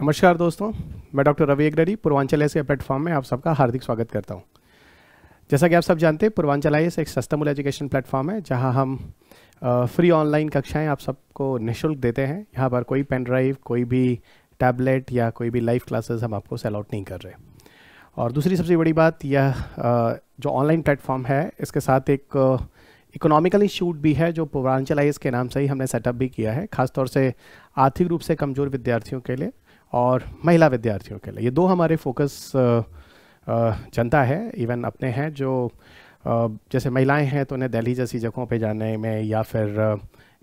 नमस्कार दोस्तों, मैं डॉक्टर रवि अग्ररी पूर्वांचल ऐसे प्लेटफॉर्म में आप सबका हार्दिक स्वागत करता हूँ। जैसा कि आप सब जानते हैं, पूर्वांचल आई एक मूल्य एजुकेशन प्लेटफॉर्म है, जहाँ हम फ्री ऑनलाइन कक्षाएँ आप सबको निःशुल्क देते हैं। यहाँ पर कोई पेन ड्राइव, कोई भी टैबलेट या कोई भी लाइव क्लासेस हम आपको सेल आउट नहीं कर रहे। और दूसरी सबसे बड़ी बात यह जो ऑनलाइन प्लेटफॉर्म है, इसके साथ एक इकोनॉमिकल इंस्टीट्यूट भी है, जो पूर्वांचल आई के नाम से ही हमने सेटअप भी किया है, खासतौर से आर्थिक रूप से कमज़ोर विद्यार्थियों के लिए। और महिला विद्यार्थियों के लिए। ये दो हमारे फोकस जनता है इवन अपने हैं, जो जैसे महिलाएँ हैं तो उन्हें दिल्ली जैसी जगहों पे जाने में या फिर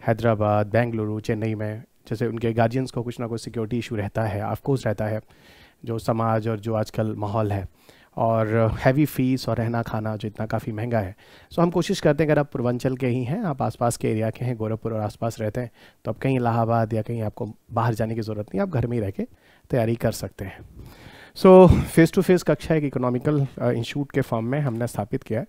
हैदराबाद, बेंगलुरु, चेन्नई में, जैसे उनके गार्जियंस को कुछ ना कुछ सिक्योरिटी इशू रहता है ऑफकोर्स रहता है, जो समाज और जो आजकल माहौल है। और हैवी फ़ीस और रहना खाना जो इतना काफ़ी महँगा है। सो हम कोशिश करते हैं, अगर आप पूर्वांचल के ही हैं, आप आसपास के एरिया के हैं, गोरखपुर और आसपास रहते हैं तो आप कहीं इलाहाबाद या कहीं आपको बाहर जाने की ज़रूरत नहीं, आप घर में ही रह के तैयारी कर सकते हैं। सो फेस टू फेस कक्षा एक इकोनॉमिकल इंस्टीट्यूट के फॉर्म में हमने स्थापित किया है।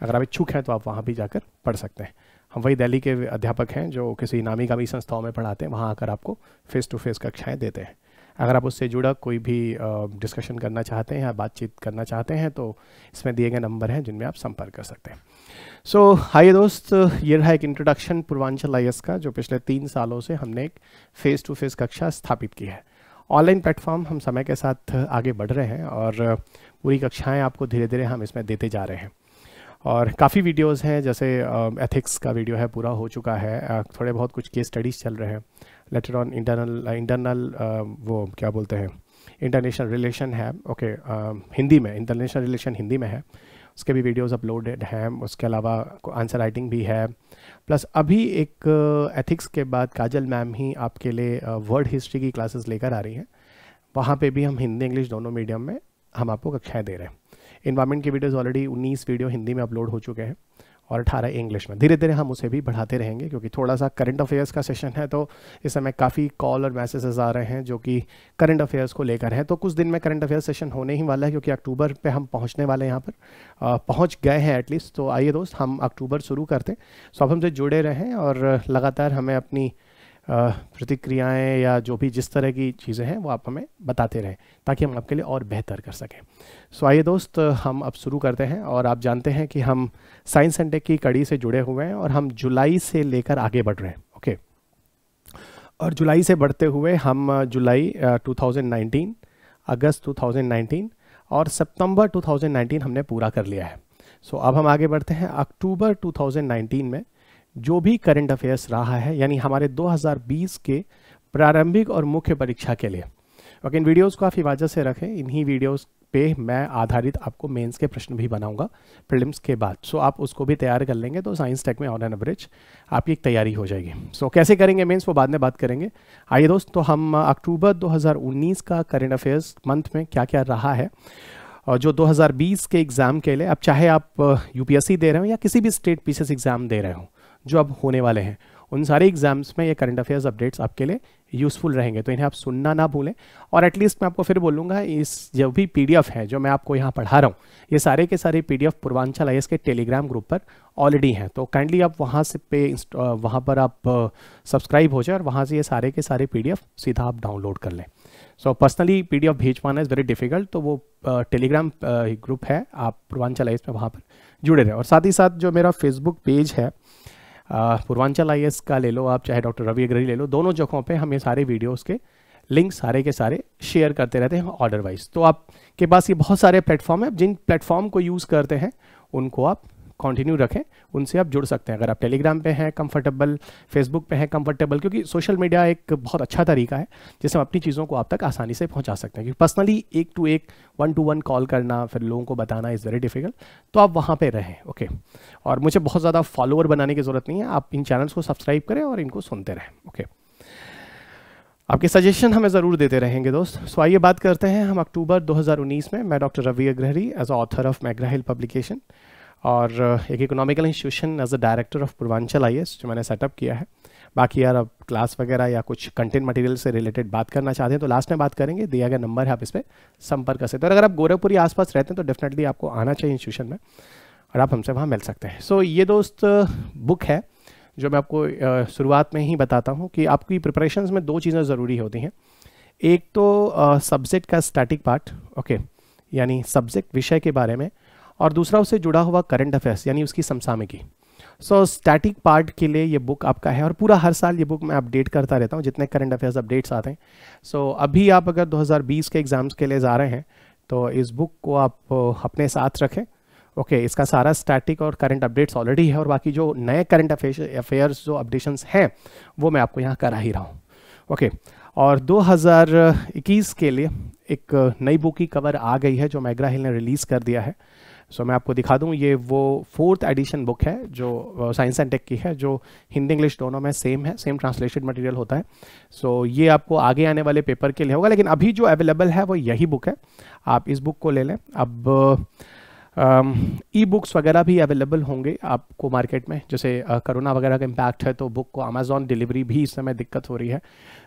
अगर आप इच्छुक हैं तो आप वहाँ भी जाकर पढ़ सकते हैं। हम वही दिल्ली के अध्यापक हैं, जो किसी नामी कामी संस्थाओं में पढ़ाते हैं, वहाँ आकर आपको फेस टू फेस कक्षाएँ देते हैं। अगर आप उससे जुड़ा कोई भी डिस्कशन करना चाहते हैं या बातचीत करना चाहते हैं तो इसमें दिए गए नंबर हैं जिनमें आप संपर्क कर सकते हैं। सो so, हाइए दोस्त ये रहा एक इंट्रोडक्शन पूर्वांचल आई का जो पिछले तीन सालों से हमने एक फेस टू फेस कक्षा स्थापित की है। ऑनलाइन प्लेटफॉर्म हम समय के साथ आगे बढ़ रहे हैं और पूरी कक्षाएँ आपको धीरे धीरे हम इसमें देते जा रहे हैं। और काफ़ी वीडियोस हैं जैसे एथिक्स का वीडियो है पूरा हो चुका है। थोड़े बहुत कुछ केस स्टडीज़ चल रहे हैं। लेटर ऑन इंटरनल इंटरनल वो क्या बोलते हैं इंटरनेशनल रिलेशन है ओके okay, uh, हिंदी में इंटरनेशनल रिलेशन हिंदी में है। उसके भी वीडियोस अपलोडेड हैं उसके अलावा आंसर राइटिंग भी है। प्लस अभी एक एथिक्स uh, के बाद काजल मैम ही आपके लिए वर्ल्ड uh, हिस्ट्री की क्लासेस लेकर आ रही हैं। वहाँ पे भी हम हिंदी इंग्लिश दोनों मीडियम में हम आपको कक्षाएँ दे रहे हैं। इन्वायरमेंट की वीडियोज़ ऑलरेडी उन्नीस वीडियो हिंदी में अपलोड हो चुके हैं। और अठारह इंग्लिश में। धीरे धीरे हम उसे भी बढ़ाते रहेंगे क्योंकि थोड़ा सा करंट अफेयर्स का सेशन है तो इस समय काफ़ी कॉल और मैसेजेस आ रहे हैं जो कि करंट अफेयर्स को लेकर हैं। तो कुछ दिन में करंट अफेयर्स सेशन होने ही वाला है क्योंकि अक्टूबर पे हम पहुँचने वाले हैं यहाँ पर। आ, पहुँच गए हैं एटलीस्ट तो आइए दोस्त हम अक्टूबर शुरू करते हैं। सो अब हमसे जुड़े रहें और लगातार हमें अपनी प्रतिक्रियाएँ या जो भी जिस तरह की चीज़ें हैं वो आप हमें बताते रहें ताकि हम आपके लिए और बेहतर कर सकें। सो आइए दोस्त हम अब शुरू करते हैं और आप जानते हैं कि हम साइंस एंड टेक की कड़ी से जुड़े हुए हैं और हम जुलाई से लेकर आगे बढ़ रहे हैं ओके? और जुलाई से बढ़ते हुए हम जुलाई 2019 अगस्त 2019 और सितंबर 2019 हमने पूरा कर लिया है। सो so, अब हम आगे बढ़ते हैं। अक्टूबर 2019 में जो भी करंट अफेयर्स रहा है यानी हमारे 2020 के प्रारंभिक और मुख्य परीक्षा के लिए। ओके इन वीडियोस को आप हिफाजत से रखें। इन्हीं वीडियोस पे मैं आधारित आपको मेंस के प्रश्न भी बनाऊँगा प्रीलिम्स के बाद। सो so, आप उसको भी तैयार कर लेंगे तो साइंस टेक में ऑन एन एवरेज आपकी एक तैयारी हो जाएगी। सो so, कैसे करेंगे मेंस वो बाद में बात करेंगे। आइए दोस्त तो हम अक्टूबर 2019 का करेंट अफेयर्स मंथ में क्या क्या रहा है? और जो 2020 के एग्ज़ाम के लिए अब चाहे आप यूपीएससी दे रहे हो या किसी भी स्टेट पीसीएस एग्ज़ाम दे रहे हो जो अब होने वाले हैं उन सारे एग्ज़ाम्स में ये करंट अफेयर्स अपडेट्स आपके लिए यूज़फुल रहेंगे। तो इन्हें आप सुनना ना भूलें। और एटलीस्ट मैं आपको फिर बोलूँगा, इस जो भी पीडीएफ है, जो मैं आपको यहाँ पढ़ा रहा हूँ, ये सारे के सारे पीडीएफ पूर्वांचल आई के टेलीग्राम ग्रुप पर ऑलरेडी हैं। तो काइंडली आप वहाँ से पे वहाँ पर आप सब्सक्राइब हो जाए और वहाँ से ये सारे के सारे पीडीएफ सीधा आप डाउनलोड कर लें। So personally P D F भेज पाना इज़ वेरी डिफ़िकल्ट तो वो टेलीग्राम ग्रुप है। आप पूर्वांचल आई में वहाँ पर जुड़े रहे। और साथ ही साथ जो मेरा फेसबुक पेज है पूर्वांचल आई का ले लो, आप चाहे डॉक्टर रवि अग्रही ले लो, दोनों जगहों पर हम ये सारे वीडियोज़ के लिंक सारे के सारे शेयर करते रहते हैं ऑर्डर वाइज तो आपके पास ये बहुत सारे प्लेटफॉर्म है, जिन प्लेटफॉर्म को यूज़ करते हैं, उनको आप कंटिन्यू रखें, उनसे आप जुड़ सकते हैं। अगर आप टेलीग्राम पे हैं कंफर्टेबल फेसबुक पे हैं कंफर्टेबल क्योंकि सोशल मीडिया एक बहुत अच्छा तरीका है, जिससे हम अपनी चीज़ों को आप तक आसानी से पहुँचा सकते हैं। क्योंकि पर्सनली एक टू एक वन टू वन कॉल करना, फिर लोगों को बताना इज़ वेरी डिफ़िकल्ट तो आप वहाँ पर रहें ओके और मुझे बहुत ज़्यादा फॉलोअर बनाने की ज़रूरत नहीं है। आप इन चैनल्स को सब्सक्राइब करें और इनको सुनते रहें ओके आपके सजेशन हमें ज़रूर देते रहेंगे दोस्त। सो आइए बात करते हैं हम अक्टूबर 2019 में। मैं doctor Ravi Agrahari as author of McGraw Hill publication और एक economical institution as a director of Purvanchal आई जो मैंने सेटअप किया है। बाकी यार अब क्लास वगैरह या कुछ कंटेंट मटेरियल से रिलेटेड बात करना चाहते हैं तो लास्ट में बात करेंगे। दिया गया नंबर है आप इस पर संपर्क कर सकते हैं। और अगर आप गोरखपुरी आसपास रहते हैं तो डेफिनेटली आपको आना चाहिए इंस्टीट्यूशन में और आप हमसे वहाँ मिल सकते हैं। सो so, ये दोस्त बुक है जो मैं आपको शुरुआत में ही बताता हूँ कि आपकी प्रिपरेशन में दो चीज़ें ज़रूरी होती हैं। एक तो सब्जेक्ट का स्टैटिक पार्ट ओके यानी सब्जेक्ट विषय के बारे में और दूसरा उससे जुड़ा हुआ करंट अफेयर्स यानी उसकी समसामयिकी। सो स्टैटिक पार्ट के लिए ये बुक आपका है और पूरा हर साल ये बुक मैं अपडेट करता रहता हूँ जितने करंट अफेयर्स अपडेट्स आते हैं। सो so, अभी आप अगर 2020 के एग्ज़ाम्स के लिए जा रहे हैं तो इस बुक को आप अपने साथ रखें। ओके okay, इसका सारा स्टैटिक और करंट अपडेट्स ऑलरेडी है और बाकी जो नए करंट अफेयर्स जो अपडेशंस हैं वो मैं आपको यहाँ करा ही रहा हूँ। ओके okay, और 2021 के लिए एक नई बुक की कवर आ गई है जो मैग्रा हिल ने रिलीज़ कर दिया है। सो so, मैं आपको दिखा दूँ ये वो फोर्थ एडिशन बुक है जो साइंस एंड टेक की है जो हिंदी इंग्लिश दोनों में सेम है सेम ट्रांसलेटेड मटेरियल होता है। सो so, ये आपको आगे आने वाले पेपर के लिए होगा लेकिन अभी जो अवेलेबल है वो यही बुक है। आप इस बुक को ले लें। अब ई um, बुक्स वगैरह भी अवेलेबल होंगे आपको मार्केट में। जैसे कोरोना uh, वगैरह का इम्पैक्ट है तो बुक को अमेजोन डिलीवरी भी इस समय दिक्कत हो रही है।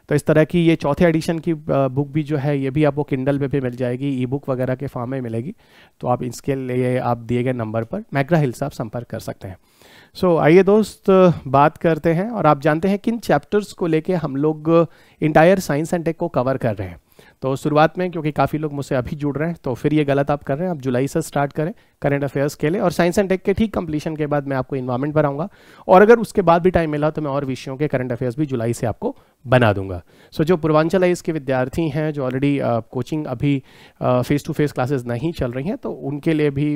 तो इस तरह की ये चौथे एडिशन की बुक भी जो है ये भी आपको किंडल पे भी मिल जाएगी ई बुक वगैरह के फॉर्म में मिलेगी। तो आप इसके लिए आप दिए गए नंबर पर मैग्रा हिल से आप संपर्क कर सकते हैं। सो so, आइए दोस्त बात करते हैं और आप जानते हैं किन चैप्टर्स को लेके हम लोग इंटायर साइंस एंड टेक को कवर कर रहे हैं। तो शुरुआत में क्योंकि काफ़ी लोग मुझसे अभी जुड़ रहे हैं तो फिर ये गलत आप कर रहे हैं। आप जुलाई से स्टार्ट करें करंट अफेयर्स के लिए। और साइंस एंड टेक के ठीक कंप्लीशन के बाद मैं आपको इन्वायरमेंट पर आऊँगा। और अगर उसके बाद भी टाइम मिला तो मैं और विषयों के करंट अफेयर्स भी जुलाई से आपको बना दूँगा। सो so, जो पूर्वांचल आइस के विद्यार्थी हैं जो ऑलरेडी कोचिंग अभी फेस टू फेस क्लासेस नहीं चल रही हैं तो उनके लिए भी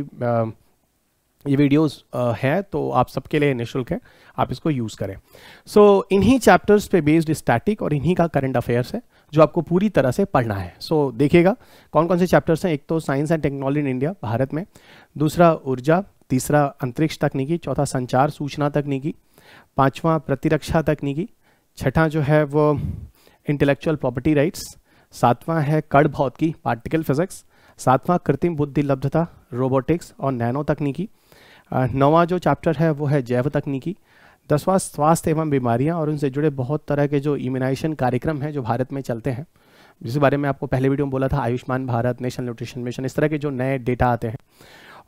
ये वीडियोस है तो आप सबके लिए निःशुल्क है। आप इसको यूज़ करें। सो so, इन्हीं चैप्टर्स पे बेस्ड स्टैटिक और इन्हीं का करंट अफेयर्स है। जो आपको पूरी तरह से पढ़ना है। सो so, देखिएगा कौन कौन से चैप्टर्स हैं? एक तो science and technology in India Bharat में। दूसरा ऊर्जा तीसरा अंतरिक्ष तकनीकी चौथा संचार सूचना तकनीकी पाँचवा प्रतिरक्षा तकनीकी छठा जो है वो इंटेलेक्चुअल प्रॉपर्टी राइट्स सातवां है कड़ भौतिकी पार्टिकल फिजिक्स सातवां कृत्रिम बुद्धि लब्धता रोबोटिक्स और नैनो तकनीकी। नौवां जो चैप्टर है वो है जैव तकनीकी दसवां स्वास्थ्य एवं बीमारियाँ और उनसे जुड़े बहुत तरह के जो इम्यूनाइजेशन कार्यक्रम हैं जो भारत में चलते हैं, जिस बारे में आपको पहले वीडियो में बोला था, Ayushman Bharat national nutrition mission इस तरह के जो नए डेटा आते हैं।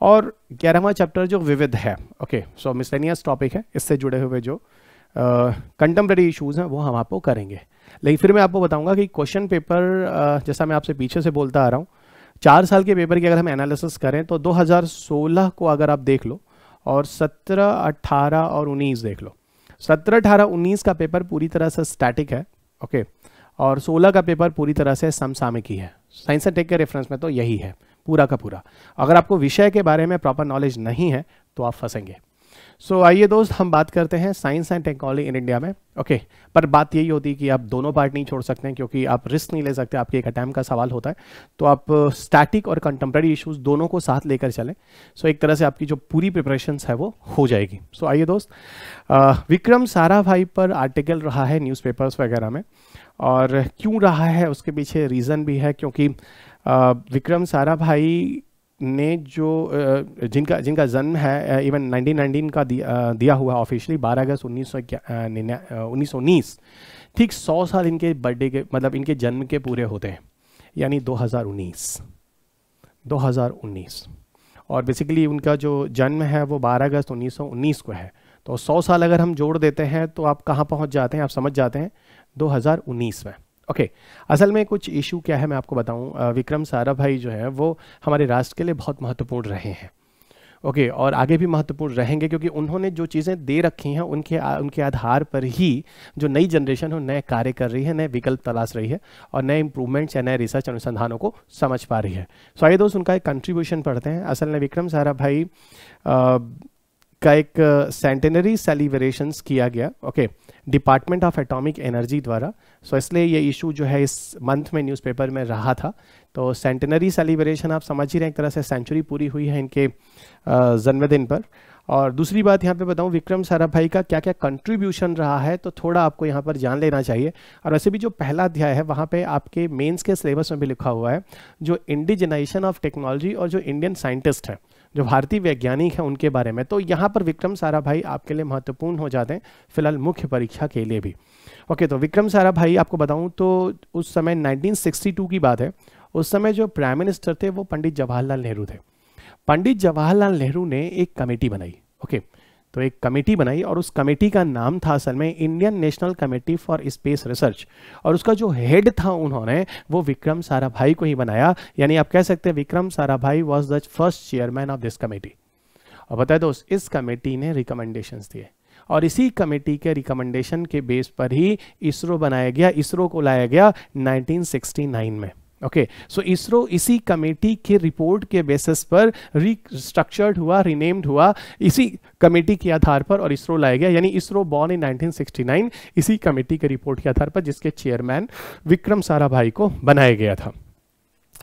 और ग्यारहवा चैप्टर जो विविध है ओके सो मिसलेनियस टॉपिक है, इससे जुड़े हुए जो कंटेम्प्रेरी इशूज़ हैं, वो हम आपको करेंगे। लेकिन फिर मैं आपको बताऊँगा कि क्वेश्चन पेपर जैसा मैं आपसे पीछे से बोलता आ रहा हूँ, चार साल के पेपर की अगर हम एनालिसिस करें तो 2016 को अगर आप देख लो और 17, 18 और 19 देख लो। 17, 18, 19 का पेपर पूरी तरह से स्टैटिक है ओके और 16 का पेपर पूरी तरह से समसामयिकी है साइंस एंड टेक के रेफरेंस में तो यही है पूरा का पूरा। अगर आपको विषय के बारे में प्रॉपर नॉलेज नहीं है तो आप फंसेंगे। सो so, आइए दोस्त हम बात करते हैं science and technology in India में। ओके okay, पर बात यही होती है कि आप दोनों पार्ट नहीं छोड़ सकते हैं क्योंकि आप रिस्क नहीं ले सकते आपके एक अटैम्प का सवाल होता है। तो आप स्टैटिक और कंटेम्प्रेरी इश्यूज़ दोनों को साथ लेकर चलें। सो so, एक तरह से आपकी जो पूरी प्रिपरेशन है वो हो जाएगी। सो so, आइए दोस्त विक्रम सारा भाई पर आर्टिकल रहा है न्यूज़पेपर्स वगैरह में और क्यों रहा है उसके पीछे रीज़न भी है क्योंकि विक्रम सारा भाई ने जो जिनका जिनका जन्म है इवन 1919 का दिया, दिया हुआ ऑफिशियली 12 अगस्त उन्नीस सौ उन्नीस ठीक 100 साल इनके बर्थडे के मतलब इनके जन्म के पूरे होते हैं यानी 2019 2019 और बेसिकली उनका जो जन्म है वो 12 अगस्त 1919 को है। तो 100 साल अगर हम जोड़ देते हैं तो आप कहाँ पहुँच जाते हैं? आप समझ जाते हैं 2019 में। Okay okay. असल में कुछ इशू क्या है मैं आपको बताऊँ? विक्रम सारा भाई जो है वो हमारे राष्ट्र के लिए बहुत महत्वपूर्ण रहे हैं। ओके okay, और आगे भी महत्वपूर्ण रहेंगे क्योंकि उन्होंने जो चीज़ें दे रखी हैं उनके आ, उनके आधार पर ही जो नई जनरेशन है नए कार्य कर रही है नए विकल्प तलाश रही है और नए इंप्रूवमेंट्स या नए रिसर्च अनुसंधानों को समझ पा रही है। सो आइए दोस्त उनका एक कंट्रीब्यूशन पढ़ते हैं। असल में विक्रम सारा भाई आ, का एक सेंटेनरी सेलिब्रेशन किया गया। Okay department of atomic energy द्वारा। सो so, इसलिए ये इशू जो है इस मंथ में न्यूज़पेपर में रहा था। तो सेंटेनरी सेलिब्रेशन आप समझ ही रहे एक तरह से सेंचुरी पूरी हुई है इनके जन्मदिन पर। और दूसरी बात यहाँ पे बताऊँ विक्रम सारा भाई का क्या क्या कंट्रीब्यूशन रहा है तो थोड़ा आपको यहाँ पर जान लेना चाहिए। और वैसे भी जो पहला अध्याय है वहाँ पे आपके मेंस के सिलेबस में भी लिखा हुआ है जो इंडिजनाइजेशन ऑफ़ टेक्नोलॉजी और जो इंडियन साइंटिस्ट है। जो भारतीय वैज्ञानिक हैं उनके बारे में। तो यहाँ पर विक्रम सारा भाई आपके लिए महत्वपूर्ण हो जाते हैं, फ़िलहाल मुख्य परीक्षा के लिए भी। ओके तो विक्रम सारा भाई आपको बताऊँ तो उस समय 1962 की बात है। उस समय जो प्राइम मिनिस्टर थे वो पंडित जवाहरलाल नेहरू थे। पंडित जवाहरलाल नेहरू ने एक कमेटी बनाई, ओके। तो एक कमेटी बनाई और उस कमेटी का नाम था असल में Indian national committee for space research. और उसका जो हेड था उन्होंने, वो विक्रम साराभाई को ही बनाया। यानी आप कह सकते हैं Vikram Sarabhai was the first chairman of this committee और बताए दोस्त, इस कमेटी ने रिकमेंडेशन दिए। और इसी कमेटी के रिकमेंडेशन के बेस पर ही इसरो बनाया गया, इसरो को लाया गया 1969 में। ओके सो इसरो इसी कमेटी के रिपोर्ट के बेसिस पर रिस्ट्रक्चर्ड हुआ रिनेम्ड हुआ, इसी कमेटी के आधार पर और इसरो लाया गया, यानी इसरो बॉर्न इन 1969 इसी कमेटी के रिपोर्ट के आधार पर जिसके चेयरमैन विक्रम साराभाई को बनाया गया था।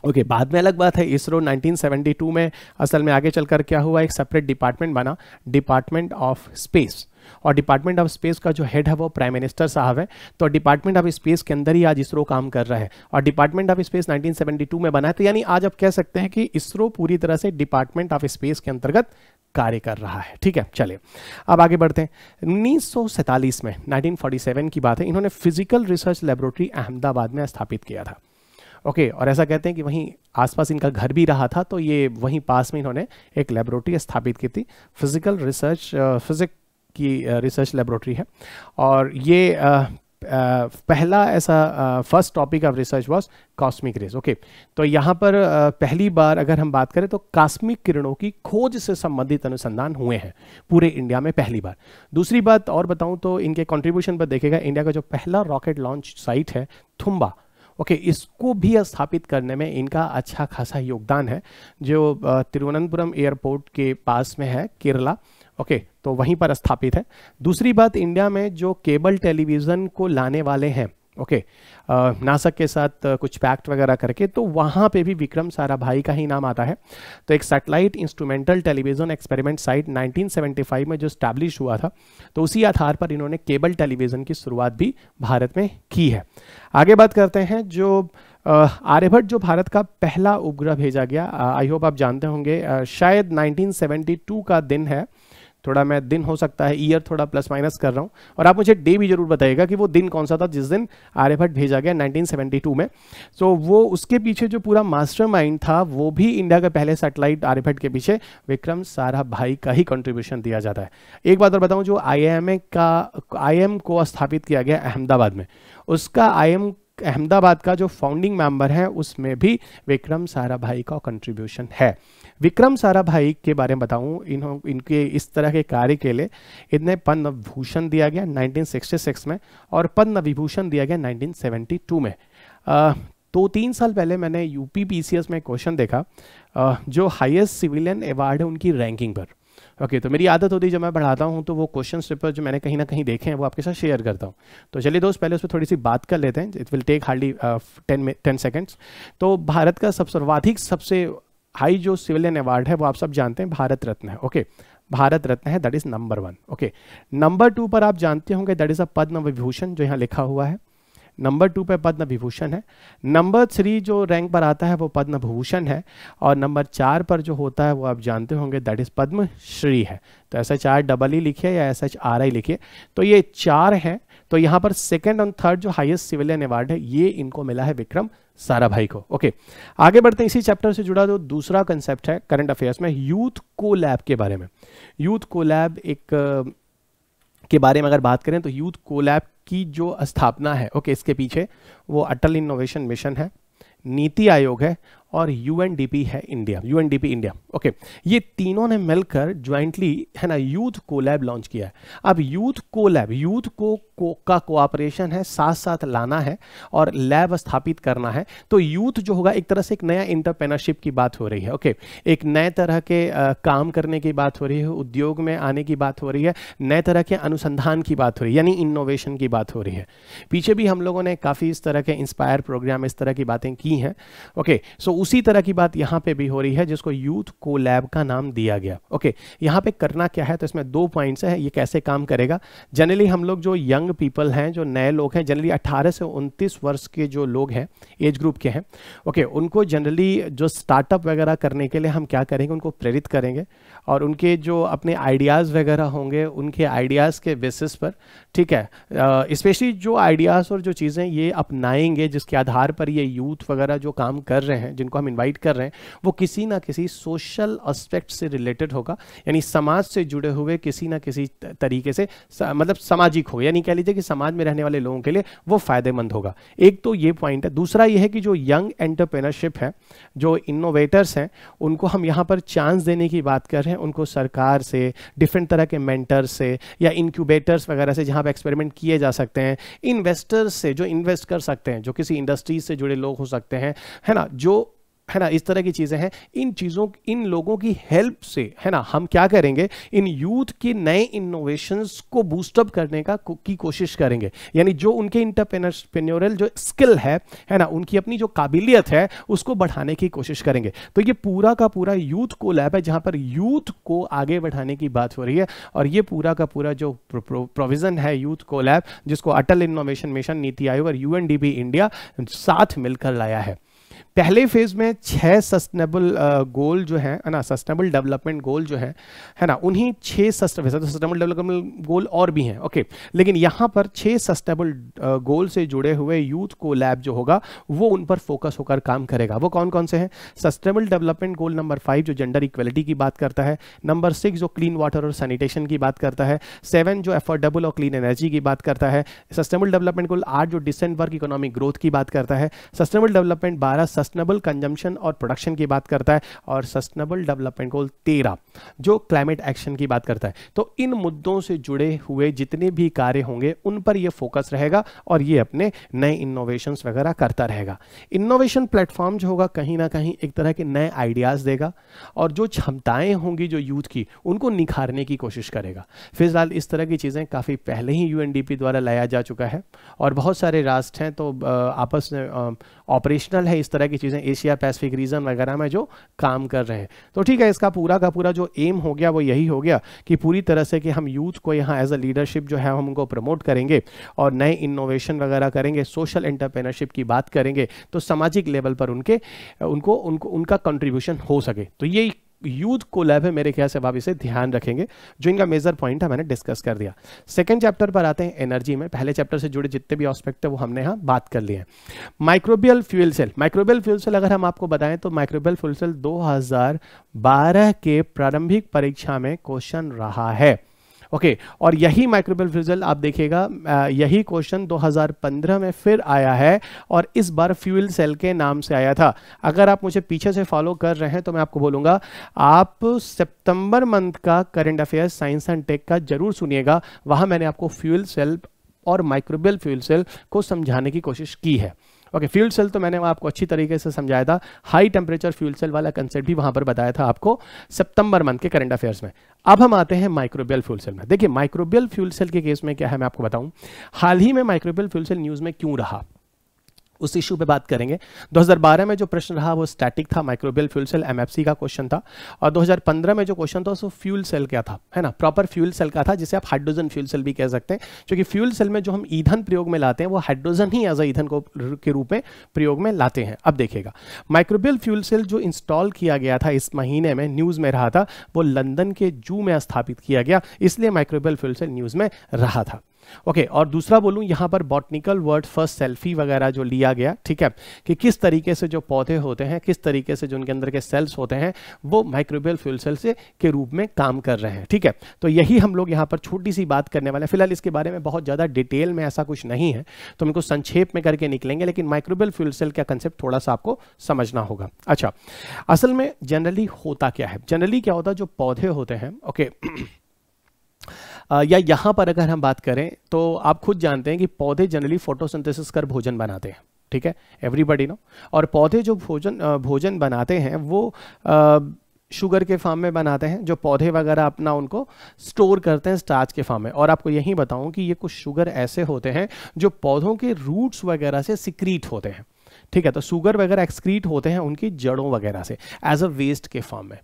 ओके okay, बाद में अलग बात है इसरो 1972 में असल में आगे चलकर क्या हुआ? एक सेपरेट डिपार्टमेंट बना डिपार्टमेंट ऑफ़ स्पेस और डिपार्टमेंट ऑफ़ स्पेस का जो हेड है वो प्राइम मिनिस्टर साहब है। तो डिपार्टमेंट ऑफ़ स्पेस के अंदर ही आज इसरो काम कर रहा है। और डिपार्टमेंट ऑफ़ स्पेस 1972 में बना है तो यानी आज आप कह सकते हैं कि इसरो पूरी तरह से डिपार्टमेंट ऑफ़ स्पेस के अंतर्गत कार्य कर रहा है। ठीक है चलिए अब आगे बढ़ते हैं। उन्नीस सौ सैंतालीस में 1947 की बात है इन्होंने फ़िज़िकल रिसर्च लेबोरेटरी अहमदाबाद में स्थापित किया था। ओके और ऐसा कहते हैं कि वहीं आसपास इनका घर भी रहा था तो ये वहीं पास में इन्होंने एक लेबोरेटरी स्थापित की थी। फ़िज़िकल रिसर्च फिजिक की रिसर्च लेबोरेटरी है। और ये पहला ऐसा first topic of research was cosmic rays okay तो यहाँ पर पहली बार अगर हम बात करें तो कॉस्मिक किरणों की खोज से संबंधित अनुसंधान हुए हैं, पूरे इंडिया में पहली बार। दूसरी बात और बताऊँ तो इनके कंट्रीब्यूशन पर देखेगा इंडिया का जो पहला रॉकेट लॉन्च साइट है थुम्बा ओके okay, इसको भी स्थापित करने में इनका अच्छा खासा योगदान है। जो तिरुवनंतपुरम एयरपोर्ट के पास में है केरला ओके okay, तो वहीं पर स्थापित है। दूसरी बात इंडिया में जो केबल टेलीविज़न को लाने वाले हैं ओके okay, नासक के साथ कुछ पैक्ट वगैरह करके तो वहाँ पे भी विक्रम साराभाई का ही नाम आता है। तो एक satellite instrumental television experiment SITE 1975 में जो स्टैब्लिश हुआ था तो उसी आधार पर इन्होंने केबल टेलीविज़न की शुरुआत भी भारत में की है। आगे बात करते हैं जो आर्यभट्ट जो भारत का पहला उपग्रह भेजा गया आई होप आप जानते होंगे शायद 1972 का दिन है। थोड़ा मैं दिन हो सकता है ईयर थोड़ा प्लस माइनस कर रहा हूँ। और आप मुझे डे भी ज़रूर बताइएगा कि वो दिन कौन सा था जिस दिन आर्यभट्ट भेजा गया 1972 में। सो so, वो उसके पीछे जो पूरा मास्टर माइंड था वो भी इंडिया का पहले सैटेलाइट आर्यभट्ट के पीछे विक्रम सारा भाई का ही कंट्रीब्यूशन दिया जाता है। एक बात और बताऊँ जो आई का आईएम को स्थापित किया गया अहमदाबाद में उसका आईएम अहमदाबाद का जो फाउंडिंग मेंबर है उसमें भी विक्रम साराभाई का कंट्रीब्यूशन है। विक्रम साराभाई के बारे में बताऊँ इन इनके इस तरह के कार्य के लिए इन्हें पद्म भूषण दिया गया 1966 में और पद्म विभूषण दिया गया 1972 में। दो तीन साल पहले मैंने यूपी पीसीएस में क्वेश्चन देखा आ, जो हाईएस्ट सिविलियन अवार्ड है उनकी रैंकिंग पर। ओके okay, तो मेरी आदत होती है जब मैं पढ़ाता हूँ तो वो क्वेश्चन पेपर जो मैंने कहीं ना कहीं देखे हैं वो आपके साथ शेयर करता हूँ। तो चलिए दोस्त पहले उस पर थोड़ी सी बात कर लेते हैं। It will take hardly ten ten seconds तो भारत का सब सर्वाधिक सबसे हाई जो सिविलियन अवार्ड है, वो आप सब जानते हैं, भारत रत्न है, ओके? भारत रत्न है that is number one okay? Number two पर आप जानते होंगे that is a Padma Vibhushan जो यहाँ लिखा हुआ है। नंबर टू पे पद्म विभूषण है। नंबर थ्री जो रैंक पर आता है वो पद्म भूषण है और नंबर चार पर जो होता है वो आप जानते होंगे दैट इज़ पद्म श्री है। तो ऐसा चार डबल ही लिखिए या ऐसा आर आई लिखिए। तो ये चार हैं। तो यहाँ पर सेकेंड और थर्ड जो हाईएस्ट सिविलियन अवार्ड है, ये इनको मिला है विक्रम सारा भाई को। ओके आगे बढ़ते हैं, इसी चैप्टर से जुड़ा जो दूसरा कंसेप्ट है करंट अफेयर्स में यूथ को लैब के बारे में। यूथ को लैब एक, के बारे में अगर बात करें तो यूथ कोलैब की जो स्थापना है ओके इसके पीछे वो अटल इनोवेशन मिशन है नीति आयोग है और यूएनडीपी है इंडिया यूएनडीपी इंडिया ओके। ये तीनों ने मिलकर ज्वाइंटली है ना यूथ कोलैब लॉन्च किया है। अब यूथ कोलैब यूथ को, को का कोऑपरेशन है साथ साथ लाना है और लैब स्थापित करना है। तो यूथ जो होगा एक तरह से एक नया इंटरप्रेनरशिप की बात हो रही है ओके एक नए तरह के आ, काम करने की बात हो रही है उद्योग में आने की बात हो रही है नए तरह के अनुसंधान की बात हो रही है यानी इनोवेशन की बात हो रही है। पीछे भी हम लोगों ने काफ़ी इस तरह के इंस्पायर प्रोग्राम इस तरह की बातें की हैं ओके सो उसी तरह की बात यहाँ पर भी हो रही है जिसको यूथ को लैब का नाम दिया गया ओके यहाँ पे करना क्या है? तो इसमें दो पॉइंट्स है ये कैसे काम करेगा? जनरली हम लोग जो यंग यंग पीपल हैं जो नए लोग हैं जनरली 18 से 29 वर्ष के जो लोग हैं एज ग्रुप के हैं। ओके okay, उनको जनरली जो स्टार्टअप वगैरह करने के लिए हम क्या करेंगे उनको प्रेरित करेंगे और उनके जो अपने आइडियाज़ वगैरह होंगे उनके आइडियाज़ के बेसिस पर ठीक है स्पेशली जो आइडियाज़ और जो चीज़ें ये अपनाएँगे जिसके आधार पर ये यूथ वगैरह जो काम कर रहे हैं जिनको हम इन्वाइट कर रहे हैं वो किसी ना किसी सोशल एस्पेक्ट से रिलेटेड होगा यानी समाज से जुड़े हुए किसी ना किसी तरीके से मतलब सामाजिक हो यानी कह लीजिए कि समाज में रहने वाले लोगों के लिए वो फ़ायदेमंद होगा। एक तो ये पॉइंट है। दूसरा ये है कि जो यंग एंटरप्रेनरशिप है, जो इनोवेटर्स हैं, उनको हम यहाँ पर चांस देने की बात कर रहे हैं। उनको सरकार से डिफरेंट तरह के मेंटर्स से या इंक्यूबेटर्स वगैरह से जहाँ पर एक्सपेरिमेंट किए जा सकते हैं। इन्वेस्टर्स से जो इन्वेस्ट कर सकते हैं, जो किसी इंडस्ट्रीज़ से जुड़े लोग हो सकते हैं, है ना? जो है ना, इस तरह की चीज़ें हैं। इन चीज़ों, इन लोगों की हेल्प से, है ना, हम क्या करेंगे? इन यूथ के नए इनोवेशंस को बूस्टअप करने का की कोशिश करेंगे। यानी जो उनके इंटरप्रेन्योरल जो स्किल है है ना, उनकी अपनी जो काबिलियत है, उसको बढ़ाने की कोशिश करेंगे। तो ये पूरा का पूरा यूथ को लैब है, जहाँ पर यूथ को आगे बढ़ाने की बात हो रही है। और ये पूरा का पूरा जो प्रोविज़न है यूथ को लैब जिसको अटल इनोवेशन मिशन नीति आयोग और यूएनडीबी इंडिया साथ मिलकर लाया है। पहले फ़ेज़ में छह सस्टेनेबल गोल जो है ना सस्टेनेबल डेवलपमेंट गोल जो है है ना, उन्हीं छह सस्टेनेबल डेवलपमेंट गोल और भी हैं ओके लेकिन यहाँ पर छह सस्टेनेबल गोल से जुड़े हुए यूथ को लैब जो होगा, वो उन पर फोकस होकर काम करेगा। वो कौन कौन से हैं? Sustainable development goal number five जो जेंडर इक्वलिटी की बात करता है. नंबर सिक्स जो क्लीन वाटर और सैनिटेशन की बात करता है. सेवन जो एफोर्डेबल और क्लीन एनर्जी की बात करता है. सस्टेनेबल डेवलपमेंट गोल आठ, जो डिसेंट वर्क इकोनॉमिक ग्रोथ की बात करता है. सस्टेनेबल डेवलपमेंट बारह सस्टेनेबल कंजम्पशन और प्रोडक्शन की बात करता है और सस्टेनेबल डेवलपमेंट गोल तेरह, जो क्लाइमेट एक्शन की बात करता है। तो इन मुद्दों से जुड़े हुए जितने भी कार्य होंगे, उन पर यह फोकस रहेगा और ये अपने नए इनोवेशन वगैरह करता रहेगा। इनोवेशन प्लेटफॉर्म जो होगा, कहीं ना कहीं एक तरह के नए आइडियाज़ देगा और जो क्षमताएँ होंगी जो यूथ की, उनको निखारने की कोशिश करेगा। फ़िलहाल इस तरह की चीज़ें काफ़ी पहले ही यूएनडीपी द्वारा लाया जा चुका है और बहुत सारे राष्ट्र हैं तो आपस में ऑपरेशनल है इस तरह की चीज़ें, एशिया पैसिफिक रीजन वगैरह में जो काम कर रहे हैं। तो ठीक है, इसका पूरा का पूरा जो एम हो गया, वो यही हो गया कि पूरी तरह से कि हम यूथ को यहाँ एज अ लीडरशिप जो है, हम उनको प्रमोट करेंगे और नए इनोवेशन वगैरह करेंगे सोशल एंटरप्रेनरशिप की बात करेंगे तो सामाजिक लेवल पर उनके, उनको उनको, उनका कंट्रीब्यूशन हो सके। तो ये यूथ को लैब है, मेरे ख्याल से आप इसे ध्यान रखेंगे, जो इनका मेजर पॉइंट है, मैंने डिस्कस कर दिया। सेकंड चैप्टर पर आते हैं एनर्जी में। पहले चैप्टर से जुड़े जितने भी ऑस्पेक्ट है, वो हमने यहाँ बात कर लिए हैं। Microbial fuel cell microbial fuel cell अगर हम आपको बताएँ तो माइक्रोबियल फ्यूल सेल दो हज़ार बारह के प्रारंभिक परीक्षा में क्वेश्चन रहा है। ओके और यही माइक्रोबियल फ्यूजल आप देखिएगा यही क्वेश्चन 2015 में फिर आया है और इस बार फ्यूल सेल के नाम से आया था। अगर आप मुझे पीछे से फॉलो कर रहे हैं तो मैं आपको बोलूँगा, आप सितंबर मंथ का current affairs science and tech का ज़रूर सुनिएगा। वहाँ मैंने आपको फ्यूल सेल और माइक्रोबियल फ्यूल सेल को समझाने की कोशिश की है। ओके फ्यूल सेल तो मैंने आपको अच्छी तरीके से समझाया था। हाई टेम्परेचर फ्यूल सेल वाला कंसेप्ट भी वहाँ पर बताया था आपको सितंबर मंथ के करंट अफेयर्स में। अब हम आते हैं माइक्रोबियल फ्यूल सेल में। देखिए माइक्रोबियल फ्यूल सेल के केस में क्या है, मैं आपको बताऊँ। हाल ही में माइक्रोबियल फ्यूल सेल न्यूज़ में क्यों रहा? उस इशू पे बात करेंगे। 2012 में जो प्रश्न रहा वो स्टैटिक था माइक्रोबियल फ्यूल सेल एमएफसी का क्वेश्चन था और 2015 में जो क्वेश्चन था वो फ्यूल सेल क्या था, है ना? प्रॉपर फ्यूल सेल का था, जिसे आप हाइड्रोजन फ्यूल सेल भी कह सकते हैं। क्योंकि फ्यूल सेल में जो हम ईंधन प्रयोग में लाते हैं, वो हाइड्रोजन ही एज ईंधन को के रूप में प्रयोग में लाते हैं। अब देखेगा माइक्रोबियल फ्यूल सेल जो इंस्टॉल किया गया था इस महीने में न्यूज़ में रहा था, वो लंदन के जू में स्थापित किया गया, इसलिए माइक्रोबियल फ्यूल सेल न्यूज़ में रहा था। ओके okay, और दूसरा बोलूँ यहाँ पर बॉटनिकल वर्ड फ़र्स्ट सेल्फी वगैरह जो लिया गया ठीक है कि किस तरीके से जो पौधे होते हैं किस तरीके से जो उनके अंदर के सेल्स होते हैं वो माइक्रोबियल फ्यूल सेल से के रूप में काम कर रहे हैं ठीक है? तो यही हम लोग यहाँ पर छोटी सी बात करने वाले फ़िलहाल इसके बारे में बहुत ज़्यादा डिटेल में ऐसा कुछ नहीं है तो इनको संक्षेप में करके निकलेंगे लेकिन माइक्रोबियल फ्यूल सेल का कंसेप्ट थोड़ा सा आपको समझना होगा। अच्छा असल में जनरली होता क्या है? जनरली क्या होता है जो पौधे होते हैं ओके या यहाँ पर अगर हम बात करें तो आप खुद जानते हैं कि पौधे जनरली फोटोसिंथेसिस कर भोजन बनाते हैं, ठीक है? एवरीबडी नो और पौधे जो भोजन भोजन बनाते हैं, वो शुगर के फार्म में बनाते हैं, जो पौधे वगैरह अपना उनको स्टोर करते हैं स्टार्च के फार्म में। और आपको यही बताऊँ कि ये कुछ शुगर ऐसे होते हैं, जो पौधों के रूट्स वगैरह से सिक्रीट होते हैं, ठीक है? तो शुगर वगैरह एक्सक्रीट होते हैं उनकी जड़ों वगैरह से एज अ वेस्ट के फॉर्म में।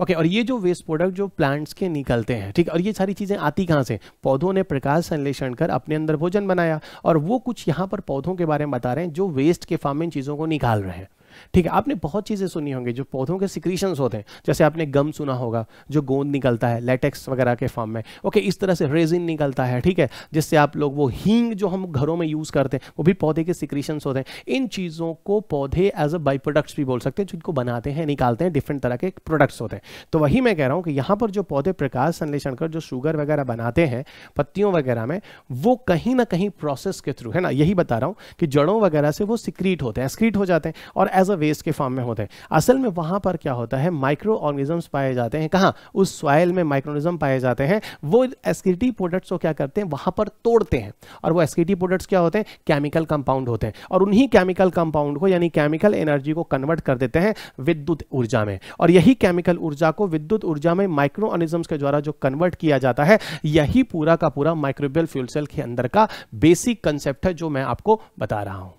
ओके और ये जो वेस्ट प्रोडक्ट जो प्लांट्स के निकलते हैं, ठीक और ये सारी चीज़ें आती कहाँ से? पौधों ने प्रकाश संश्लेषण कर अपने अंदर भोजन बनाया। और वो कुछ यहाँ पर पौधों के बारे में बता रहे हैं जो वेस्ट के फार्म चीज़ों को निकाल रहे हैं। ठीक है, आपने बहुत चीज़ें सुनी होंगी जो पौधों के सिक्रीशंस होते हैं। जैसे आपने गम सुना होगा, जो गोंद निकलता है लेटेक्स वगैरह के फॉर्म में। ओके इस तरह से रेजिन निकलता है, ठीक है, जिससे आप लोग वो हींग जो हम घरों में यूज़ करते हैं, वो भी पौधे के सिक्रीशंस होते हैं। इन चीज़ों को पौधे एज अ बाई प्रोडक्ट्स भी बोल सकते हैं जिनको बनाते हैं, निकालते हैं डिफरेंट तरह के प्रोडक्ट्स होते हैं। तो वही मैं कह रहा हूँ कि यहाँ पर जो पौधे प्रकाश संश्लेषण कर, जो शुगर वगैरह बनाते हैं, पत्तियों वगैरह में, वो कहीं ना कहीं प्रोसेस के थ्रू है ना? यही बता रहा हूँ कि जड़ों वगैरह से वो सिक्रीट होते हैं स्क्रीट हो जाते हैं। और एज अ वेस्ट के फॉर्म में होते हैं। असल में वहाँ पर क्या होता है? माइक्रो ऑर्गेनिजम्स पाए जाते हैं। कहाँ? उस सॉइल में माइक्रोनिज्म पाए जाते हैं। वो एसकीटी प्रोडक्ट्स को क्या करते हैं? वहाँ पर तोड़ते हैं। और वो एसकीटी प्रोडक्ट्स क्या होते हैं? केमिकल कंपाउंड होते हैं। और उन्हीं केमिकल कंपाउंड को, यानी केमिकल एनर्जी को कन्वर्ट कर देते हैं विद्युत ऊर्जा में। और यही केमिकल ऊर्जा को विद्युत ऊर्जा में माइक्रो ऑर्गेनिजम्स के द्वारा जो कन्वर्ट किया जाता है, यही पूरा का पूरा माइक्रोबियल फ्यूल सेल के अंदर का बेसिक कंसेप्ट है जो मैं आपको बता रहा हूँ।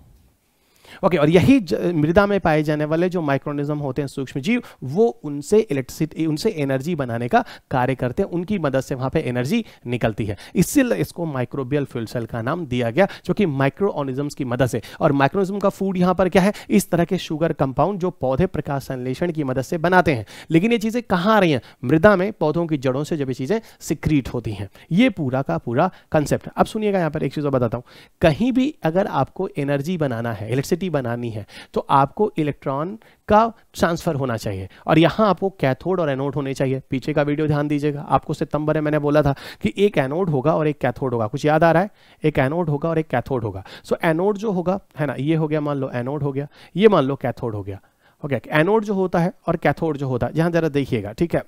ओके और यही मृदा में पाए जाने वाले जो माइक्रोनिज्म होते हैं सूक्ष्म जीव वो उनसे इलेक्ट्रिसिटी उनसे एनर्जी बनाने का कार्य करते हैं, उनकी मदद से वहाँ पे एनर्जी निकलती है। इसलिए इसको माइक्रोबियल फ्यूल सेल का नाम दिया गया, जो कि माइक्रो ऑर्गेनिजम्स की मदद से। और माइक्रोनिज्म का फ़ूड यहाँ पर क्या है? इस तरह के शुगर कंपाउंड जो पौधे प्रकाश संश्लेषण की मदद से बनाते हैं। लेकिन ये चीज़ें कहाँ आ रही हैं? मृदा में पौधों की जड़ों से जब ये चीज़ें सिक्रीट होती हैं। ये पूरा का पूरा कंसेप्ट अब सुनिएगा यहाँ पर एक चीज़ बताता हूँ। कहीं भी अगर आपको एनर्जी बनाना है इलेक्ट्रिसिटी इलेक्ट्रिसिटी बनानी है तो आपको इलेक्ट्रॉन का ट्रांसफ़र होना चाहिए। और यहाँ आपको कैथोड और एनोड होने चाहिए। पीछे का वीडियो ध्यान दीजिएगा। आपको सितंबर में मैंने बोला था कि एक एनोड होगा और एक कैथोड होगा। कुछ याद आ रहा है? एक एनोड होगा और एक कैथोड होगा। सो एनोड जो होगा, है ना, ये हो गया मान लो एनोड हो गया, ये मान लो कैथोड हो गया। ओके एनोड जो होता है और कैथोड जो होता है जहाँ जरा देखिएगा, ठीक है?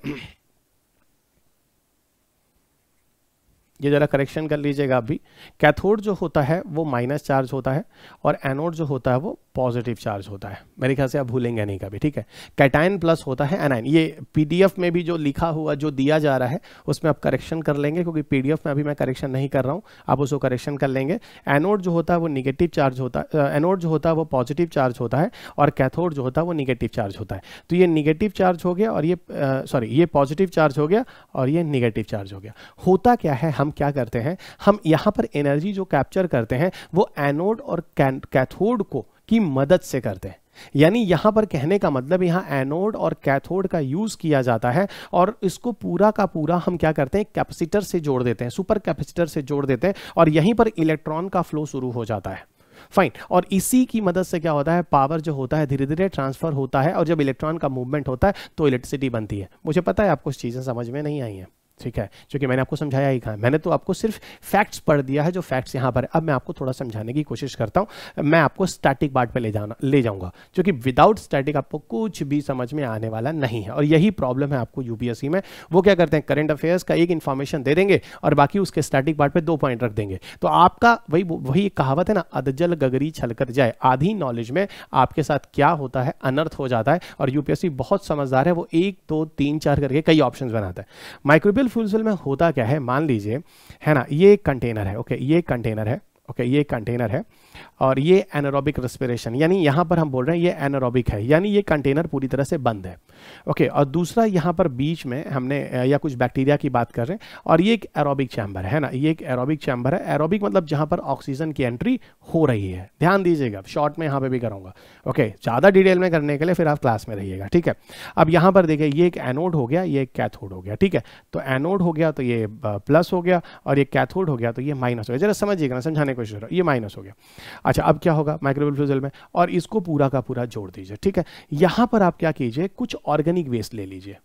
ये ज़रा करेक्शन कर लीजिएगा आप भी। कैथोड जो होता है, वो माइनस चार्ज होता है और एनोड जो होता है, वो पॉजिटिव चार्ज होता है। मेरे ख्याल से आप भूलेंगे नहीं कभी, ठीक है? कैटाइन प्लस होता है एनाइन ये पीडीएफ में भी जो लिखा हुआ, जो दिया जा रहा है, उसमें आप करेक्शन कर लेंगे, क्योंकि पीडीएफ में अभी मैं करेक्शन नहीं कर रहा हूँ। आप उसको करेक्शन कर लेंगे। एनोड जो होता है, वो निगेटिव चार्ज होता है एनोड जो होता है, वो पॉजिटिव चार्ज होता है, और कैथोड जो होता है, वो निगेटिव चार्ज होता है। तो ये निगेटिव चार्ज हो गया, और ये सॉरी ये पॉजिटिव चार्ज हो गया, और ये निगेटिव चार्ज हो गया। होता क्या है, हम क्या करते हैं? हम यहाँ पर एनर्जी जो कैप्चर करते हैं, वो एनोड और कैथोड को की मदद से करते हैं। यानी यहाँ पर कहने का मतलब यहाँ एनोड और कैथोड का यूज़ किया जाता है और इसको पूरा का पूरा हम क्या करते हैं, कैपेसिटर से जोड़ देते हैं, सुपर कैपेसिटर से जोड़ देते हैं और यहीं पर इलेक्ट्रॉन का फ्लो शुरू हो जाता है। फाइन और इसी की मदद से क्या होता है पावर जो होता है धीरे धीरे ट्रांसफ़र होता है और जब इलेक्ट्रॉन का मूवमेंट होता है तो इलेक्ट्रिसिटी बनती है। मुझे पता है आपको चीज़ें समझ में नहीं आई हैं। ठीक है? जो कि मैंने आपको समझाया ही कहा मैंने तो आपको सिर्फ़ फैक्ट्स पढ़ दिया है, जो फैक्ट्स यहाँ पर है। अब मैं आपको थोड़ा समझाने की कोशिश करता हूँ। मैं आपको स्टैटिक पार्ट पे ले जाना, ले जाऊँगा। क्योंकि विदाउट स्टैटिक आपको कुछ भी समझ में आने वाला नहीं है। और यही प्रॉब्लम है आपको यूपीएससी में। वो क्या करते हैं? करंट अफेयर्स का एक इन्फॉर्मेशन दे देंगे और बाकी उसके स्टैटिक पार्ट पर दो पॉइंट रख देंगे। तो आपका वही वही कहावत है ना, अदजल गगरी छलकर जाए। आधी नॉलेज में आपके साथ क्या होता है? अनर्थ हो जाता है। और यूपीएससी बहुत समझदार है। वो एक, दो, तीन, चार करके कई ऑप्शन बनाता है। माइक्रोबियल फ्यूल सेल में होता क्या है? मान लीजिए, है ना, ये कंटेनर है ओके ये कंटेनर है ओके ये कंटेनर है। और ये एनारोबिक रेस्पिरेशन यानी यहाँ पर हम बोल रहे हैं ये एनारोबिक है, यानी ये कंटेनर पूरी तरह से बंद है। ओके और दूसरा यहाँ पर बीच में हमने या कुछ बैक्टीरिया की बात कर रहे हैं और ये एक एरोबिक चैम्बर है ना? ये एक एरोबिक चैम्बर है। एरोबिक मतलब जहाँ पर ऑक्सीजन की एंट्री हो रही है। ध्यान दीजिएगा शॉर्ट में यहाँ पर भी करूँगा। ओके ज़्यादा डिटेल में करने के लिए फिर आप क्लास में रहिएगा, ठीक है? अब यहाँ पर देखिए, ये एक एनोड हो गया, ये एक कैथोड हो गया, ठीक है? तो एनोड हो गया तो ये प्लस हो गया और ये कैथोड हो गया तो ये माइनस हो गया। जरा समझिएगा ना, समझाने की कोशिश करो, ये माइनस हो गया। अच्छा अब क्या होगा? माइक्रोवेल फ्यूजल में। और इसको पूरा का पूरा जोड़ दीजिए, ठीक है? यहाँ पर आप क्या कीजिए, कुछ ऑर्गेनिक वेस्ट ले लीजिए।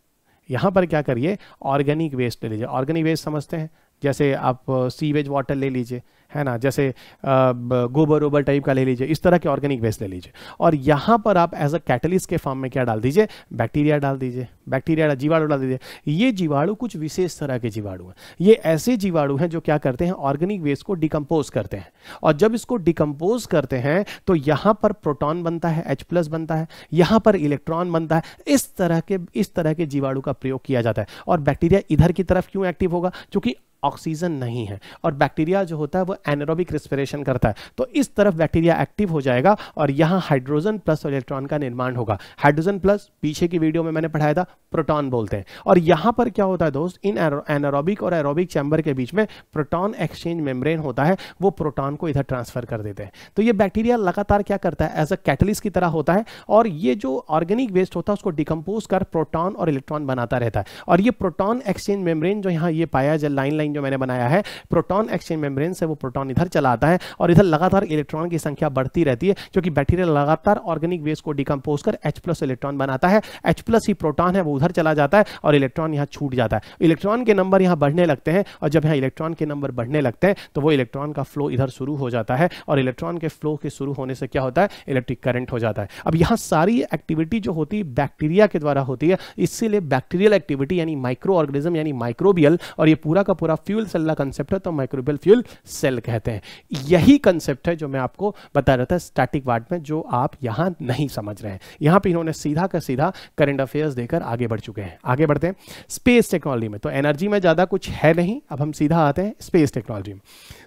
यहाँ पर क्या करिए? ऑर्गेनिक वेस्ट ले लीजिए। ऑर्गेनिक वेस्ट समझते हैं? जैसे आप सीवेज वाटर ले लीजिए, है ना? जैसे गोबर ओबर टाइप का ले लीजिए, इस तरह के ऑर्गेनिक वेस्ट ले लीजिए। और यहाँ पर आप एज अ कैटलिस्ट के फॉर्म में क्या डाल दीजिए? बैक्टीरिया डाल दीजिए बैक्टीरिया जीवाणु डाल दीजिए। ये जीवाणु कुछ विशेष तरह के जीवाणु हैं। ये ऐसे जीवाणु हैं जो क्या करते हैं? ऑर्गेनिक वेस्ट को डिकम्पोज करते हैं। और जब इसको डिकम्पोज करते हैं तो यहाँ पर प्रोटॉन बनता है एच प्लस बनता है, यहाँ पर इलेक्ट्रॉन बनता है। इस तरह के, इस तरह के जीवाणु का प्रयोग किया जाता है। और बैक्टीरिया इधर की तरफ़ क्यों एक्टिव होगा? क्योंकि ऑक्सीजन नहीं है और बैक्टीरिया जो होता है वो एनारोबिक रिस्पिरेशन करता है। तो इस तरफ़ बैक्टीरिया एक्टिव हो जाएगा और यहाँ हाइड्रोजन प्लस और इलेक्ट्रॉन का निर्माण होगा। हाइड्रोजन प्लस पीछे की वीडियो में मैंने पढ़ाया था प्रोटॉन बोलते हैं। और यहाँ पर क्या होता है दोस्त? इन एनारोबिक और एरोबिक चैम्बर के बीच में प्रोटॉन एक्सचेंज मेम्ब्रेन होता है, वो प्रोटॉन को इधर ट्रांसफ़र कर देते हैं। तो ये बैक्टीरिया लगातार क्या करता है? एज अ कैटलिस की तरह होता है और ये जो ऑर्गेनिक वेस्ट होता है, उसको डिकम्पोज कर प्रोटॉन और इलेक्ट्रॉन बनाता रहता है। और ये प्रोटॉन एक्सचेंज मेम्ब्रेन जो यहाँ ये पाया जाए लाइन लाइन जो मैंने बनाया है, प्रोटॉन एक्सचेंज मेम्ब्रेन से वो प्रोटॉन इधर चला आता है और इधर लगातार इलेक्ट्रॉन की संख्या बढ़ती रहती है क्योंकि बैक्टीरिया लगातार ऑर्गेनिक वेस्ट को डिकम्पोज कर एच प्लस इलेक्ट्रॉन बनाता है। एच प्लस ही प्रोटॉन है, वो उधर चला जाता है और इलेक्ट्रॉन यहाँ छूट जाता है। इलेक्ट्रॉन के नंबर यहाँ बढ़ने लगते हैं और जब यहाँ इलेक्ट्रॉन के नंबर बढ़ने लगते हैं तो वो इलेक्ट्रॉन का फ्लो इधर शुरू हो जाता है और इलेक्ट्रॉन के फ्लो के शुरू होने से क्या होता है? इलेक्ट्रिक करंट हो जाता है। अब यहाँ सारी एक्टिविटी जो होती है बैक्टीरिया के द्वारा होती है इसीलिए बैक्टीरियल एक्टिविटी यानी माइक्रो ऑर्गेनिज्म यानी माइक्रोबियल और ये पूरा का पूरा फ्यूल सेल का कंसेप्ट है तो माइक्रोबियल फ्यूल सेल कहते हैं। यही कंसेप्ट है जो मैं आपको बता रहा था स्टैटिक वार्ड में, जो आप यहाँ नहीं समझ रहे हैं। यहाँ पे इन्होंने सीधा का सीधा करंट अफेयर्स देकर आगे बढ़ चुके हैं। आगे बढ़ते हैं। स्पेस टेक्नोलॉजी में तो एनर्जी में ज़्यादा कुछ है नहीं। अब हम सीधा आते हैं स्पेस टेक्नोलॉजी में।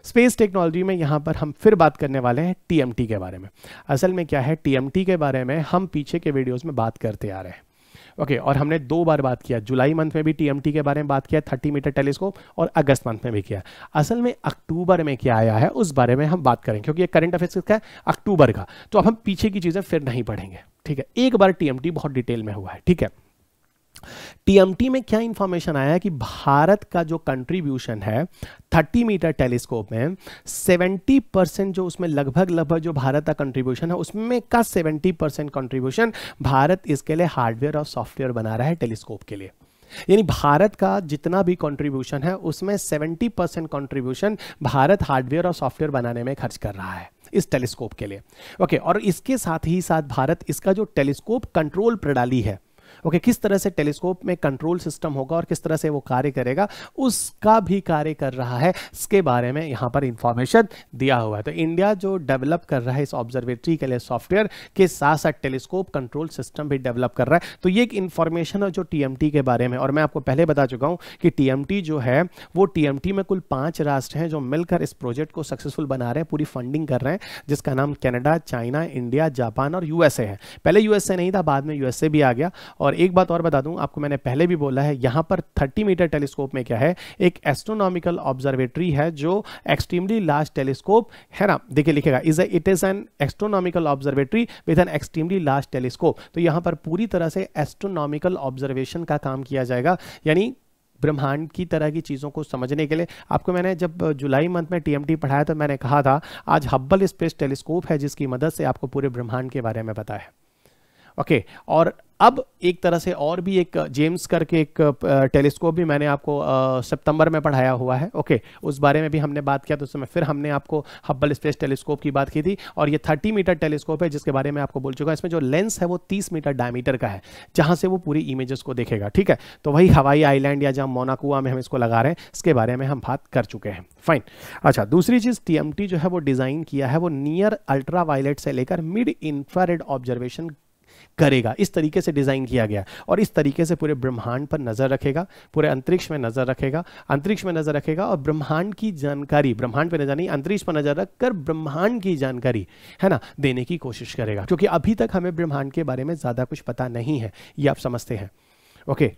स्पेस टेक्नोलॉजी में यहाँ पर हम फिर बात करने वाले हैं टीएमटी के बारे में। असल में क्या है? टीएमटी के बारे में हम पीछे के वीडियोस में बात करते आ रहे हैं। ओके और हमने दो बार बात किया। जुलाई मंथ में भी टीएमटी के बारे में बात किया थर्टी मीटर टेलीस्कोप और अगस्त मंथ में भी किया। असल में अक्टूबर में क्या आया है, उस बारे में हम बात करें क्योंकि ये करंट अफेयर्स किसका है, अक्टूबर का। तो अब हम पीछे की चीज़ें फिर नहीं पढ़ेंगे। ठीक है, एक बार टीएमटी बहुत डिटेल में हुआ है, ठीक है? टीएमटी में क्या इंफॉर्मेशन आया कि भारत का जो कंट्रीब्यूशन है 30 मीटर टेलीस्कोप में 70 परसेंट जो उसमें लगभग लगभग जो भारत का कंट्रीब्यूशन है, उसमें का 70 परसेंट कंट्रीब्यूशन भारत इसके लिए हार्डवेयर और सॉफ्टवेयर बना रहा है टेलीस्कोप के लिए। यानी भारत का जितना भी कंट्रीब्यूशन है, उसमें 70 परसेंट कॉन्ट्रीब्यूशन भारत हार्डवेयर और सॉफ्टवेयर बनाने में खर्च कर रहा है, इस टेलीस्कोप के लिए। ओके और इसके साथ ही साथ भारत इसका जो टेलीस्कोप कंट्रोल प्रणाली है ओके, किस तरह से टेलीस्कोप में कंट्रोल सिस्टम होगा और किस तरह से वो कार्य करेगा, उसका भी कार्य कर रहा है। इसके बारे में यहाँ पर इंफॉर्मेशन दिया हुआ है। तो इंडिया जो डेवलप कर रहा है इस ऑब्जर्वेटरी के लिए सॉफ्टवेयर के साथ साथ टेलीस्कोप कंट्रोल सिस्टम भी डेवलप कर रहा है। तो ये एक इन्फॉर्मेशन है जो टीएमटी के बारे में, और मैं आपको पहले बता चुका हूँ कि टीएमटी जो है, वो टीएमटी में कुल पाँच राष्ट्र हैं जो मिलकर इस प्रोजेक्ट को सक्सेसफुल बना रहे हैं, पूरी फंडिंग कर रहे हैं, जिसका नाम कैनेडा चाइना इंडिया जापान और यूएसए है। पहले यूएसए नहीं था, बाद में यूएसए भी आ गया, और एक बात और बता दूँ आपको मैंने पहले भी बोला है यहाँ पर 30 मीटर टेलीस्कोप में क्या है एक एस्ट्रोनॉमिकल ऑब्जर्वेटरी है जो एक्सट्रीमली लार्ज टेलीस्कोप है ना। देखिए लिखेगा is it is an astronomical observatory with an extremely large telescope तो यहाँ पर पूरी तरह से एस्ट्रोनॉमिकल ऑब्जर्वेशन का काम किया जाएगा यानी ब्रह्मांड की तरह की चीज़ों को समझने के लिए। आपको मैंने जब जुलाई मंथ में टीएमटी पढ़ाया तो मैंने कहा था आज हब्बल स्पेस टेलीस्कोप है जिसकी मदद से आपको पूरे ब्रह्मांड के बारे में पता है। ओके okay, और अब एक तरह से और भी एक जेम्स करके एक टेलीस्कोप भी मैंने आपको सितंबर में पढ़ाया हुआ है। ओके उस बारे में भी हमने बात किया तो उस समय फिर हमने आपको हब्बल स्पेस टेलीस्कोप की बात की थी और ये 30 मीटर टेलीस्कोप है जिसके बारे में आपको बोल चुका इसमें जो लेंस है वो 30 मीटर डायमीटर का है, जहाँ से वो पूरी इमेजेस को देखेगा। ठीक है तो वही हवाई आईलैंड या जहाँ मोनाकुआ में हम इसको लगा रहे हैं, इसके बारे में हम बात कर चुके हैं। फाइन अच्छा दूसरी चीज़ टीएमटी जो है वो डिज़ाइन किया है, वो नियर अल्ट्रा से लेकर मिड इंफ्रारेड ऑब्जर्वेशन करेगा। इस तरीके से डिज़ाइन किया गया। और इस तरीके से पूरे ब्रह्मांड पर नज़र रखेगा, पूरे अंतरिक्ष में नज़र रखेगा, अंतरिक्ष में नज़र रखेगा और ब्रह्मांड की जानकारी, ब्रह्मांड पर नज़र नहीं, अंतरिक्ष पर नज़र रखकर ब्रह्मांड की जानकारी, है ना, देने की कोशिश करेगा। क्योंकि अभी तक हमें ब्रह्मांड के बारे में ज़्यादा कुछ पता नहीं है, ये आप समझते हैं। ओके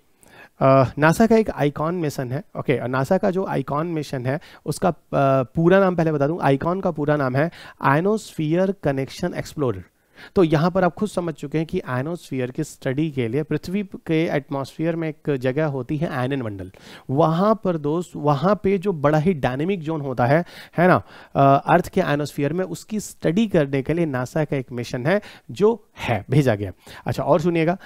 नासा का एक आइकॉन मिशन है, ओके नासा का जो आइकॉन मिशन है, उसका पूरा नाम पहले बता दूँ, आइकॉन का पूरा नाम है आयनोस्फियर कनेक्शन एक्सप्लोरर। तो यहाँ पर आप खुद समझ चुके हैं कि आयनोस्फीयर की स्टडी के लिए, पृथ्वी के एटमॉस्फेयर में एक जगह होती है आयनन मंडल। वहाँ पर दोस्त, वहाँ पे जो बड़ा ही डायनेमिक जोन होता है है ना? अर्थ के आयनोस्फीयर में उसकी स्टडी करने के लिए नासा का एक मिशन है, जो है, भेजा गया। अच्छा और सुनिएगा।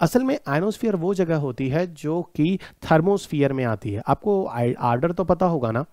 असल में आयनोस्फीयर वो जगह होती है जो कि थर्मोस्फियर में आती है। आपको आर्डर तो पता होगा ना?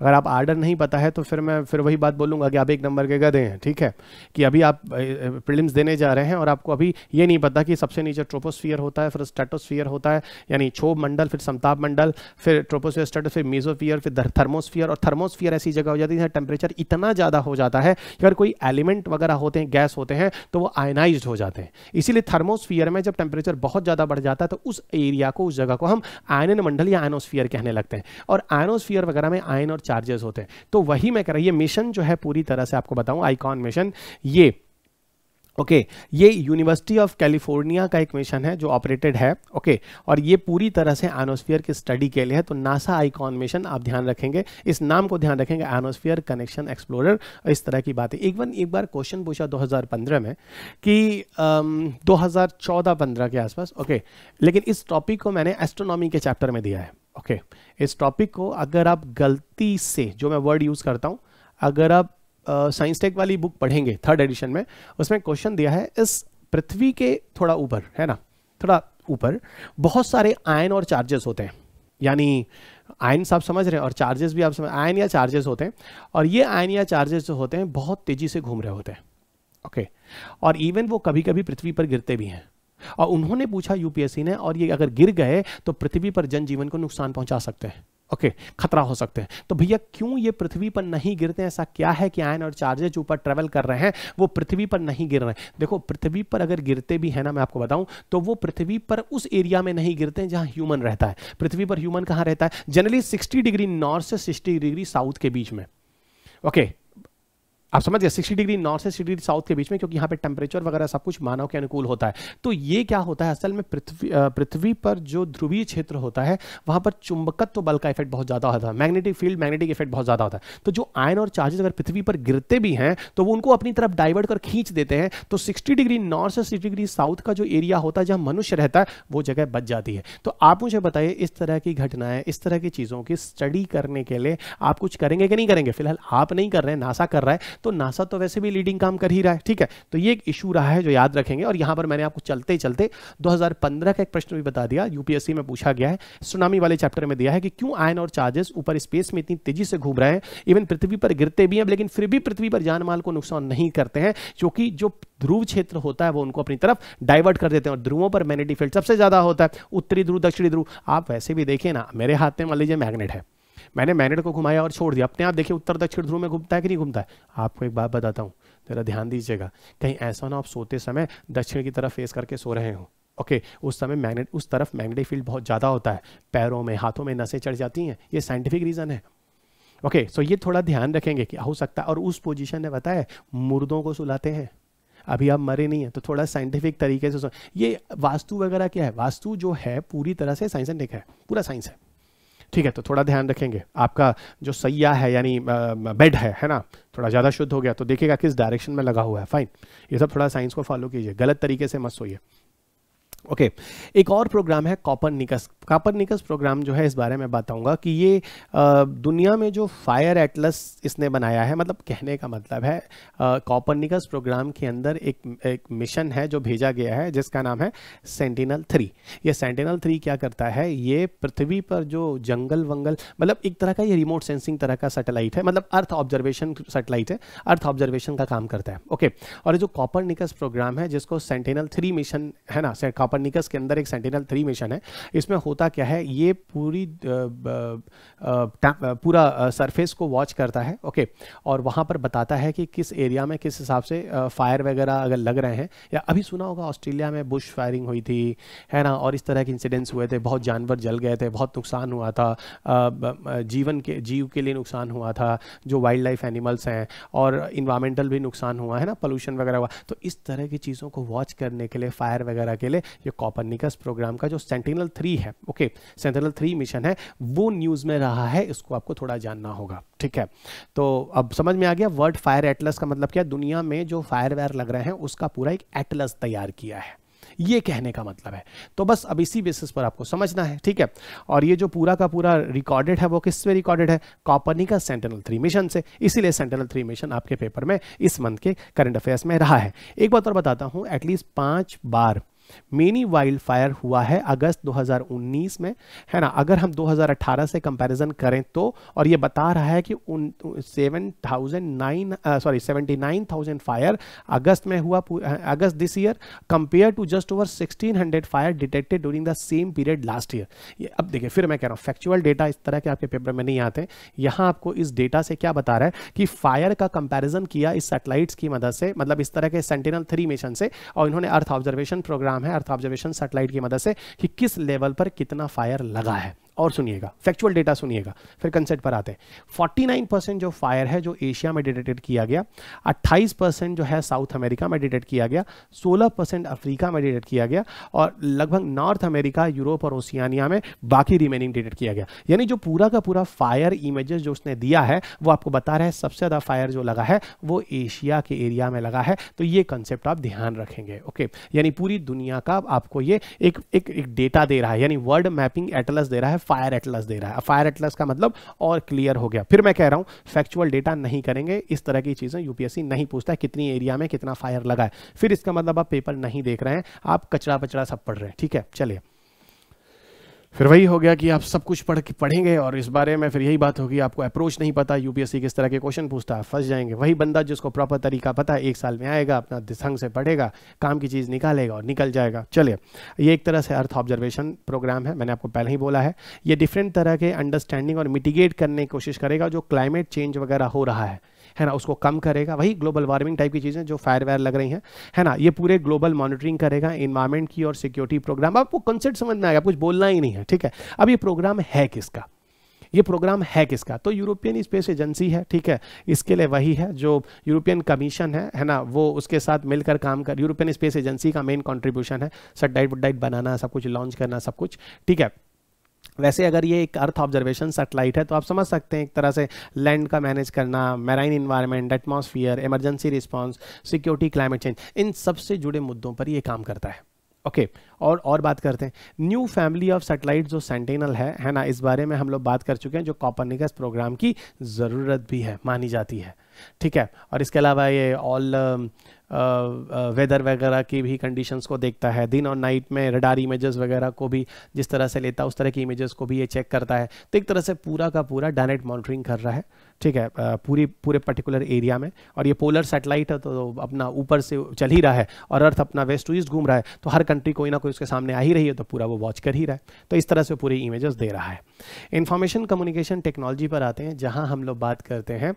अगर आप आर्डर नहीं पता है तो फिर मैं फिर वही बात बोलूँगा कि आप एक नंबर के गधे हैं, ठीक है? कि अभी आप प्रिलिम्स देने जा रहे हैं और आपको अभी ये नहीं पता कि सबसे नीचे ट्रोपोस्फियर होता है, फिर स्टेटोस्फियर होता है, यानी क्षोभ मंडल, फिर समताप मंडल, फिर ट्रोपोस्फियर स्टेटोस्फियर मीजोफियर फिर थर्मोस्फियर और थर्मोस्फियर ऐसी जगह हो जाती है जहाँ टेम्परेचर इतना ज़्यादा हो जाता है कि अगर कोई एलिमेंट वगैरह होते हैं गैस होते हैं तो वो आयनाइज हो जाते हैं। इसीलिए थर्मोस्फियर में जब टेम्परेचर बहुत ज़्यादा बढ़ जाता है तो उस एरिया को, उस जगह को हम आयन मंडल या आयनोस्फियर कहने लगते हैं। और आयनोस्फियर वगैरह में आयन और चार्जेस होते हैं। तो वही मैं कह रहा ये मिशन जो है पूरी तरह से आपको बताऊँ आईकॉन मिशन ये ओके okay, ये यूनिवर्सिटी ऑफ़ कैलिफ़ोर्निया का एक मिशन है जो ऑपरेटेड है ओके okay, और ये पूरी तरह से एनोस्फियर की स्टडी के लिए है। तो नासा आइकॉन मिशन आप ध्यान रखेंगे इस नाम को ध्यान रखेंगे एनोस्फियर कनेक्शन एक्सप्लोरर इस तरह की बात। है एक बार एक बार क्वेश्चन पूछा 2015 में कि दो हज़ार के आसपास ओके okay, लेकिन इस टॉपिक को मैंने एस्ट्रोनॉमी के चैप्टर में दिया है। ओके okay, इस टॉपिक को अगर आप गलती से जो मैं वर्ड यूज़ करता हूँ अगर आप साइंस टेक वाली बुक पढ़ेंगे थर्ड एडिशन में उसमें क्वेश्चन दिया है इस पृथ्वी के थोड़ा ऊपर है ना? थोड़ा ऊपर बहुत सारे आयन और चार्जेस होते हैं। यानी आयन आप समझ रहे हैं और चार्जेस भी आप समझ आयन या चार्जेस होते हैं। और ये आयन या चार्जेस जो होते हैं बहुत तेज़ी से घूम रहे होते हैं। Okay okay. और इवन वो कभी कभी पृथ्वी पर गिरते भी हैं। और उन्होंने पूछा यूपीएससी ने और ये अगर गिर गए तो पृथ्वी पर जनजीवन को नुकसान पहुँचा सकते हैं। ओके okay, खतरा हो सकते हैं। तो भैया क्यों ये पृथ्वी पर नहीं गिरते हैं? ऐसा क्या है कि आयन और चार्जेस जो ऊपर ट्रेवल कर रहे हैं वो पृथ्वी पर नहीं गिर रहे देखो पृथ्वी पर अगर गिरते भी है ना मैं आपको बताऊँ तो वो पृथ्वी पर उस एरिया में नहीं गिरते जहाँ ह्यूमन रहता है। पृथ्वी पर ह्यूमन कहाँ रहता है? जनरली सिक्सटी डिग्री नॉर्थ से सिक्सटी डिग्री साउथ के बीच में। ओके okay, आप समझ गए सिक्सटी डिग्री नॉर्थ से सिक्सटी डिग्री साउथ के बीच में, क्योंकि यहाँ पे टेम्परेचर वगैरह सब कुछ मानव के अनुकूल होता है। तो ये क्या होता है? असल में पृथ्वी पृथ्वी पर जो ध्रुवीय क्षेत्र होता है, वहाँ पर चुंबकत्व बल का इफ़ेक्ट बहुत ज़्यादा होता है। मैग्नेटिक फ़ील्ड मैग्नेटिक इफ़ेक्ट बहुत ज़्यादा होता है। तो जो आयन और चार्जेस अगर पृथ्वी पर गिरते भी हैं तो वो उनको अपनी तरफ़ डाइवर्ट कर खींच देते हैं। तो सिक्सटी डिग्री नॉर्थ से सिक्सटी डिग्री साउथ का जो एरिया होता है, जहाँ मनुष्य रहता है, वो जगह बच जाती है। तो आप मुझे बताइए, इस तरह की घटनाएँ, इस तरह की चीज़ों की स्टडी करने के लिए आप कुछ करेंगे कि नहीं करेंगे? फ़िलहाल आप नहीं कर रहे हैं, नासा कर रहा है। तो नासा तो वैसे भी लीडिंग काम कर ही रहा है, ठीक है? तो ये एक इशू रहा है जो याद रखेंगे और यहाँ पर मैंने आपको चलते चलते 2015 का एक प्रश्न भी बता दिया यूपीएससी में पूछा गया है। सुनामी वाले चैप्टर में दिया है कि क्यों आयन और चार्जेस ऊपर स्पेस में इतनी तेज़ी से घूम रहे हैं? इवन पृथ्वी पर गिरते भी हैं लेकिन फिर भी पृथ्वी पर जान माल को नुकसान नहीं करते हैं क्योंकि जो ध्रुव क्षेत्र होता है वो उनको अपनी तरफ़ डाइवर्ट कर देते हैं और ध्रुवों पर मैग्नेटिक फ़ील्ड सबसे ज़्यादा होता है, उत्तरी ध्रुव, दक्षिणी ध्रुव। आप वैसे भी देखिए ना, मेरे हाथ में मान लीजिए मैग्नेट है। मैंने मैग्नेट को घुमाया और छोड़ दिया। अपने आप देखिए उत्तर दक्षिण ध्रुव में घूमता है कि नहीं घूमता है? आपको एक बात बताता हूँ जरा ध्यान दीजिएगा। कहीं ऐसा ना आप सोते समय दक्षिण की तरफ़ फेस करके सो रहे हो ओके okay, उस समय मैग्नेट उस तरफ़ मैग्नेटिक फ़ील्ड बहुत ज़्यादा होता है। पैरों में हाथों में नसें चढ़ जाती हैं। ये साइंटिफिक रीज़न है। ओके okay, सो so ये थोड़ा ध्यान रखेंगे कि हो सकता है और उस पोजीशन ने बताया मुर्दों को सुलाते हैं। अभी आप मरे नहीं हैं तो थोड़ा साइंटिफिक तरीके से ये वास्तु वगैरह क्या है? वास्तु जो है पूरी तरह से साइंस है। पूरा साइंस है। ठीक है तो थोड़ा ध्यान रखेंगे। आपका जो सैया है, यानी बेड है है ना? थोड़ा ज़्यादा शुद्ध हो गया तो देखिएगा किस डायरेक्शन में लगा हुआ है। फाइन ये सब थोड़ा साइंस को फॉलो कीजिए। गलत तरीके से मत सोइए। Okay okay. एक और प्रोग्राम है Copernicus Copernicus programme जो है इस बारे में बताऊँगा कि ये दुनिया में जो फायर एटलस इसने बनाया है मतलब कहने का मतलब है कॉपर निकस प्रोग्राम के अंदर एक एक मिशन है जो भेजा गया है, जिसका नाम है सेंटिनल थ्री ये सेंटिनल थ्री क्या करता है? ये पृथ्वी पर जो जंगल वंगल मतलब एक तरह का ये रिमोट सेंसिंग तरह का सेटेलाइट है मतलब अर्थ ऑब्जर्वेशन सेटेलाइट है अर्थ ऑब्जर्वेशन का काम करता है। ओके और जो कॉपर निकस प्रोग्राम है, जिसको सेंटिनल थ्री मिशन है ना कॉपरनिकस के अंदर एक सेंटिनल थ्री मिशन है, इसमें होता क्या है, ये पूरी पूरा सरफेस को वॉच करता है ओके और वहाँ पर बताता है कि किस एरिया में किस हिसाब से फायर वगैरह अगर लग रहे हैं, या अभी सुना होगा ऑस्ट्रेलिया में बुश फायरिंग हुई थी, है ना? और इस तरह के इंसिडेंट्स हुए थे, बहुत जानवर जल गए थे, बहुत नुकसान हुआ था जीवन के, जीव के लिए नुकसान हुआ था, जो वाइल्ड लाइफ एनिमल्स हैं, और इन्वायरमेंटल भी नुकसान हुआ, है ना? पोल्यूशन वगैरह हुआ। तो इस तरह की चीज़ों को वॉच करने के लिए फायर वगैरह के लिए, ये कॉपरनिकस प्रोग्राम का जो सेंटिनल थ्री है ओके सेंटिनल थ्री मिशन है। वो न्यूज़ में रहा है, इसको आपको थोड़ा जानना होगा, ठीक है? तो अब समझ में आ गया वर्ल्ड फायर एटलस का मतलब क्या दुनिया में जो फायर वायर लग रहे हैं, उसका पूरा एक एटलस तैयार किया है। ये कहने का मतलब है। तो बस अब इसी बेसिस पर आपको समझना है, ठीक है? और ये जो पूरा का पूरा रिकॉर्डेड है, वो किसमें रिकॉर्डेड है? कॉपरनी का सेंटिनल थ्री मिशन से। इसीलिए सेंटिनल थ्री मिशन आपके पेपर में इस मंथ के करंट अफेयर्स में रहा है। एक बात और बताता हूँ एटलीस्ट पाँच बार मेनी वाइल्ड फायर हुआ है अगस्त 2019 में, है ना? अगर हम 2018 से कंपैरिजन करें तो और ये बता रहा है कि उन seven thousand nine sorry seventy nine thousand fire अगस्त में हुआ August this year compare to just over sixteen hundred fire detected during the same period last year ये, अब देखिए, फिर मैं कह रहा हूँ फैक्चुअल डेटा इस तरह के आपके पेपर में नहीं आते यहाँ आपको इस डेटा से क्या बता रहा है कि फायर का कंपैरिजन किया इस सैटेलाइट्स की मदद से मतलब इस तरह के सेंटिनल थ्री मिशन से, और इन्होंने अर्थ ऑब्जर्वेशन प्रोग्राम है अर्थ ऑब्जर्वेशन सेटेलाइट की मदद से कि किस लेवल पर कितना फायर लगा है। और सुनिएगा फैक्चुअल डेटा सुनिएगा फिर कंसेप्ट पर आते हैं। 49 परसेंट जो फायर है जो एशिया में डिटेक्टेड किया गया 28 परसेंट जो है साउथ अमेरिका में डिटेक्ट किया गया 16 परसेंट अफ्रीका में डिटेक्ट किया गया और लगभग नॉर्थ अमेरिका यूरोप और ओसियानिया में बाकी रिमेनिंग डिटेक्ट किया गया। यानी जो पूरा का पूरा फायर इमेजेस जो उसने दिया है वो आपको बता रहा है सबसे ज़्यादा फायर जो लगा है वो एशिया के एरिया में लगा है। तो ये कंसेप्ट आप ध्यान रखेंगे ओके यानी पूरी दुनिया का आपको ये एक एक, एक डेटा दे रहा है यानी वर्ल्ड मैपिंग एटलस दे रहा है फायर एटलस दे रहा है। फायर एटलस का मतलब और क्लियर हो गया। फिर मैं कह रहा हूँ फैक्चुअल डेटा नहीं करेंगे। इस तरह की चीज़ें यूपीएससी नहीं पूछता है, कितनी एरिया में कितना फायर लगा है। फिर इसका मतलब आप पेपर नहीं देख रहे हैं, आप कचरा पचरा सब पढ़ रहे हैं। ठीक है, चलिए। फिर वही हो गया कि आप सब कुछ पढ़ के पढ़ेंगे और इस बारे में फिर यही बात होगी, आपको अप्रोच नहीं पता यूपीएससी किस तरह के क्वेश्चन पूछता है फंस जाएँगे। वही बंदा जिसको प्रॉपर तरीका पता है एक साल में आएगा, अपना दिसंग से पढ़ेगा, काम की चीज़ निकालेगा और निकल जाएगा। चलिए, ये एक तरह से अर्थ ऑब्जर्वेशन प्रोग्राम है, मैंने आपको पहले ही बोला है। ये डिफरेंट तरह के अंडरस्टैंडिंग और मिटिगेट करने की कोशिश करेगा जो क्लाइमेट चेंज वगैरह हो रहा है। है ना, उसको कम करेगा। वही ग्लोबल वार्मिंग टाइप की चीज़ें जो फायर वायर लग रही हैं, है ना, ये पूरे ग्लोबल मॉनिटरिंग करेगा इन्वायरमेंट की और सिक्योरिटी प्रोग्राम आपको कंसेप्ट समझ में आएगा कुछ बोलना ही नहीं है, ठीक है? अब ये प्रोग्राम है किसका? ये प्रोग्राम है किसका? तो यूरोपियन स्पेस एजेंसी है, ठीक है? इसके लिए वही है जो यूरोपियन कमीशन है है ना, वो उसके साथ मिलकर काम कर यूरोपियन स्पेस एजेंसी का मेन कंट्रीब्यूशन है सटाइट डाइट बनाना, सब कुछ लॉन्च करना, सब कुछ, ठीक है? वैसे अगर ये एक अर्थ ऑब्जर्वेशन सेटेलाइट है तो आप समझ सकते हैं एक तरह से लैंड का मैनेज करना marine environment atmosphere emergency response security climate change इन सबसे जुड़े मुद्दों पर ये काम करता है। ओके okay, और और बात करते हैं। न्यू फैमिली ऑफ़ सेटेलाइट जो सेंटेनल है है ना इस बारे में हम लोग बात कर चुके हैं जो कॉपरनिकस प्रोग्राम की ज़रूरत भी है मानी जाती है। ठीक है और इसके अलावा ये ऑल वेदर वगैरह की भी कंडीशंस को देखता है। दिन और नाइट में रडार इमेजेस वगैरह को भी जिस तरह से लेता है, उस तरह की इमेजेस को भी ये चेक करता है। तो एक तरह से पूरा का पूरा डायरेक्ट मॉनिटरिंग कर रहा है। ठीक है पूरी, पूरे पर्टिकुलर एरिया में। और ये पोलर सेटेलाइट है तो अपना ऊपर से चल ही रहा है और अर्थ अपना वेस्ट टू ईस्ट घूम रहा है। तो हर कंट्री कोई ना कोई उसके सामने आ ही रही है तो पूरा वो वॉच कर ही रहा है। तो इस तरह से पूरी इमेजेस दे रहा है। इंफॉर्मेशन कम्युनिकेशन टेक्नोलॉजी पर आते हैं, जहाँ हम लोग बात करते हैं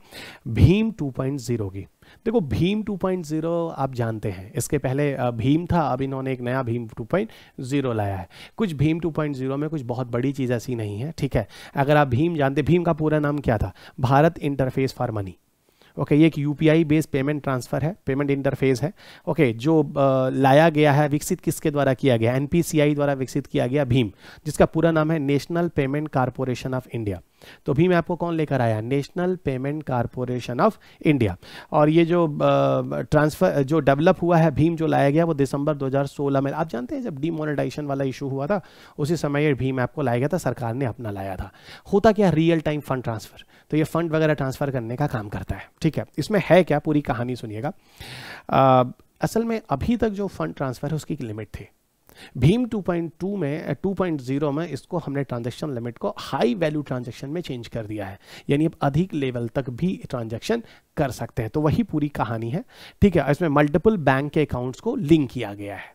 भीम 2.0 की। देखो भीम 2.0 आप जानते हैं। इसके पहले भीम था अब इन्होंने एक नया भीम 2.0 लाया है। कुछ भीम 2.0 में कुछ बहुत बड़ी चीज़ ऐसी नहीं है ठीक है? अगर आप भीम जानते भीम का पूरा नाम क्या था? Bharat interface for money. Okay ये एक यूपीआई बेस्ड पेमेंट ट्रांसफ़र है पेमेंट इंटरफेस है। ओके okay, जो आ, लाया गया है विकसित किसके द्वारा किया गया? एनपीसीआई द्वारा विकसित किया गया भीम जिसका पूरा नाम है national payment corporation of India. तो भी मैं आपको कौन लेकर आया? National payment corporation of India और ये जो ट्रांसफ़र जो डेवलप हुआ है, भीम जो लाया गया, वो दिसंबर 2016 में, आप जानते हैं जब डीमोनेटाइजेशन वाला इशू हुआ था, उसी समय ये भीम ऐप को लाया गया था, सरकार ने अपना लाया था। होता क्या रियल टाइम फंड ट्रांसफ़र तो ये फंड वगैरह ट्रांसफ़र करने का काम करता है, ठीक है? इसमें है क्या? पूरी कहानी सुनिएगा। असल में अभी तक जो फंड ट्रांसफ़र है, उसकी लिमिट थी। भीम 2.2 में 2.0 में इसको हमने ट्रांजेक्शन लिमिट को हाई वैल्यू ट्रांजेक्शन में चेंज कर दिया है। यानी अब अधिक लेवल तक भी ट्रांजेक्शन कर सकते हैं। तो वही पूरी कहानी है। ठीक है, इसमें मल्टीपल बैंक के अकाउंट्स को लिंक किया गया है।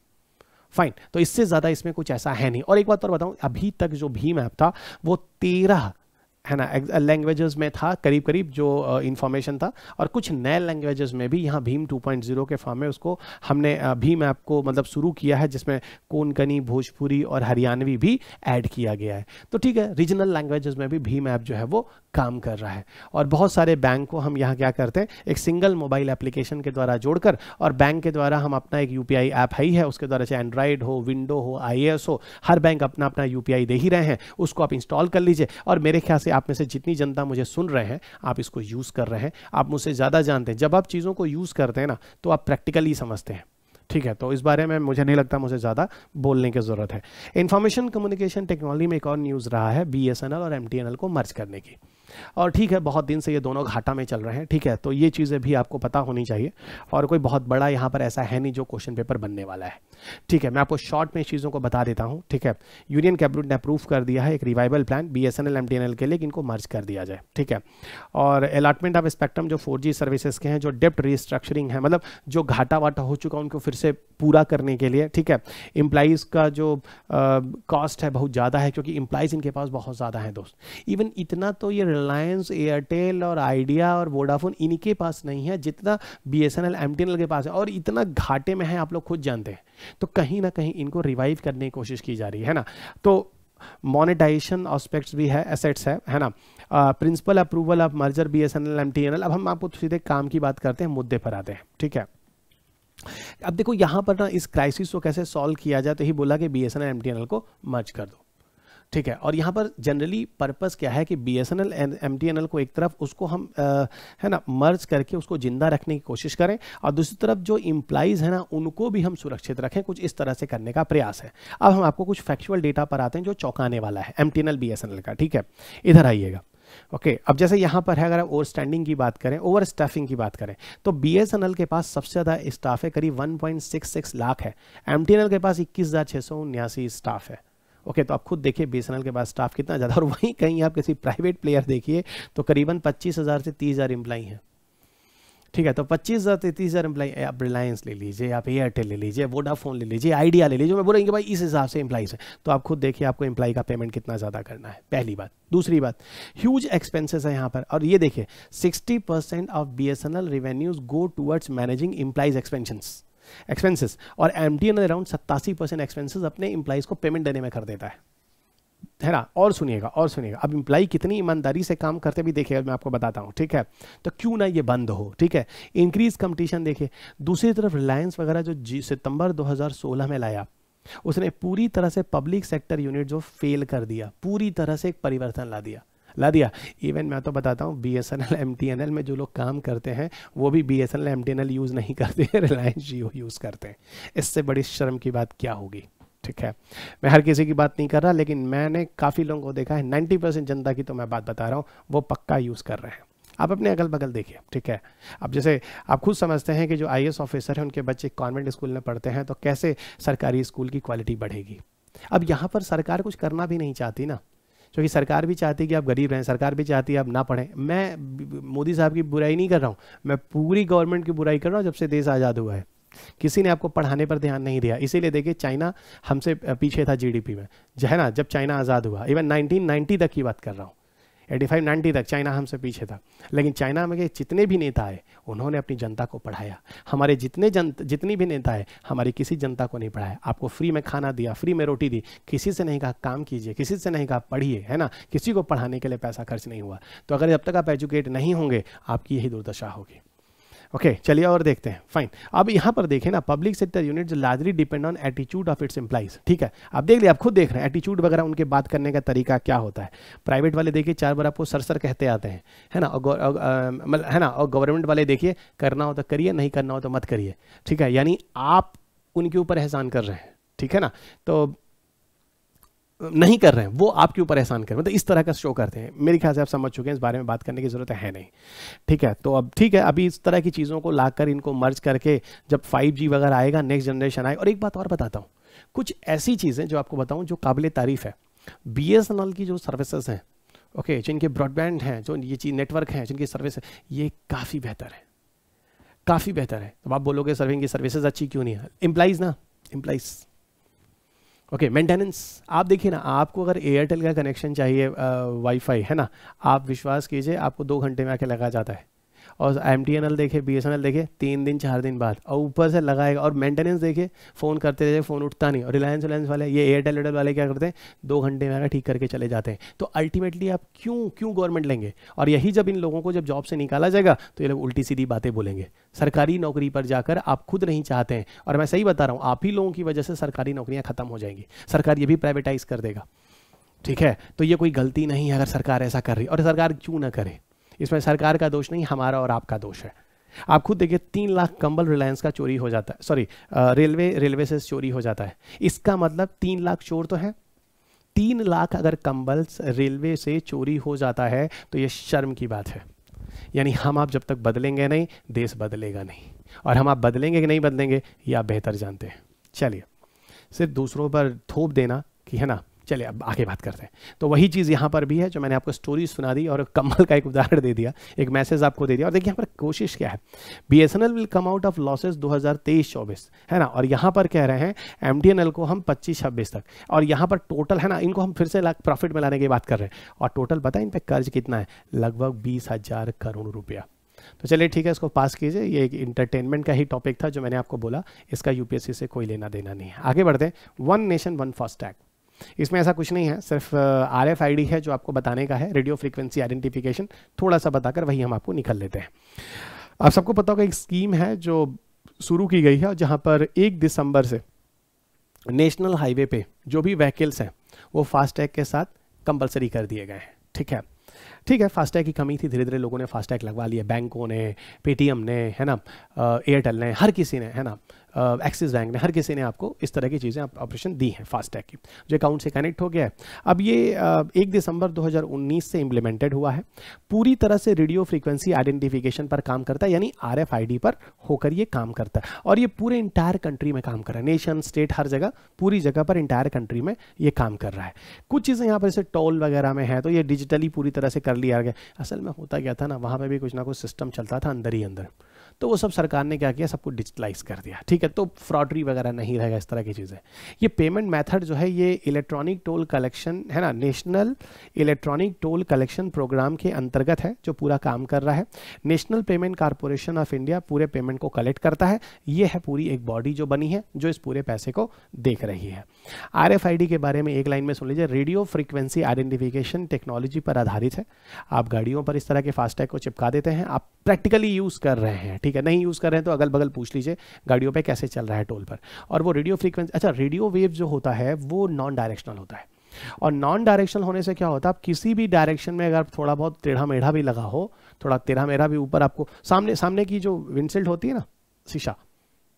फाइन तो इससे ज़्यादा इसमें कुछ ऐसा है नहीं। और एक बात और बताऊँ, अभी तक जो भीम ऐप था, वो तेरह है ना लैंग्वेजेस में था करीब करीब जो इंफॉर्मेशन uh, था और कुछ नए लैंग्वेजेस में भी यहाँ भीम 2.0 के फॉर्म में उसको हमने भीम ऐप को मतलब शुरू किया है जिसमें कोनकनी भोजपुरी और हरियाणवी भी ऐड किया गया है। तो ठीक है रीजनल लैंग्वेजेस में भी भीम ऐप जो है वो काम कर रहा है। और बहुत सारे बैंक को हम यहाँ क्या करते हैं? एक सिंगल मोबाइल एप्लीकेशन के द्वारा जोड़कर और बैंक के द्वारा हम अपना एक यूपीआई ऐप है ही है। उसके द्वारा चाहे एंड्रॉइड हो विंडो हो आई हो, हर बैंक अपना अपना यूपीआई दे ही रहे हैं। उसको आप इंस्टॉल कर लीजिए। और मेरे ख्याल से आप में से जितनी जनता मुझे सुन रहे हैं, आप इसको यूज़ कर रहे हैं। आप मुझसे ज़्यादा जानते हैं। जब आप चीज़ों को यूज़ करते हैं ना तो आप प्रैक्टिकली समझते हैं। ठीक है? तो इस बारे में मुझे नहीं लगता मुझे ज़्यादा बोलने की ज़रूरत है। इंफॉर्मेशन कम्युनिकेशन टेक्नोलॉजी में एक और न्यूज़ रहा है बीएसएनएल और एमटीएनएल को मर्ज करने की। और ठीक है, बहुत दिन से ये दोनों घाटा में चल रहे हैं, ठीक है तो ये चीज़ें भी आपको पता होनी चाहिए। और कोई बहुत बड़ा यहाँ पर ऐसा है नहीं जो क्वेश्चन पेपर बनने वाला है। ठीक है, मैं आपको शॉर्ट में चीज़ों को बता देता हूँ, ठीक है। यूनियन कैबिनेट ने अप्रूव कर दिया है एक रिवाइवल प्लान बी एस के लिए इनको मर्ज कर दिया जाए, ठीक है। और अलॉटमेंट ऑफ़ स्पेक्ट्रम जो फोर सर्विसेज़ के हैं, जो डेप्ट रिस्ट्रक्चरिंग है मतलब जो घाटा वाटा हो चुका उनको फिर से पूरा करने के लिए, ठीक है। इम्प्लाइज का जो कॉस्ट है बहुत ज़्यादा है, क्योंकि इम्प्लाइज इनके पास बहुत ज़्यादा है दोस्त। इवन इतना तो ये रिलायंस एयरटेल और आइडिया और वोडाफोन इनके पास नहीं है, जितना बी एस के पास है और इतना घाटे में है, आप लोग खुद जानते हैं। तो कहीं ना कहीं इनको रिवाइव करने की कोशिश की जा रही है ना? तो मोनेटाइजेशन ऑस्पेक्ट्स भी है एसेट्स है है ना? Principal approval of merger B S अब हम आपको सीधे काम की बात करते हैं, मुद्दे पर आते हैं, ठीक है? अब देखो, यहाँ पर ना इस क्राइसिस को कैसे सॉल्व किया जाए तो ही बोला कि बी एस को मर्ज कर दो। ठीक है और यहाँ पर जनरली पर्पस क्या है कि B S N L and M T N L को एक तरफ़ उसको हम आ, है ना मर्ज करके उसको ज़िंदा रखने की कोशिश करें और दूसरी तरफ़ जो इम्प्लाइज है ना उनको भी हम सुरक्षित रखें कुछ इस तरह से करने का प्रयास है। अब हम आपको कुछ फैक्चुअल डेटा पर आते हैं जो चौंकाने वाला है M T N L B S N L का ठीक है? इधर आइएगा। ओके okay, अब जैसे यहाँ पर है अगर ओवर स्टैंडिंग की बात करें ओवर स्टाफिंग की बात करें तो बीएसएनएल के पास सबसे ज़्यादा स्टाफ है करीब 1.66 लाख है। एमटीएनएल के पास इक्कीस स्टाफ है। ओके तो आप खुद देखिए बी के पास स्टाफ कितना ज़्यादा, और वहीं कहीं आप किसी प्राइवेट प्लेयर देखिए तो करीबन पच्चीस हज़ार से तीस हज़ार हैं। ठीक है तो पच्चीस हज़ार से तीस हज़ार एम्प्लाई आप रिलायंस ले लीजिए, आप एयरटेल ले लीजिए वोडाफोन ले लीजिए आइडिया ले लीजिए मैं बोलेंगे भाई इस हिसाब से एम्प्लाइज है। तो आप खुद देखिए, आपको एम्प्लाई का पेमेंट कितना ज़्यादा करना है। पहली बात। दूसरी बात ह्यूज एक्सपेंसेस है यहाँ पर। और ये देखिए sixty percent of B S N L revenues go towards managing employees expansions expenses और एम टी एन अराउंड सत्तासी परसेंट एक्सपेंसेस अपने इंप्लाइज को पेमेंट देने में कर देता है। है ना? और सुनिएगा और सुनिएगा। अब इंप्लाई कितनी ईमानदारी से काम करते भी देखिएगा मैं आपको बताता हूँ, ठीक है? तो क्यों ना ये बंद हो, ठीक है? इंक्रीज कंपटीशन देखिए। दूसरी तरफ़ रिलायंस वगैरह जो जी, सितंबर 2016 में लाया, उसने पूरी तरह से पब्लिक सेक्टर यूनिट जो फेल कर दिया, पूरी तरह से एक परिवर्तन ला दिया। ला दिया। इवन मैं तो बताता हूँ B S N L M T N L में जो लोग काम करते हैं, वो भी B S N L M T N L use नहीं करते हैं रिलायंस जियो यूज़ करते हैं। इससे बड़ी शर्म की बात क्या होगी? ठीक है। मैं हर किसी की बात नहीं कर रहा, लेकिन मैंने काफ़ी लोगों को देखा है नाइन्टी परसेंट जनता की तो मैं बात बता रहा हूँ, वो पक्का यूज़ कर रहे हैं। आप अपने अगल बगल देखिए, ठीक है। अब जैसे, आप खुद समझते हैं कि जो आई ऑफिसर हैं, उनके बच्चे कॉन्वेंट स्कूल में पढ़ते हैं तो कैसे सरकारी स्कूल की क्वालिटी बढ़ेगी? अब यहाँ पर सरकार कुछ करना भी नहीं चाहती ना। क्योंकि सरकार भी चाहती है कि आप गरीब रहें, सरकार भी चाहती है आप ना पढ़ें। मैं मोदी साहब की बुराई नहीं कर रहा हूँ, मैं पूरी गवर्नमेंट की बुराई कर रहा हूँ, जब से देश आज़ाद हुआ है। किसी ने आपको पढ़ाने पर ध्यान नहीं दिया, इसीलिए देखिए चाइना हमसे पीछे था जीडीपी में। है ना जब चाइना आज़ाद हुआ, इवन 1990 तक की बात कर रहा हूँ। एटी फाइव नाइन्टी तक चाइना हमसे पीछे था। लेकिन चाइना में के जितने भी नेता आए, उन्होंने अपनी जनता को पढ़ाया। हमारे जितने जन, जितनी भी नेता है हमारी किसी जनता को नहीं पढ़ाया। आपको फ्री में खाना दिया, फ्री में रोटी दी, किसी से नहीं कहा, काम कीजिए, किसी से नहीं कहा, पढ़िए, है ना? किसी को पढ़ाने के लिए पैसा खर्च नहीं हुआ। तो अगर जब तक आप एजुकेट नहीं होंगे, आपकी यही दुर्दशा होगी। ओके okay, चलिए और देखते हैं। फाइन अब यहाँ पर देखें ना public sector unit largely depend on attitude of its employees ठीक है? आप देख लिया आप खुद देख रहे हैं एटीट्यूड वगैरह उनके बात करने का तरीका क्या होता है? प्राइवेट वाले देखिए चार बार आपको सर सर कहते आते हैं है ना? और मतलब है ना? और गवर्नमेंट वाले देखिए करना हो तो करिए नहीं करना हो तो मत करिए ठीक है? यानी आप उनके ऊपर एहसान कर रहे हैं ठीक है ना? तो नहीं कर रहे हैं, वो आपके ऊपर एहसान कर रहे हैं। मतलब इस तरह का शो करते हैं। मेरे ख्याल से आप समझ चुके हैं, इस बारे में बात करने की ज़रूरत है नहीं। ठीक है तो अब ठीक है, अभी इस तरह की चीज़ों को लाकर इनको मर्ज करके जब फाइव वगैरह आएगा नेक्स्ट जनरेशन आएगा और एक बात और बताता हूँ। कुछ ऐसी चीज़ें जो आपको बताऊँ जो काबिल तारीफ़ है। बीएसएनएल की जो सर्विसेज़ हैं ओके जिनके ब्रॉडबैंड हैं, जो ये चीज़ नेटवर्क हैं, जिनकी सर्विस है, ये काफ़ी बेहतर है। काफ़ी बेहतर है। तो आप बोलोगे सर्विंग की सर्विसेज़ अच्छी क्यों नहीं है? एम्प्लाइज़ ना? एम्प्लाइज़ ओके okay, मेंटेनेंस आप देखिए ना आपको अगर एयरटेल का कनेक्शन चाहिए वाईफाई है ना? आप विश्वास कीजिए आपको दो घंटे में आके लगा जाता है। और एम टी एन एल देखे बी एस एन एल देखे, तीन दिन, चार दिन बाद। और ऊपर से लगाएगा और मेंटेनेंस देखे फ़ोन करते रहे फ़ोन उठता नहीं। और रिलायंस रिलायंस वाले, ये एयरटेल एयरटेल वाले क्या करते हैं? दो घंटे में ठीक करके चले जाते हैं। तो अल्टीमेटली आप क्यों क्यों गवर्नमेंट लेंगे? और यही जब इन लोगों को जब जॉब से निकाला जाएगा तो ये लोग उल्टी सीधी बातें बोलेंगे। सरकारी नौकरी पर जाकर आप खुद नहीं चाहते हैं। और मैं सही बता रहा हूँ, आप ही लोगों की वजह से सरकारी नौकरियाँ खत्म हो जाएँगी। सरकार ये भी प्राइवेटाइज कर देगा। ठीक है? तो ये कोई गलती नहीं है अगर सरकार ऐसा कर रही और सरकार क्यों ना करे? इसमें सरकार का दोष नहीं, हमारा और आपका दोष है। आप खुद देखिए, तीन लाख कंबल रिलायंस का चोरी हो जाता है। सॉरी रेलवे रेलवे से चोरी हो जाता है। इसका मतलब तीन लाख चोर तो है। तीन लाख अगर कंबल रेलवे से चोरी हो जाता है तो ये शर्म की बात है। यानी हम आप जब तक बदलेंगे नहीं, देश बदलेगा नहीं। और हम आप बदलेंगे कि नहीं बदलेंगे, ये आप बेहतर जानते हैं। चलिए, सिर्फ़ दूसरों पर थोप देना कि है ना चलिए, अब आगे बात करते हैं। तो वही चीज़ यहाँ पर भी है जो मैंने आपको स्टोरी सुना दी और कमल का एक उदाहरण दे दिया, एक मैसेज आपको दे दिया। और देखिए, यहाँ पर कोशिश क्या है? B will come out of losses 2023-24 है ना? और यहाँ पर कह रहे हैं एमटीएनएल को हम पच्चीस छब्बीस तक। और यहाँ पर टोटल है ना? इनको हम फिर से प्रॉफिट में लाने की बात कर रहे हैं। और टोटल है इन पर कर्ज कितना है? लगभग बीस हज़ार करोड़ रुपया। तो चलिए, ठीक है, इसको पास कीजिए। ये एक इंटरटेनमेंट का ही टॉपिक था जो मैंने आपको बोला। इसका यूपीएससी से कोई लेना देना नहीं है। आगे बढ़ते हैं। वन नेशन वन फास्टैग इसमें ऐसा कुछ नहीं है, सिर्फ़ आर एफ़ आई डी है जो आपको बताने का है, रेडियो फ्रीक्वेंसी आइडेंटिफिकेशन थोड़ा सा बताकर वही हम आपको निकल लेते हैं। आप सबको पता होगा एक स्कीम है जो शुरू की गई है जहाँ पर एक दिसंबर से नेशनल हाईवे पे जो भी व्हीकल्स हैं, वो फास्टैग के साथ कंपलसरी कर दिए गए हैं। ठीक है? ठीक है, फास्टैग की कमी थी धीरे धीरे लोगों ने फास्टैग लगवा लिया बैंकों ने, पेटीएम ने, है ना? एयरटेल ने, हर किसी ने, है ना? एक्सिस बैंक ने, हर किसी ने आपको इस तरह की चीज़ें ऑपरेशन दी हैं फास्टैग की, जो अकाउंट से कनेक्ट हो गया है। अब ये एक दिसंबर 2019 से इम्प्लीमेंटेड हुआ है। पूरी तरह से रेडियो फ्रीक्वेंसी आइडेंटिफिकेशन पर काम करता है, यानी आर पर होकर ये काम करता है। और ये पूरे इंटायर कंट्री में काम कर रहा है। नेशन स्टेट हर जगह, पूरी जगह पर इंटायर कंट्री में ये काम कर रहा है। कुछ चीज़ें यहाँ पर, जैसे टोल वगैरह में है तो ये डिजिटली पूरी तरह से कर लिया गया। असल में होता क्या था ना, वहाँ पर भी कुछ ना कुछ सिस्टम चलता था, अंदर ही अंदर। तो वो सब सरकार ने क्या किया? सबको डिजिटलाइज कर दिया। ठीक है तो फ्रॉडरी वगैरह नहीं रहेगा, इस तरह की चीज़ें। ये पेमेंट मेथड जो है, ये इलेक्ट्रॉनिक टोल कलेक्शन है ना? National electronic toll collection program के अंतर्गत है, जो पूरा काम कर रहा है। National payment corporation of India पूरे पेमेंट को कलेक्ट करता है। ये है पूरी एक बॉडी जो बनी है, जो इस पूरे पैसे को देख रही है। आर के बारे में एक लाइन में सुन लीजिए। रेडियो फ्रिक्वेंसी आइडेंटिफिकेशन टेक्नोलॉजी पर आधारित है। आप गाड़ियों पर इस तरह के फास्टैग को चिपका देते हैं। आप प्रैक्टिकली यूज़ कर रहे हैं, ठीक है, नहीं यूज़ कर रहे हैं तो अगल बगल पूछ लीजिए, गाड़ियों पर कैसे चल रहा है टोल पर। और वो रेडियो फ्रीक्वेंसी अच्छा रेडियो वेव जो होता है, वो नॉन डायरेक्शनल होता है। और नॉन डायरेक्शनल होने से क्या होता है, आप किसी भी डायरेक्शन में अगर थोड़ा बहुत टेढ़ा मेढ़ा भी लगा हो, थोड़ा टेढ़ा मेढ़ा भी ऊपर आपको, सामने सामने की जो विंडशील्ड होती है ना, शीशा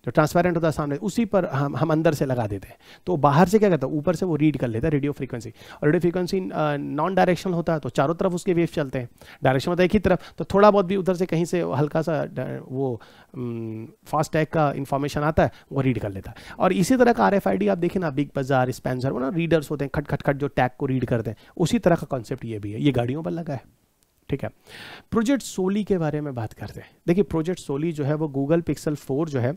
जो ट्रांसपेरेंट होता है सामने, उसी पर हम हम अंदर से लगा देते हैं। तो बाहर से क्या करता है? ऊपर से वो रीड कर लेता है रेडियो फ्रीक्वेंसी और रेडियो फ्रीक्वेंसी नॉन डायरेक्शनल होता है तो चारों तरफ़ उसके वेव चलते हैं। डायरेक्शन होता है एक ही तरफ़ तो थोड़ा बहुत भी उधर से कहीं से हल्का सा वो फास्ट टैग का इन्फॉर्मेशन आता है, वो रीड कर लेता है। और इसी तरह का आर आप देखें ना बिग बाज़ार स्पेंसर वो ना रीडर्स होते हैं खट खट खट जो टैग को रीड करते हैं। उसी तरह का कॉन्सेप्ट ये भी है। ये गाड़ियों पर लगा है। ठीक है। प्रोजेक्ट सोली के बारे में बात करते हैं। देखिए प्रोजेक्ट सोली जो है, वो गूगल पिक्सल 4 जो है,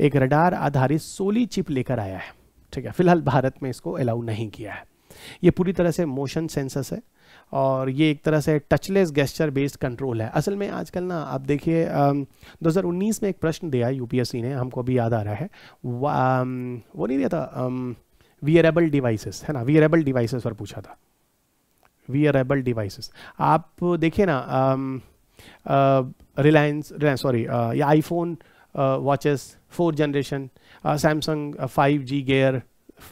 एक रडार आधारित सोली चिप लेकर आया है। ठीक है, फ़िलहाल भारत में इसको अलाउ नहीं किया है। ये पूरी तरह से मोशन सेंसस है और ये एक तरह से टचलेस गेस्चर बेस्ड कंट्रोल है। असल में आजकल ना, आप देखिए 2019 में एक प्रश्न दिया यूपीएससी ने, हमको अभी याद आ रहा है। वो नहीं दिया था वियरेबल डिवाइसेस है ना? वियरेबल डिवाइसेस पर पूछा था। वियरेबल डिवाइसेस आप देखिए ना रिलायंस रिलायंस सॉरी या iPhone watches four generation Samsung five G gear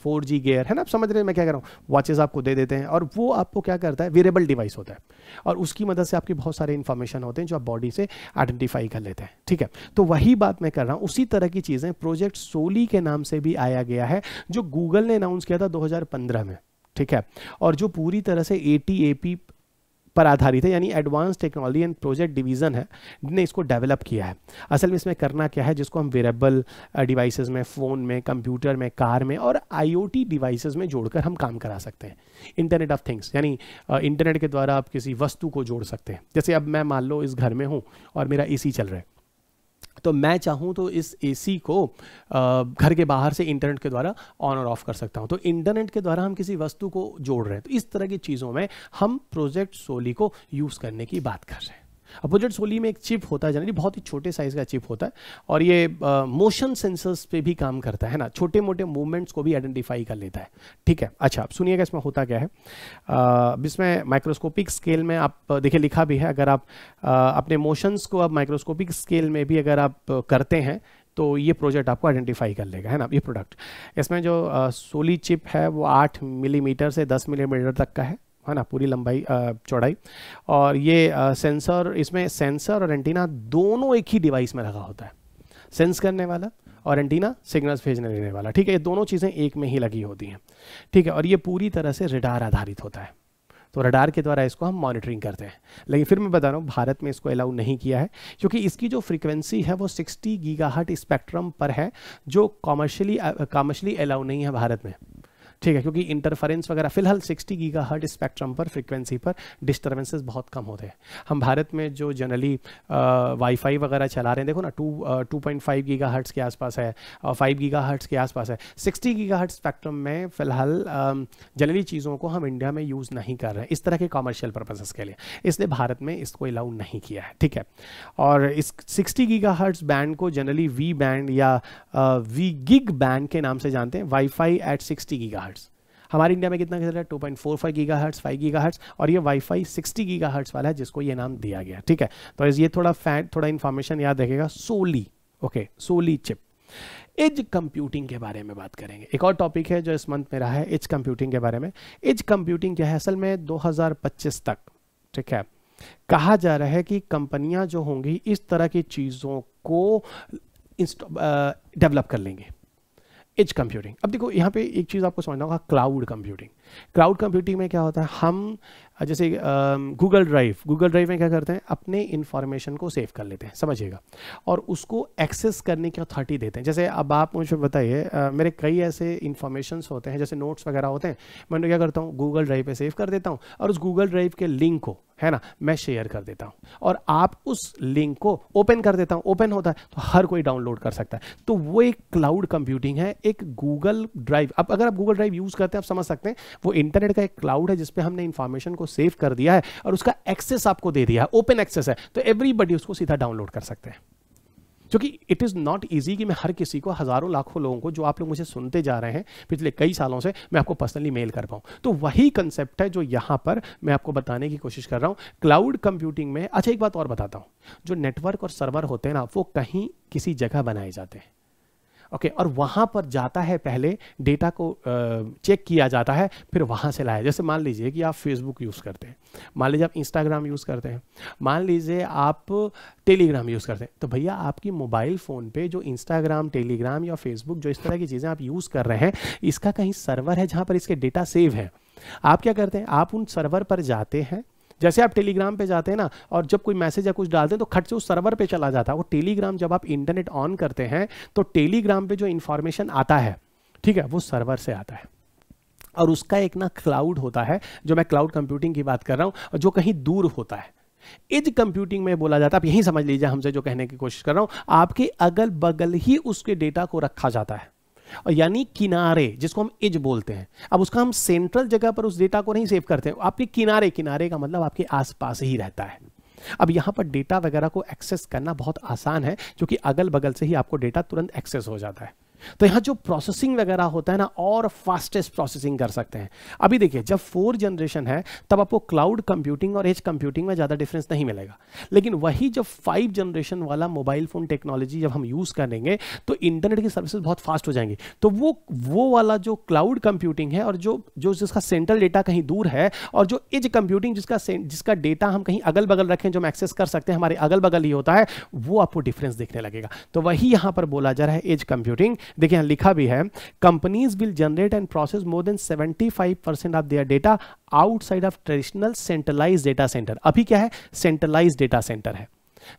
four G gear है ना? आप समझ रहे हैं मैं क्या कर रहा हूँ? वॉचेस आपको दे देते हैं और वो आपको क्या करता है? वेरेबल डिवाइस होता है। और उसकी मदद से आपके बहुत सारे इन्फॉर्मेशन होते हैं जो आप बॉडी से आइडेंटिफाई कर लेते हैं, ठीक है? तो वही बात मैं कर रहा हूँ। उसी तरह की चीज़ें प्रोजेक्ट सोली के नाम से भी आया गया है, जो गूगल ने अनाउंस किया था 2015 में। ठीक है? और जो पूरी तरह से ए टी पर आधारित है, यानी advance technology and project division है जिसने इसको डेवलप किया है। असल में इसमें करना क्या है, जिसको हम वेरेबल डिवाइसेस में फ़ोन में कंप्यूटर में कार में और आईओटी डिवाइसेस में जोड़कर हम काम करा सकते हैं। इंटरनेट ऑफ़ थिंग्स यानी इंटरनेट के द्वारा आप किसी वस्तु को जोड़ सकते हैं। जैसे अब मैं मान लो इस घर में हूँ और मेरा एसी चल रहा है। तो मैं चाहूँ तो इस एसी को घर के बाहर से इंटरनेट के द्वारा ऑन और ऑफ़ कर सकता हूँ। तो इंटरनेट के द्वारा हम किसी वस्तु को जोड़ रहे हैं। तो इस तरह की चीज़ों में हम प्रोजेक्ट सोली को यूज़ करने की बात कर रहे हैं। अपोजिट सोली में एक चिप होता है जनरली बहुत ही छोटे साइज़ का चिप होता है और ये मोशन सेंसर्स पे भी काम करता है ना? छोटे मोटे मूवमेंट्स को भी आइडेंटिफाई कर लेता है। ठीक है? अच्छा अब सुनिएगा इसमें होता क्या है। इसमें माइक्रोस्कोपिक स्केल में आप देखिए लिखा भी है अगर आप uh, अपने मोशंस को आप माइक्रोस्कोपिक स्केल में भी अगर आप करते हैं तो ये प्रोजेक्ट आपको आइडेंटिफाई कर लेगा है ना? ये प्रोडक्ट इसमें जो सोली चिप है वो आठ मिलीमीटर से दस मिलीमीटर तक का है। है ना, पूरी लंबाई चौड़ाई। और ये सेंसर, इसमें सेंसर और एंटीना दोनों एक ही डिवाइस में लगा होता है। सेंस करने वाला और एंटीना सिग्नल्स भेजने देने वाला। ठीक है, ये दोनों चीज़ें एक में ही लगी होती हैं। ठीक है, और ये पूरी तरह से रिडार आधारित होता है। तो रडार के द्वारा इसको हम मॉनिटरिंग करते हैं। लेकिन फिर मैं बता रहा हूँ, भारत में इसको अलाउ नहीं किया है, क्योंकि इसकी जो फ्रीक्वेंसी है वो 60 गीगाहर्ट स्पेक्ट्रम पर है, जो कॉमर्शियली कॉमर्शियली अलाउ नहीं है भारत में। ठीक है, क्योंकि इंटरफेरेंस वगैरह, फ़िलहाल 60 गीगा हर्ट स्पेक्ट्रम पर फ्रीक्वेंसी पर डिस्टर्बेंसेस बहुत कम होते हैं। हम भारत में जो जनरली वाईफाई वगैरह चला रहे हैं, देखो ना two two point five giga hertz के आसपास है, और फाइव गीगा हर्ट्स के आसपास है। सिक्सटी गीगा हर्ट स्पेक्ट्रम में फ़िलहाल जनरली चीज़ों को हम इंडिया में यूज़ नहीं कर रहे हैं, इस तरह के कॉमर्शियल पर्पजेस के लिए। इसलिए भारत में इसको अलाउ नहीं किया है, ठीक है। और इस सिक्सटी गीगा हर्ट्स बैंड को जनरली वी बैंड या वी गिग बैंड के नाम से जानते हैं वाईफाई एट सिक्सटी गीगा हमारे इंडिया में कितना चल रहा है? Two point four five giga hertz five giga hertz और ये वाईफाई सिक्सटी गीगा हर्ट्स वाला है, जिसको ये नाम दिया गया, ठीक है? तो ये थोड़ा फैट थोड़ा इन्फॉर्मेशन याद रखेगा Soli okay Soli chip edge computing के बारे में बात करेंगे। एक और टॉपिक है जो इस मंथ में रहा है एज कंप्यूटिंग के बारे में। एज कंप्यूटिंग क्या है? असल में 2025 तक, ठीक है? कहा जा रहा है कि कंपनियाँ जो होंगी, इस तरह की चीज़ों को डेवलप कर लेंगे। एज कंप्यूटिंग अब देखो यहाँ पे एक चीज़ आपको समझना होगा क्लाउड कंप्यूटिंग क्लाउड कंप्यूटिंग में क्या होता है? हम जैसे गूगल ड्राइव गूगल ड्राइव में क्या करते हैं? अपने इन्फॉर्मेशन को सेव कर लेते हैं, समझिएगा। और उसको एक्सेस करने की अथॉरिटी देते हैं। जैसे अब आप मुझे बताइए मेरे कई ऐसे इन्फॉर्मेशन होते हैं, जैसे नोट्स वगैरह होते हैं। मैं क्या करता हूँ? गूगल ड्राइव पे सेव कर देता हूँ। और उस गूगल ड्राइव के लिंक को, है ना, मैं शेयर कर देता हूँ। और आप उस लिंक को ओपन कर देता हूँ। ओपन होता है तो हर कोई डाउनलोड कर सकता है। तो वो एक क्लाउड कंप्यूटिंग है, एक गूगल ड्राइव अब अगर आप गूगल ड्राइव यूज़ करते हैं, आप समझ सकते हैं वो इंटरनेट का एक क्लाउड है जिसपे हमने इन्फॉर्मेशन को सेव कर दिया है और उसका एक्सेस आपको दे दिया है ओपन एक्सेस है। तो एवरीबडी उसको सीधा डाउनलोड कर सकते हैं। क्योंकि इट इज़ नॉट ईजी कि मैं हर किसी को, हज़ारों लाखों लोगों को, जो आप लोग मुझे सुनते जा रहे हैं पिछले कई सालों से, मैं आपको पर्सनली मेल कर पाऊँ। तो वही कंसेप्ट है जो यहाँ पर मैं आपको बताने की कोशिश कर रहा हूँ। क्लाउड कंप्यूटिंग में अच्छा एक बात और बताता हूँ। जो नेटवर्क और सर्वर होते हैं ना, वो कहीं किसी जगह बनाए जाते हैं। ओके और वहाँ पर जाता है पहले डेटा को चेक किया जाता है, फिर वहाँ से लाया। जैसे मान लीजिए कि आप फेसबुक यूज़ करते हैं, मान लीजिए आप इंस्टाग्राम यूज़ करते हैं, मान लीजिए आप टेलीग्राम यूज़ करते हैं तो भैया आपकी मोबाइल फ़ोन पे जो इंस्टाग्राम टेलीग्राम या फेसबुक जो इस तरह की चीज़ें आप यूज़ कर रहे हैं, इसका कहीं सर्वर है जहाँ पर इसके डेटा सेव है। आप क्या करते हैं? आप उन सर्वर पर जाते हैं जैसे आप टेलीग्राम पे जाते हैं ना, और जब कोई मैसेज या कुछ डालते हैं तो खट से उस सर्वर पे चला जाता है। वो टेलीग्राम जब आप इंटरनेट ऑन करते हैं तो टेलीग्राम पे जो इन्फॉर्मेशन आता है, ठीक है, वो सर्वर से आता है। और उसका एक ना क्लाउड होता है, जो मैं क्लाउड कंप्यूटिंग की बात कर रहा हूँ, जो कहीं दूर होता है। इज़ कंप्यूटिंग में बोला जाता है, आप यही समझ लीजिए हमसे जो कहने की कोशिश कर रहा हूँ, आपके अगल बगल ही उसके डेटा को रखा जाता है। और यानी किनारे, जिसको हम इज़ बोलते हैं। अब उसका हम सेंट्रल जगह पर उस डेटा को नहीं सेव करते हैं। आपके किनारे किनारे का मतलब आपके आसपास ही रहता है। अब यहाँ पर डेटा वगैरह को एक्सेस करना बहुत आसान है क्योंकि अगल बगल से ही आपको डेटा तुरंत एक्सेस हो जाता है। तो यहाँ जो प्रोसेसिंग वगैरह होता है ना, और फास्टेस्ट प्रोसेसिंग कर सकते हैं। अभी देखिए, जब फोर जनरेशन है, तब आपको क्लाउड कंप्यूटिंग और एज कंप्यूटिंग में ज़्यादा डिफरेंस नहीं मिलेगा। लेकिन वही जब फाइव जनरेशन वाला मोबाइल फ़ोन टेक्नोलॉजी जब हम यूज़ करेंगे तो इंटरनेट की सर्विसेज़ बहुत फास्ट हो जाएँगी। तो वो वो वाला जो क्लाउड कंप्यूटिंग है और जो जो जिसका सेंट्रल डेटा कहीं दूर है, और जो एज कंप्यूटिंग जिसका जिसका डेटा हम कहीं अगल बगल रखें, जो हम एक्सेस कर सकते हैं, हमारे अगल बगल ही होता है, वो आपको डिफरेंस देखने लगेगा। तो वही यहाँ पर बोला जा रहा है एज कंप्यूटिंग देखिए यहाँ लिखा भी है companies will generate and process more than 75 percent of their data outside of traditional centralise data centre अभी क्या है? सेंट्रलाइज डेटा सेंटर है।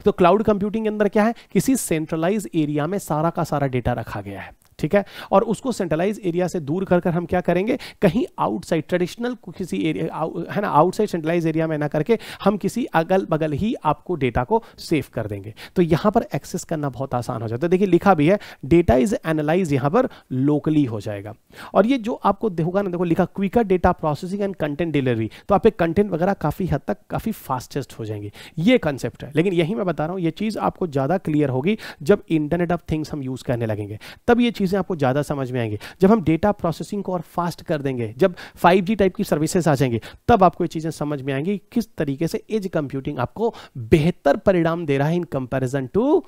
तो क्लाउड कंप्यूटिंग के अंदर क्या है? किसी सेंट्रलाइज एरिया में सारा का सारा डेटा रखा गया है। ठीक है? और उसको सेंट्रलाइज एरिया से दूर कर कर हम क्या करेंगे? कहीं आउटसाइड ट्रेडिशनल किसी एरिया है ना? आउटसाइड सेंट्रलाइज एरिया में ना करके हम किसी अगल बगल ही आपको डेटा को सेव कर देंगे। तो यहाँ पर एक्सेस करना बहुत आसान हो जाता है। देखिए, लिखा भी है डेटा इज़ एनालाइज यहाँ पर लोकली हो जाएगा। और ये जो आपको होगा ना, देखो, लिखा quicker data processing and content delivery तो आप कंटेंट वगैरह काफ़ी हद तक, काफ़ी फास्टेस्ट हो जाएँगे। ये कंसेप्ट है। लेकिन यही मैं बता रहा हूँ, ये चीज़ आपको ज़्यादा क्लियर होगी जब इंटरनेट ऑफ़ थिंग्स हम यूज़ करने लगेंगे। तब ये चीज़ चीज़ें आपको ज़्यादा समझ में आएँगे। जब हम डेटा प्रोसेसिंग को और फास्ट कर देंगे, जब 5G टाइप की सर्विसेज़ आ जाएँगे, तब आपको ये चीज़ें समझ में आएँगी किस तरीके से एज कंप्यूटिंग आपको बेहतर परिणाम दे रहा है in comparison to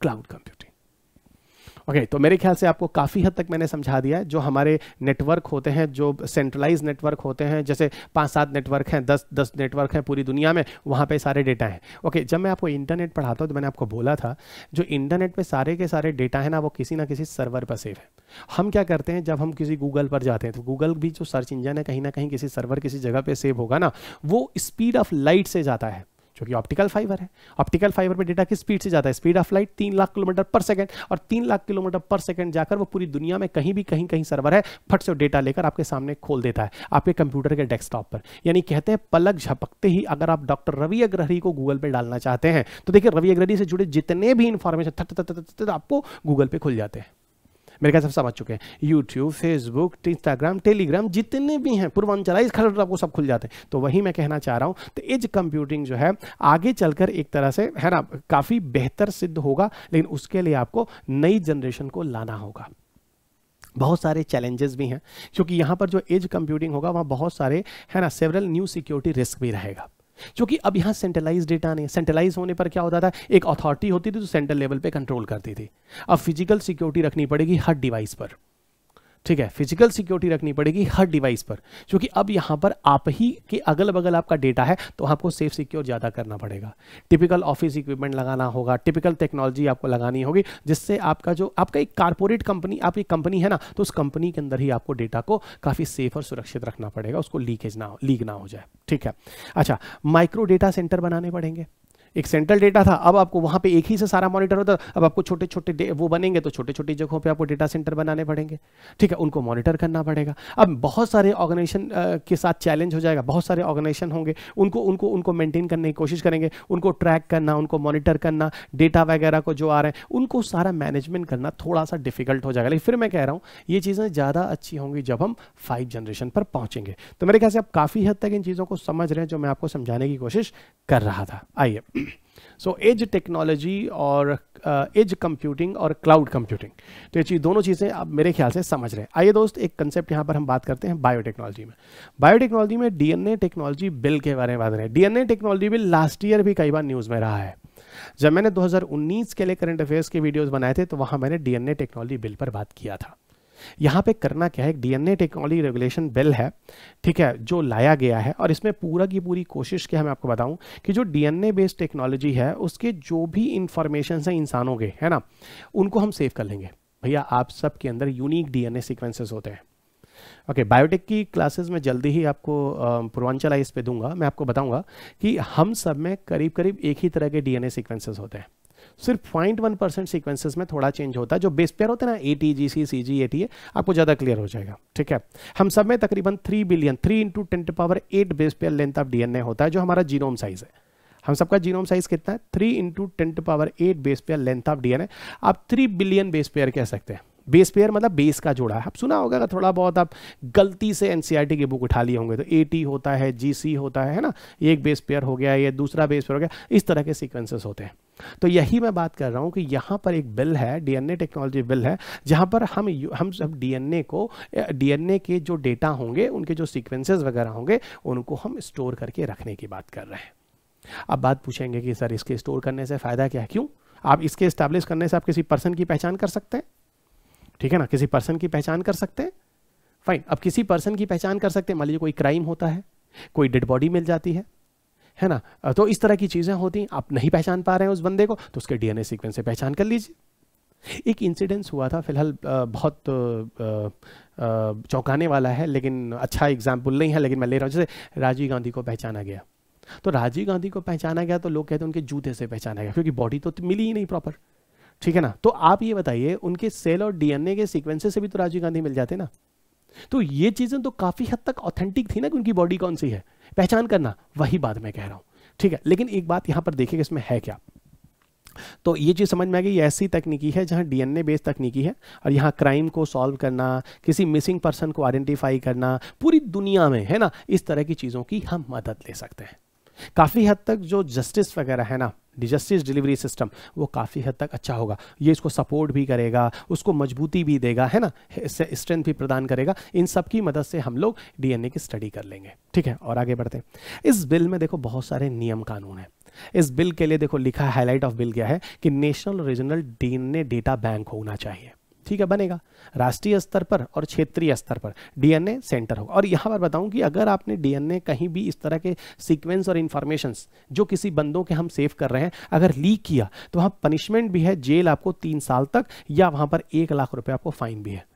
cloud computing okay okay, तो मेरे ख्याल से आपको काफ़ी हद तक मैंने समझा दिया है जो हमारे नेटवर्क होते हैं जो सेंट्रलाइज नेटवर्क होते हैं जैसे पाँच सात नेटवर्क हैं दस दस नेटवर्क हैं पूरी दुनिया में वहाँ पे सारे डेटा हैं। ओके okay, जब मैं आपको इंटरनेट पढ़ाता हूँ तो मैंने आपको बोला था जो इंटरनेट पे सारे के सारे डेटा है ना वो किसी ना किसी सर्वर पर सेव है। हम क्या करते हैं जब हम किसी गूगल पर जाते हैं तो गूगल भी जो सर्च इंजन है कहीं ना कहीं किसी सर्वर किसी जगह पर सेव होगा ना वो स्पीड ऑफ़ लाइट से जाता है। जो कि ऑप्टिकल फाइबर है। ऑप्टिकल फाइबर में डेटा किस स्पीड से जाता है? स्पीड ऑफ़ लाइट तीन लाख किलोमीटर पर सेकंड और तीन लाख किलोमीटर पर सेकंड जाकर वो पूरी दुनिया में कहीं भी कहीं कहीं सर्वर है, फट से डेटा लेकर आपके सामने खोल देता है, आपके कंप्यूटर के डेस्कटॉप पर। यानी कहते हैं पलक झपकते ही अगर आप डॉक्टर रवि अग्रहरी को गूगल पर डालना चाहते हैं तो देखिए रवि अग्रहरी से जुड़े जितने भी इंफॉर्मेशन आपको गूगल पे खुल जाते हैं। मेरे ख्याल सब समझ चुके हैं। यूट्यूब फेसबुक इंस्टाग्राम टेलीग्राम जितने भी हैं पूर्वांचलाइज खबर आपको सब खुल जाते हैं। तो वही मैं कहना चाह रहा हूँ तो एज कंप्यूटिंग जो है, आगे चलकर एक तरह से, है ना, काफ़ी बेहतर सिद्ध होगा, लेकिन उसके लिए आपको नई जनरेशन को लाना होगा। बहुत सारे चैलेंजेस भी हैं, क्योंकि यहाँ पर जो एज कंप्यूटिंग होगा, वहाँ बहुत सारे, है ना सेवरल न्यू सिक्योरिटी रिस्क भी रहेगा। क्योंकि अब यहाँ सेंट्रलाइज डेटा नहीं सेंट्रलाइज होने पर क्या होता था? एक अथॉरिटी होती थी जो सेंट्रल लेवल पे कंट्रोल करती थी। अब फ़िज़िकल सिक्योरिटी रखनी पड़ेगी हर डिवाइस पर। ठीक है फ़िज़िकल सिक्योरिटी रखनी पड़ेगी हर डिवाइस पर, क्योंकि अब यहाँ पर आप ही के अगल बगल आपका डेटा है तो आपको सेफ़ सिक्योर ज़्यादा करना पड़ेगा। टिपिकल ऑफ़िस इक्विपमेंट लगाना होगा टिपिकल टेक्नोलॉजी आपको लगानी होगी, जिससे आपका जो, आपका एक कारपोरेट कंपनी आपकी कंपनी है ना तो उस कंपनी के अंदर ही आपको डेटा को काफ़ी सेफ़ और सुरक्षित रखना पड़ेगा, उसको लीकेज ना लीक ना हो जाए। ठीक है? अच्छा माइक्रो डेटा सेंटर बनाने पड़ेंगे। एक सेंट्रल डेटा था, अब आपको वहाँ पे एक ही से सारा मॉनिटर होता, अब आपको छोटे छोटे वो बनेंगे तो छोटे छोटी जगहों पे आपको डेटा सेंटर बनाने पड़ेंगे। ठीक है, उनको मॉनिटर करना पड़ेगा। अब बहुत सारे ऑर्गेनाइजेशन के साथ चैलेंज हो जाएगा, बहुत सारे ऑर्गेनाइजेशन होंगे, उनको उनको उनको मेंटेन करने की कोशिश करेंगे, उनको ट्रैक करना, उनको मॉनिटर करना डेटा वगैरह को जो आ रहे हैं, उनको सारा मैनेजमेंट करना थोड़ा सा डिफ़िकल्ट हो जाएगा। लेकिन फिर मैं कह रहा हूँ, ये चीज़ें ज़्यादा अच्छी होंगी जब हम फाइव जनरेशन पर पहुँचेंगे। तो मेरे ख्याल से आप काफ़ी हद तक इन चीज़ों को समझ रहे हैं, जो मैं आपको समझाने की कोशिश कर रहा था। आइए। सो एज टेक्नोलॉजी और एज uh, कंप्यूटिंग और क्लाउड कंप्यूटिंग तो ये चीज़ दोनों चीज़ें आप मेरे ख्याल से समझ रहे हैं। आइए दोस्त एक कंसेप्ट यहाँ पर हम बात करते हैं बायोटेक्नोलॉजी में। बायोटेक्नोलॉजी में डीएनए टेक्नोलॉजी बिल के बारे में बात करें DNA technology bill last year भी कई बार न्यूज़ में रहा है। जब मैंने 2019 के लिए करंट अफेयर्स के वीडियोस बनाए थे तो वहाँ मैंने डीएनए टेक्नोलॉजी बिल पर बात किया था। यहाँ पे करना क्या है? डीएनए टेक्नोलॉजी रेगुलेशन बिल है ठीक है जो लाया गया है और इसमें पूरा की पूरी कोशिश क्या है मैं आपको बताऊँ कि जो डीएनए बेस्ड टेक्नोलॉजी है उसके जो भी इंफॉर्मेशन है इंसानों के है ना उनको हम सेव कर लेंगे। भैया आप सब के अंदर यूनिक डीएनए सीक्वेंसेस होते हैं। ओके okay, बायोटेक की क्लासेस में जल्दी ही आपको पूर्वांचल आई पे दूँगा। मैं आपको बताऊँगा कि हम सब में करीब करीब एक ही तरह के डीएनए सीक्वेंसेस होते हैं। सिर्फ़ पॉइंट वन परसेंट सिक्वेंसेस में थोड़ा चेंज होता है, जो बेस पेयर होता है ना A T G C C ji A T A आपको ज़्यादा क्लियर हो जाएगा, ठीक है? हम सब में तकरीबन three billion three into ten power eight base pair length of DNA होता है, जो हमारा जीनोम साइज़ है। हम सबका जीनोम साइज़ कितना है? Three into ten power eight base pair length of DNA आप थ्री बिलियन बेस पेयर कह सकते हैं। बेस पेयर मतलब बेस का जोड़ा है। आप सुना होगा, अगर थोड़ा बहुत आप गलती से एनसीईआरटी की बुक उठा लिए होंगे तो ए होता है जी होता है ना? एक बेस पेयर हो गया, ये दूसरा बेस पेयर हो गया, इस तरह के सीक्वेंसेस होते हैं। तो यही मैं बात कर रहा हूँ कि यहाँ पर एक बिल है, डीएनए टेक्नोलॉजी बिल है, जहाँ पर हम हम सब डीएनए को डीएनए के जो डेटा होंगे, उनके जो सीक्वेंसेस वगैरह होंगे, उनको हम स्टोर करके रखने की बात कर रहे हैं। अब बात पूछेंगे कि, सर, इसके स्टोर करने से फ़ायदा क्या है? क्यों? आप इसके इस्टेब्लिश करने से आप किसी पर्सन की पहचान कर सकते हैं? ठीक है ना? किसी पर्सन की पहचान कर सकते हैं? फाइन अब किसी पर्सन की पहचान कर सकते हैं? मान लीजिए कोई क्राइम होता है, कोई डेड बॉडी मिल जाती है है ना? तो इस तरह की चीज़ें होती आप नहीं पहचान पा रहे हैं उस बंदे को तो उसके डीएनए सीक्वेंस से पहचान कर लीजिए। एक इंसिडेंस हुआ था, फ़िलहाल बहुत चौंकाने वाला है, लेकिन अच्छा एग्ज़ाम्पल नहीं है, लेकिन मैं ले रहा हूँ। जैसे राजीव गांधी को पहचाना गया। तो राजीव गांधी को पहचाना गया तो लोग कहते हैं उनके जूते से पहचाना गया, क्योंकि बॉडी तो मिली ही नहीं प्रॉपर ठीक है ना? तो आप ये बताइए, उनके सेल और डीएनए के सीक्वेंसेस से भी तो राजीव गांधी मिल जाते ना? तो ये चीज़ें तो काफ़ी हद तक ऑथेंटिक थी ना कि उनकी बॉडी कौन सी है? पहचान करना, वही बात मैं कह रहा हूँ। ठीक है, लेकिन एक बात यहाँ पर देखिए इसमें है क्या। तो ये चीज़ समझ में आ गई, ये ऐसी तकनीकी है जहाँ डीएनए बेस्ड तकनीकी है और यहाँ क्राइम को सॉल्व करना, किसी मिसिंग पर्सन को आइडेंटिफाई करना, पूरी दुनिया में, है ना, इस तरह की चीज़ों की हम मदद ले सकते हैं। काफ़ी हद तक जो जस्टिस वगैरह है ना जस्टिस डिलीवरी सिस्टम वो काफ़ी हद तक अच्छा होगा। ये इसको सपोर्ट भी करेगा, उसको मजबूती भी देगा, है ना? इससे स्ट्रेंथ भी प्रदान करेगा। इन सब की मदद से हम लोग डीएनए की स्टडी कर लेंगे। ठीक है? और आगे बढ़ते हैं। इस बिल में देखो, बहुत सारे नियम कानून है। इस बिल के लिए देखो, लिखा हाईलाइट ऑफ़ बिल क्या है? कि national regional DNA data bank होना चाहिए। ठीक है बनेगा। राष्ट्रीय स्तर पर और क्षेत्रीय स्तर पर। डीएनए सेंटर होगा। और यहाँ पर बताऊँ कि अगर आपने डीएनए कहीं भी इस तरह के सीक्वेंस और इन्फॉर्मेशन जो किसी बंदों के हम सेव कर रहे हैं, अगर लीक किया तो वहाँ पनिशमेंट भी है जेल आपको तीन साल तक या वहाँ पर एक लाख रुपये आपको फाइन भी है।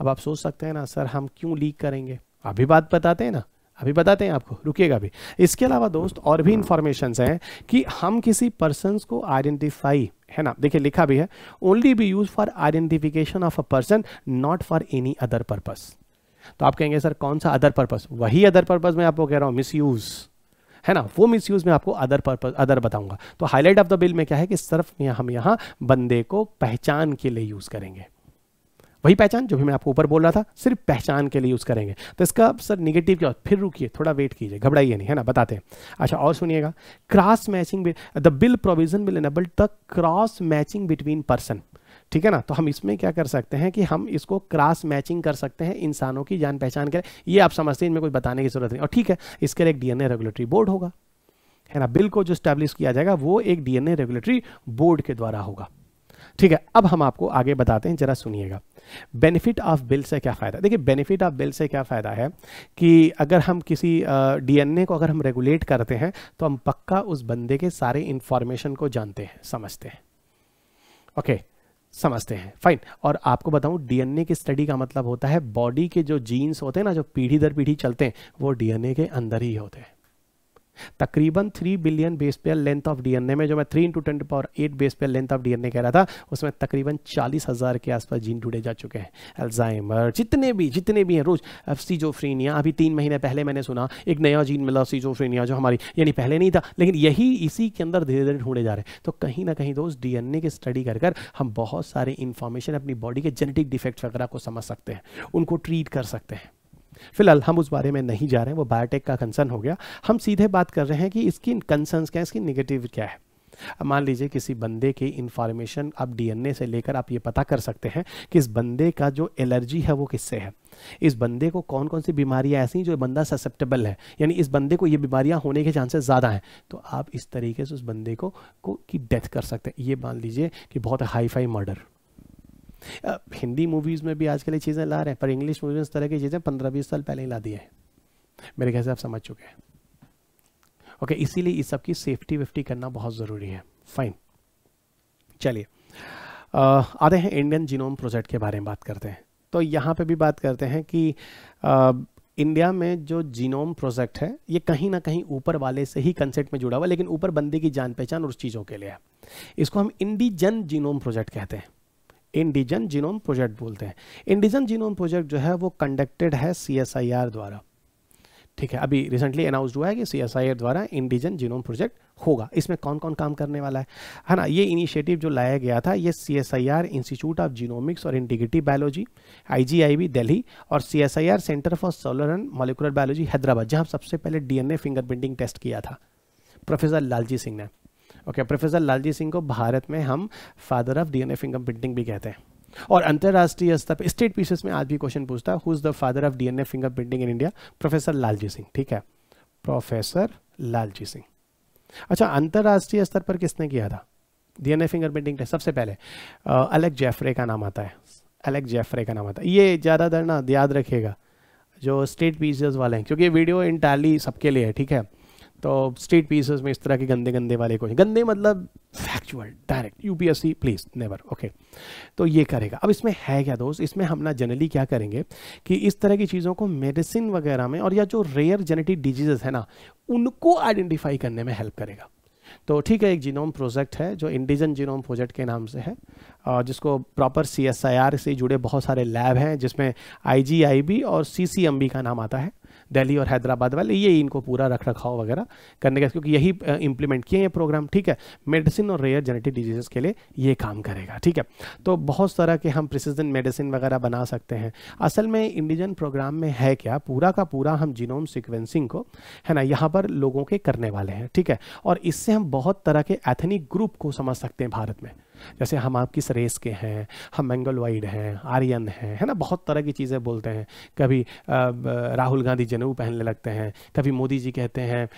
अब आप सोच सकते हैं ना, सर, हम क्यों लीक करेंगे? अभी बात बताते हैं ना। अभी बताते हैं आपको। रुकिएगा अभी इसके अलावा दोस्त, और भी इंफॉर्मेशन हैं कि हम किसी पर्सन को आइडेंटिफाई है ना? देखिए, लिखा भी है only be use for identification of a person not for any other purpose तो आप कहेंगे, सर, कौन सा अदर पर्पज वही अदर पर्पज मैं आपको कह रहा हूँ मिस है ना? वो मिस यूज़ में आपको अदर पर्पज अदर बताऊँगा। तो हाईलाइट ऑफ़ द बिल में क्या है कि सिर्फ़ हम यहाँ बंदे को पहचान के लिए यूज़ करेंगे। वही पहचान जो भी मैं आपको ऊपर बोल रहा था, सिर्फ़ पहचान के लिए यूज़ करेंगे। तो इसका सर निगेटिव क्या फिर रुकिए, थोड़ा वेट कीजिए, घबराइए नहीं, है ना? बताते हैं। अच्छा और सुनिएगा। Cross matching the bill provision will enable the cross matching between person ठीक है ना? तो हम इसमें क्या कर सकते हैं कि हम इसको क्रॉस मैचिंग कर सकते हैं, इंसानों की जान पहचान के ये आप समझते हैं, इनमें कुछ बताने की ज़रूरत नहीं। और ठीक है, इसके लिए एक डीएनए रेगुलेटरी बोर्ड होगा। है ना? बिल को जो स्टैब्लिश किया जाएगा, वो एक डीएनए रेगुलेटरी बोर्ड के द्वारा होगा। ठीक है अब हम आपको आगे बताते हैं जरा सुनिएगा। बेनिफिट ऑफ़ बिल से क्या फ़ायदा? देखिए बेनिफिट ऑफ़ बिल से क्या फ़ायदा है कि अगर हम किसी डीएनए को अगर हम रेगुलेट करते हैं तो हम पक्का उस बंदे के सारे इंफॉर्मेशन को जानते हैं समझते हैं। ओके okay, समझते हैं। फाइन और आपको बताऊँ डीएनए की स्टडी का मतलब होता है बॉडी के जो जीन्स होते हैं ना जो पीढ़ी दर पीढ़ी चलते हैं वो डीएनए के अंदर ही होते हैं। तकरीबन three billion base pair length of DNA में, जो मैं three into ten power eight base pair length of DNA कह रहा था, उसमें तकरीबन चालीस हज़ार के आसपास जीन जुड़े जा चुके हैं। अल्जाइमर जितने भी जितने भी हैं, रोज सीजोफ्रीनिया अभी तीन महीने पहले मैंने सुना, एक नया जीन मिला सीजोफ्रीनिया जो हमारी, यानी पहले नहीं था, लेकिन यही इसी के अंदर धीरे धीरे ढूंढे जा रहे हैं। तो कहीं ना कहीं दोस्त डीएनए की स्टडी कर कर हम बहुत सारे इंफॉर्मेशन अपनी बॉडी के जेनेटिक डिफेक्ट वगैरह को समझ सकते हैं, उनको ट्रीट कर सकते हैं। फ़िलहाल हम उस बारे में नहीं जा रहे हैं वो बायोटेक का कंसर्न हो गया। हम सीधे बात कर रहे हैं कि इसकी कंसर्न क्या है इसकी निगेटिव क्या है। मान लीजिए किसी बंदे की इंफॉर्मेशन आप डीएनए से लेकर आप ये पता कर सकते हैं कि इस बंदे का जो एलर्जी है वो किससे है। इस बंदे को कौन कौन सी बीमारियाँ ऐसी जो बंदा ससेप्टेबल है? यानी इस बंदे को ये बीमारियाँ होने के चांसेस ज़्यादा हैं। तो आप इस तरीके से उस बंदे को, को की डेथ कर सकते हैं। ये मान लीजिए कि बहुत हाई मर्डर हिंदी मूवीज़ में भी आजकल ये चीज़ें ला रहे हैं पर इंग्लिश मूवीज़ में इस तरह की चीज़ें पंद्रह बीस साल पहले ही ला दी है। मेरे ख्याल से आप समझ चुके हैं। ओके इसीलिए इस सब की सेफ्टी वेफ्टी करना बहुत ज़रूरी है। फाइन चलिए। आते हैं इंडियन जीनोम प्रोजेक्ट के बारे में बात करते हैं। तो यहाँ पे भी बात करते हैं कि आ, इंडिया में जो जीनोम प्रोजेक्ट है ये कहीं ना कहीं ऊपर वाले से ही कंसेप्ट में जुड़ा हुआ लेकिन ऊपर बंदे की जान पहचान और उस चीज़ों के लिए है। इसको हम इंडिजन जीनोम प्रोजेक्ट कहते हैं। इंडिजन जीनोम प्रोजेक्ट बोलते हैं। इंडिजन जीनोम प्रोजेक्ट जो है वो कंडक्टेड है सीएसआईआर द्वारा। ठीक है, अभी रिसेंटली अनाउंस हुआ है कि सीएसआईआर द्वारा इंडिजन जीनोम प्रोजेक्ट होगा। इसमें कौन कौन काम करने वाला है? है ना, ये इनिशिएटिव जो लाया गया था, ये C S institute of genomics और integrative biology I G I B Delhi और C S centre for cellular and molecular biology Hyderabad, जहाँ सबसे पहले डीएनए फिंगरप्रिंटिंग टेस्ट किया था। प्रोफेसर लालजी सिंह ने। ओके प्रोफेसर लालजी सिंह को भारत में हम father of D N DNA finger printing भी कहते हैं। और अंतर्राष्ट्रीय स्तर पर स्टेट पीसेस में आज भी क्वेश्चन पूछता है who is the father of DNA finger printing in India professor Lalji Singh ठीक है? प्रोफेसर लालजी सिंह अच्छा अंतर्राष्ट्रीय स्तर पर किसने किया था? डीएनए फिंगर प्रिंटिंग टेस्ट सबसे पहले अलग जेफरे का नाम आता है। अलग जेफरे का नाम आता है। ये ज़्यादातर ना याद रखिएगा, जो स्टेट पीसेस वाले हैं, क्योंकि वीडियो इंटाली सबके लिए है, ठीक है? तो स्टेट पीसेस में इस तरह के गंदे गंदे वाले क्वेश्चन गंदे मतलब factual direct UPSC please never okay तो ये करेगा। अब इसमें है क्या दोस्त? इसमें हम ना जनरली क्या करेंगे कि इस तरह की चीज़ों को मेडिसिन वगैरह में और या जो रेयर जेनेटिक डिजीजेस है ना, उनको आइडेंटिफाई करने में हेल्प करेगा। तो ठीक है, एक जीनोम प्रोजेक्ट है जो इंडिजन जीनोम प्रोजेक्ट के नाम से है और जिसको प्रॉपर सीएसआईआर से जुड़े बहुत सारे लैब हैं, जिसमें आईजीआईबी और सीसीएमबी का नाम आता है। दिल्ली और हैदराबाद वाले, ये इनको पूरा रख रखाव वगैरह करने का क्योंकि यही इंप्लीमेंट किए हैं प्रोग्राम ठीक है? मेडिसिन और रेयर जेनेटिक डिजीजेस के लिए ये काम करेगा, ठीक है? तो बहुत तरह के हम प्रिसीजन मेडिसिन वगैरह बना सकते हैं। असल में इंडिजन प्रोग्राम में है क्या? पूरा का पूरा हम जीनोम सिक्वेंसिंग को, है ना, यहाँ पर लोगों के करने वाले हैं, ठीक है? और इससे हम बहुत तरह के एथनिक ग्रुप को समझ सकते हैं भारत में। जैसे हम आप किस रेस के हैं, हम मंगलवाइड हैं, आर्यन हैं, है ना? बहुत तरह की चीज़ें बोलते हैं। कभी राहुल गांधी जनेऊ पहनने लगते हैं, कभी मोदी जी कहते हैं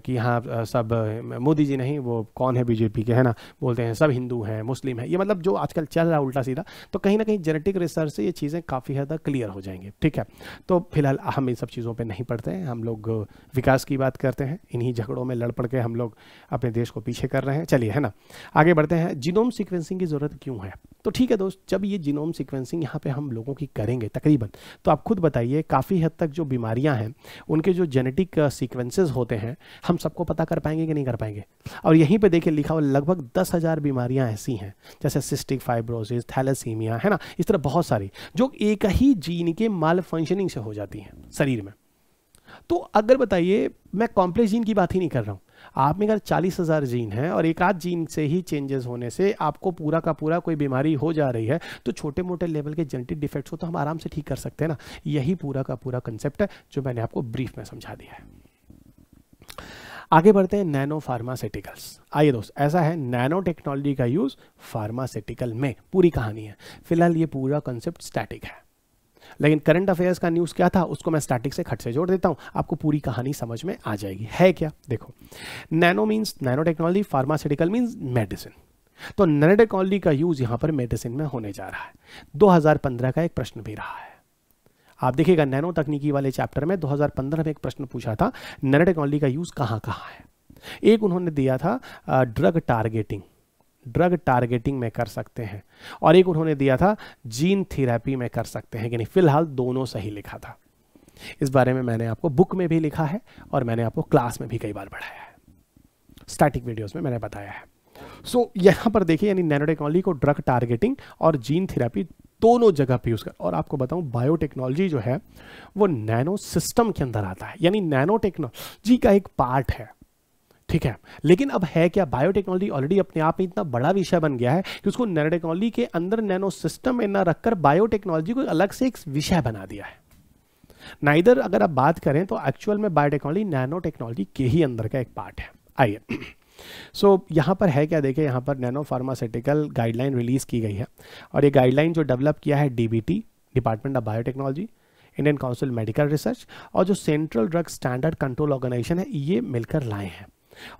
कि हाँ सब मोदी जी नहीं, वो कौन है बीजेपी के, है ना? बोलते हैं, सब हिंदू हैं, मुस्लिम हैं। ये मतलब जो आजकल चल रहा है उल्टा सीधा तो कहीं ना कहीं जेनेटिक रिसर्च से ये चीज़ें काफ़ी हद तक क्लियर हो जाएँगी, ठीक है? तो फ़िलहाल हम इन सब चीज़ों पर नहीं पढ़ते हैं, हम लोग विकास की बात करते हैं। इन्हीं झगड़ों में लड़ पड़ के हम लोग अपने देश को पीछे कर रहे हैं। चलिए, है ना? आगे बढ़ते हैं। जीनोम सीक्वेंसिंग की ज़रूरत क्यों है? तो ठीक है दोस्त, जब ये जीनोम सीक्वेंसिंग यहाँ पे हम लोगों की करेंगे तकरीबन तो आप खुद बताइए, काफ़ी हद तक जो बीमारियाँ हैं, उनके जो जेनेटिक सीक्वेंसेस होते हैं, हम सबको पता कर पाएँगे कि नहीं कर पाएँगे? और यहीं पे देखिए लिखा हुआ लगभग दस हज़ार बीमारियाँ ऐसी हैं, जैसे सिस्टिक फाइब्रोसिस थैलेसीमिया है ना? इस तरह बहुत सारी, जो एक ही जीन के माल फंक्शनिंग से हो जाती हैं शरीर में। तो अगर बताइए, मैं कॉम्प्लेक्स जीन की बात ही नहीं कर रहा हूँ। आप में अगर चालीस हज़ार जीन है और एक आध जीन से ही चेंजेस होने से आपको पूरा का पूरा कोई बीमारी हो जा रही है तो छोटे मोटे लेवल के जेनेटिक डिफेक्ट्स हो तो हम आराम से ठीक कर सकते हैं ना। यही पूरा का पूरा कंसेप्ट है, जो मैंने आपको ब्रीफ में समझा दिया है। आगे बढ़ते हैं नैनो फार्मास्यूटिकल्स आइए दोस्त, ऐसा है नैनो टेक्नोलॉजी का यूज़ फार्मास्यूटिकल में। पूरी कहानी है। फ़िलहाल ये पूरा कंसेप्ट स्टैटिक है। लेकिन करंट अफेयर्स का न्यूज़ क्या था? उसको मैं स्टैटिक से खट से जोड़ देता हूँ। आपको पूरी कहानी समझ में आ जाएगी। है क्या? देखो nano means nano technology pharmaceutical means medicine तो नैनो टेक्नोलॉजी का यूज़ यहाँ पर मेडिसिन में होने जा रहा है। 2015 का एक प्रश्न भी रहा है। आप देखिएगा नैनो तकनीकी वाले चैप्टर में 2015 में एक प्रश्न पूछा था नैनो टेक्नोलॉजी का यूज़ कहाँ कहाँ है? एक उन्होंने दिया था ड्रग टारगेटिंग ड्रग टारगेटिंग में कर सकते हैं। और एक उन्होंने दिया था जीन थेरेपी में कर सकते हैं नहीं फ़िलहाल दोनों सही लिखा था। इस बारे में मैंने आपको बुक में भी लिखा है और मैंने आपको क्लास में भी कई बार पढ़ाया है। स्टैटिक वीडियोस में मैंने बताया है। सो so, यहाँ पर देखिए यानी नैनो टेक्नोलॉजी को ड्रग टारगेटिंग और जीन थेरेपी दोनों जगह पे यूज़ कर और आपको बताऊँ बायोटेक्नोलॉजी जो है वो नैनो सिस्टम के अंदर आता है। यानी नैनो टेक्नोलॉजी का एक पार्ट है। ठीक है? लेकिन अब है क्या? बायोटेक्नोलॉजी ऑलरेडी अपने आप में इतना बड़ा विषय बन गया है कि उसको नैनोटेक्नोलॉजी के अंदर नैनो सिस्टम में ना रखकर बायोटेक्नोलॉजी को अलग से एक विषय बना दिया है। नाइदर अगर आप बात करें तो एक्चुअल में बायोटेक्नोलॉजी नैनो टेक्नोलॉजी के ही अंदर का एक पार्ट है। आइए। सो so, यहाँ पर है क्या? देखिए यहाँ पर नैनो फार्मास्यूटिकल गाइडलाइन रिलीज़ की गई है और ये गाइडलाइन जो डेवलप किया है DBT department of biotechnology Indian council medical research और जो central drug standard control organisation है ये मिलकर लाए हैं।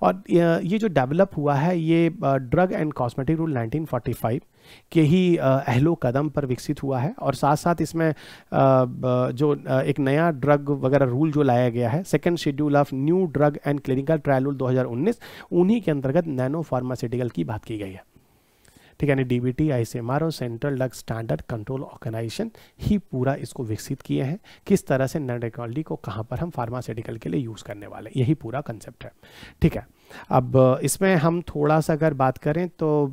और, ये जो डेवलप हुआ है, ये ड्रग एंड कॉस्मेटिक रूल 1945 के ही अहलो कदम पर विकसित हुआ है और साथ साथ इसमें जो एक नया ड्रग वगैरह रूल जो लाया गया है second schedule of new drug and clinical trial rule 2019 उन्हीं के अंतर्गत नैनो फार्मास्यूटिकल की बात की गई है। ठीक है यानी डीबीटी आईसीएमआर और central drug standard control organisation ही पूरा इसको विकसित किए हैं। किस तरह से टेक्नोलॉजी को कहाँ पर हम फार्मास्यूटिकल के लिए यूज़ करने वाले यही पूरा कंसेप्ट है। ठीक है, अब इसमें हम थोड़ा सा अगर बात करें तो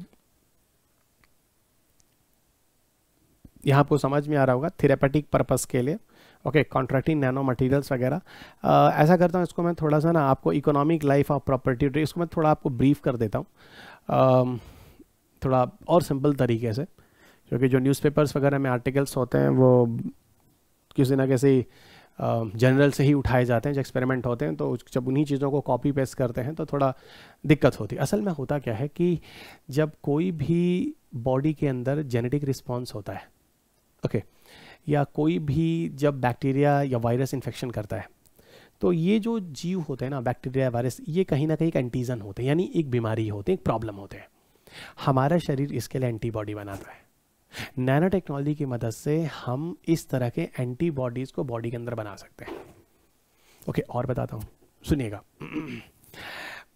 यहाँ आपको समझ में आ रहा होगा थेरेपेटिक पर्पस के लिए। ओके कॉन्ट्रैक्टिंग नैनो मटेरियल्स वगैरह। ऐसा करता हूँ, इसको मैं थोड़ा सा ना आपको इकोनॉमिक लाइफ ऑफ़ प्रॉपर्टी इसको मैं थोड़ा आपको ब्रीफ कर देता हूँ। थोड़ा और सिंपल तरीके से, क्योंकि जो न्यूज़पेपर्स वगैरह में आर्टिकल्स होते हैं, वो किसी ना किसी जनरल से ही उठाए जाते हैं, जो एक्सपेरिमेंट होते हैं तो जब उन्हीं चीज़ों को कॉपी पेस्ट करते हैं तो थोड़ा दिक्कत होती है। असल में होता क्या है कि जब कोई भी बॉडी के अंदर जेनेटिक रिस्पॉन्स होता है ओके या कोई भी जब बैक्टीरिया या वायरस इन्फेक्शन करता है तो ये जो जीव होते हैं ना बैक्टीरिया वायरस ये कहीं ना कहीं एक एंटीजन होते हैं, यानी एक बीमारी होते हैं, एक प्रॉब्लम होते हैं। हमारा शरीर इसके लिए एंटीबॉडी बनाता है। नैनो टेक्नोलॉजी की मदद से हम इस तरह के एंटीबॉडीज को बॉडी के अंदर बना सकते हैं। ओके okay, और बताता हूँ। सुनिएगा।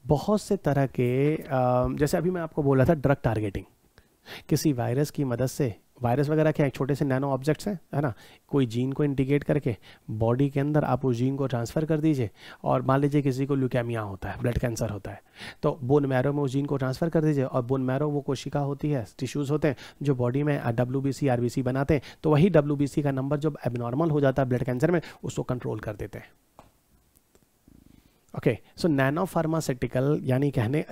बहुत से तरह के जैसे अभी मैं आपको बोला था ड्रग टारगेटिंग किसी वायरस की मदद से वायरस वगैरह क्या है छोटे से नैनो ऑब्जेक्ट्स हैं, है ना? कोई जीन को इंडिकेट करके बॉडी के अंदर आप उस जीन को ट्रांसफ़र कर दीजिए और मान लीजिए किसी को ल्यूकेमिया होता है, ब्लड कैंसर होता है तो बोन मैरो में उस जीन को ट्रांसफ़र कर दीजिए और बोन मैरो वो कोशिका होती है, टिश्यूज़ होते हैं जो बॉडी में W B C R B C बनाते हैं तो वही डब्ल्यू बी सी का नंबर जब एबनॉर्मल हो जाता है ब्लड कैंसर में, उसको कंट्रोल कर देते हैं। ओके सो नैनो फार्मास्यूटिकल यानी कहने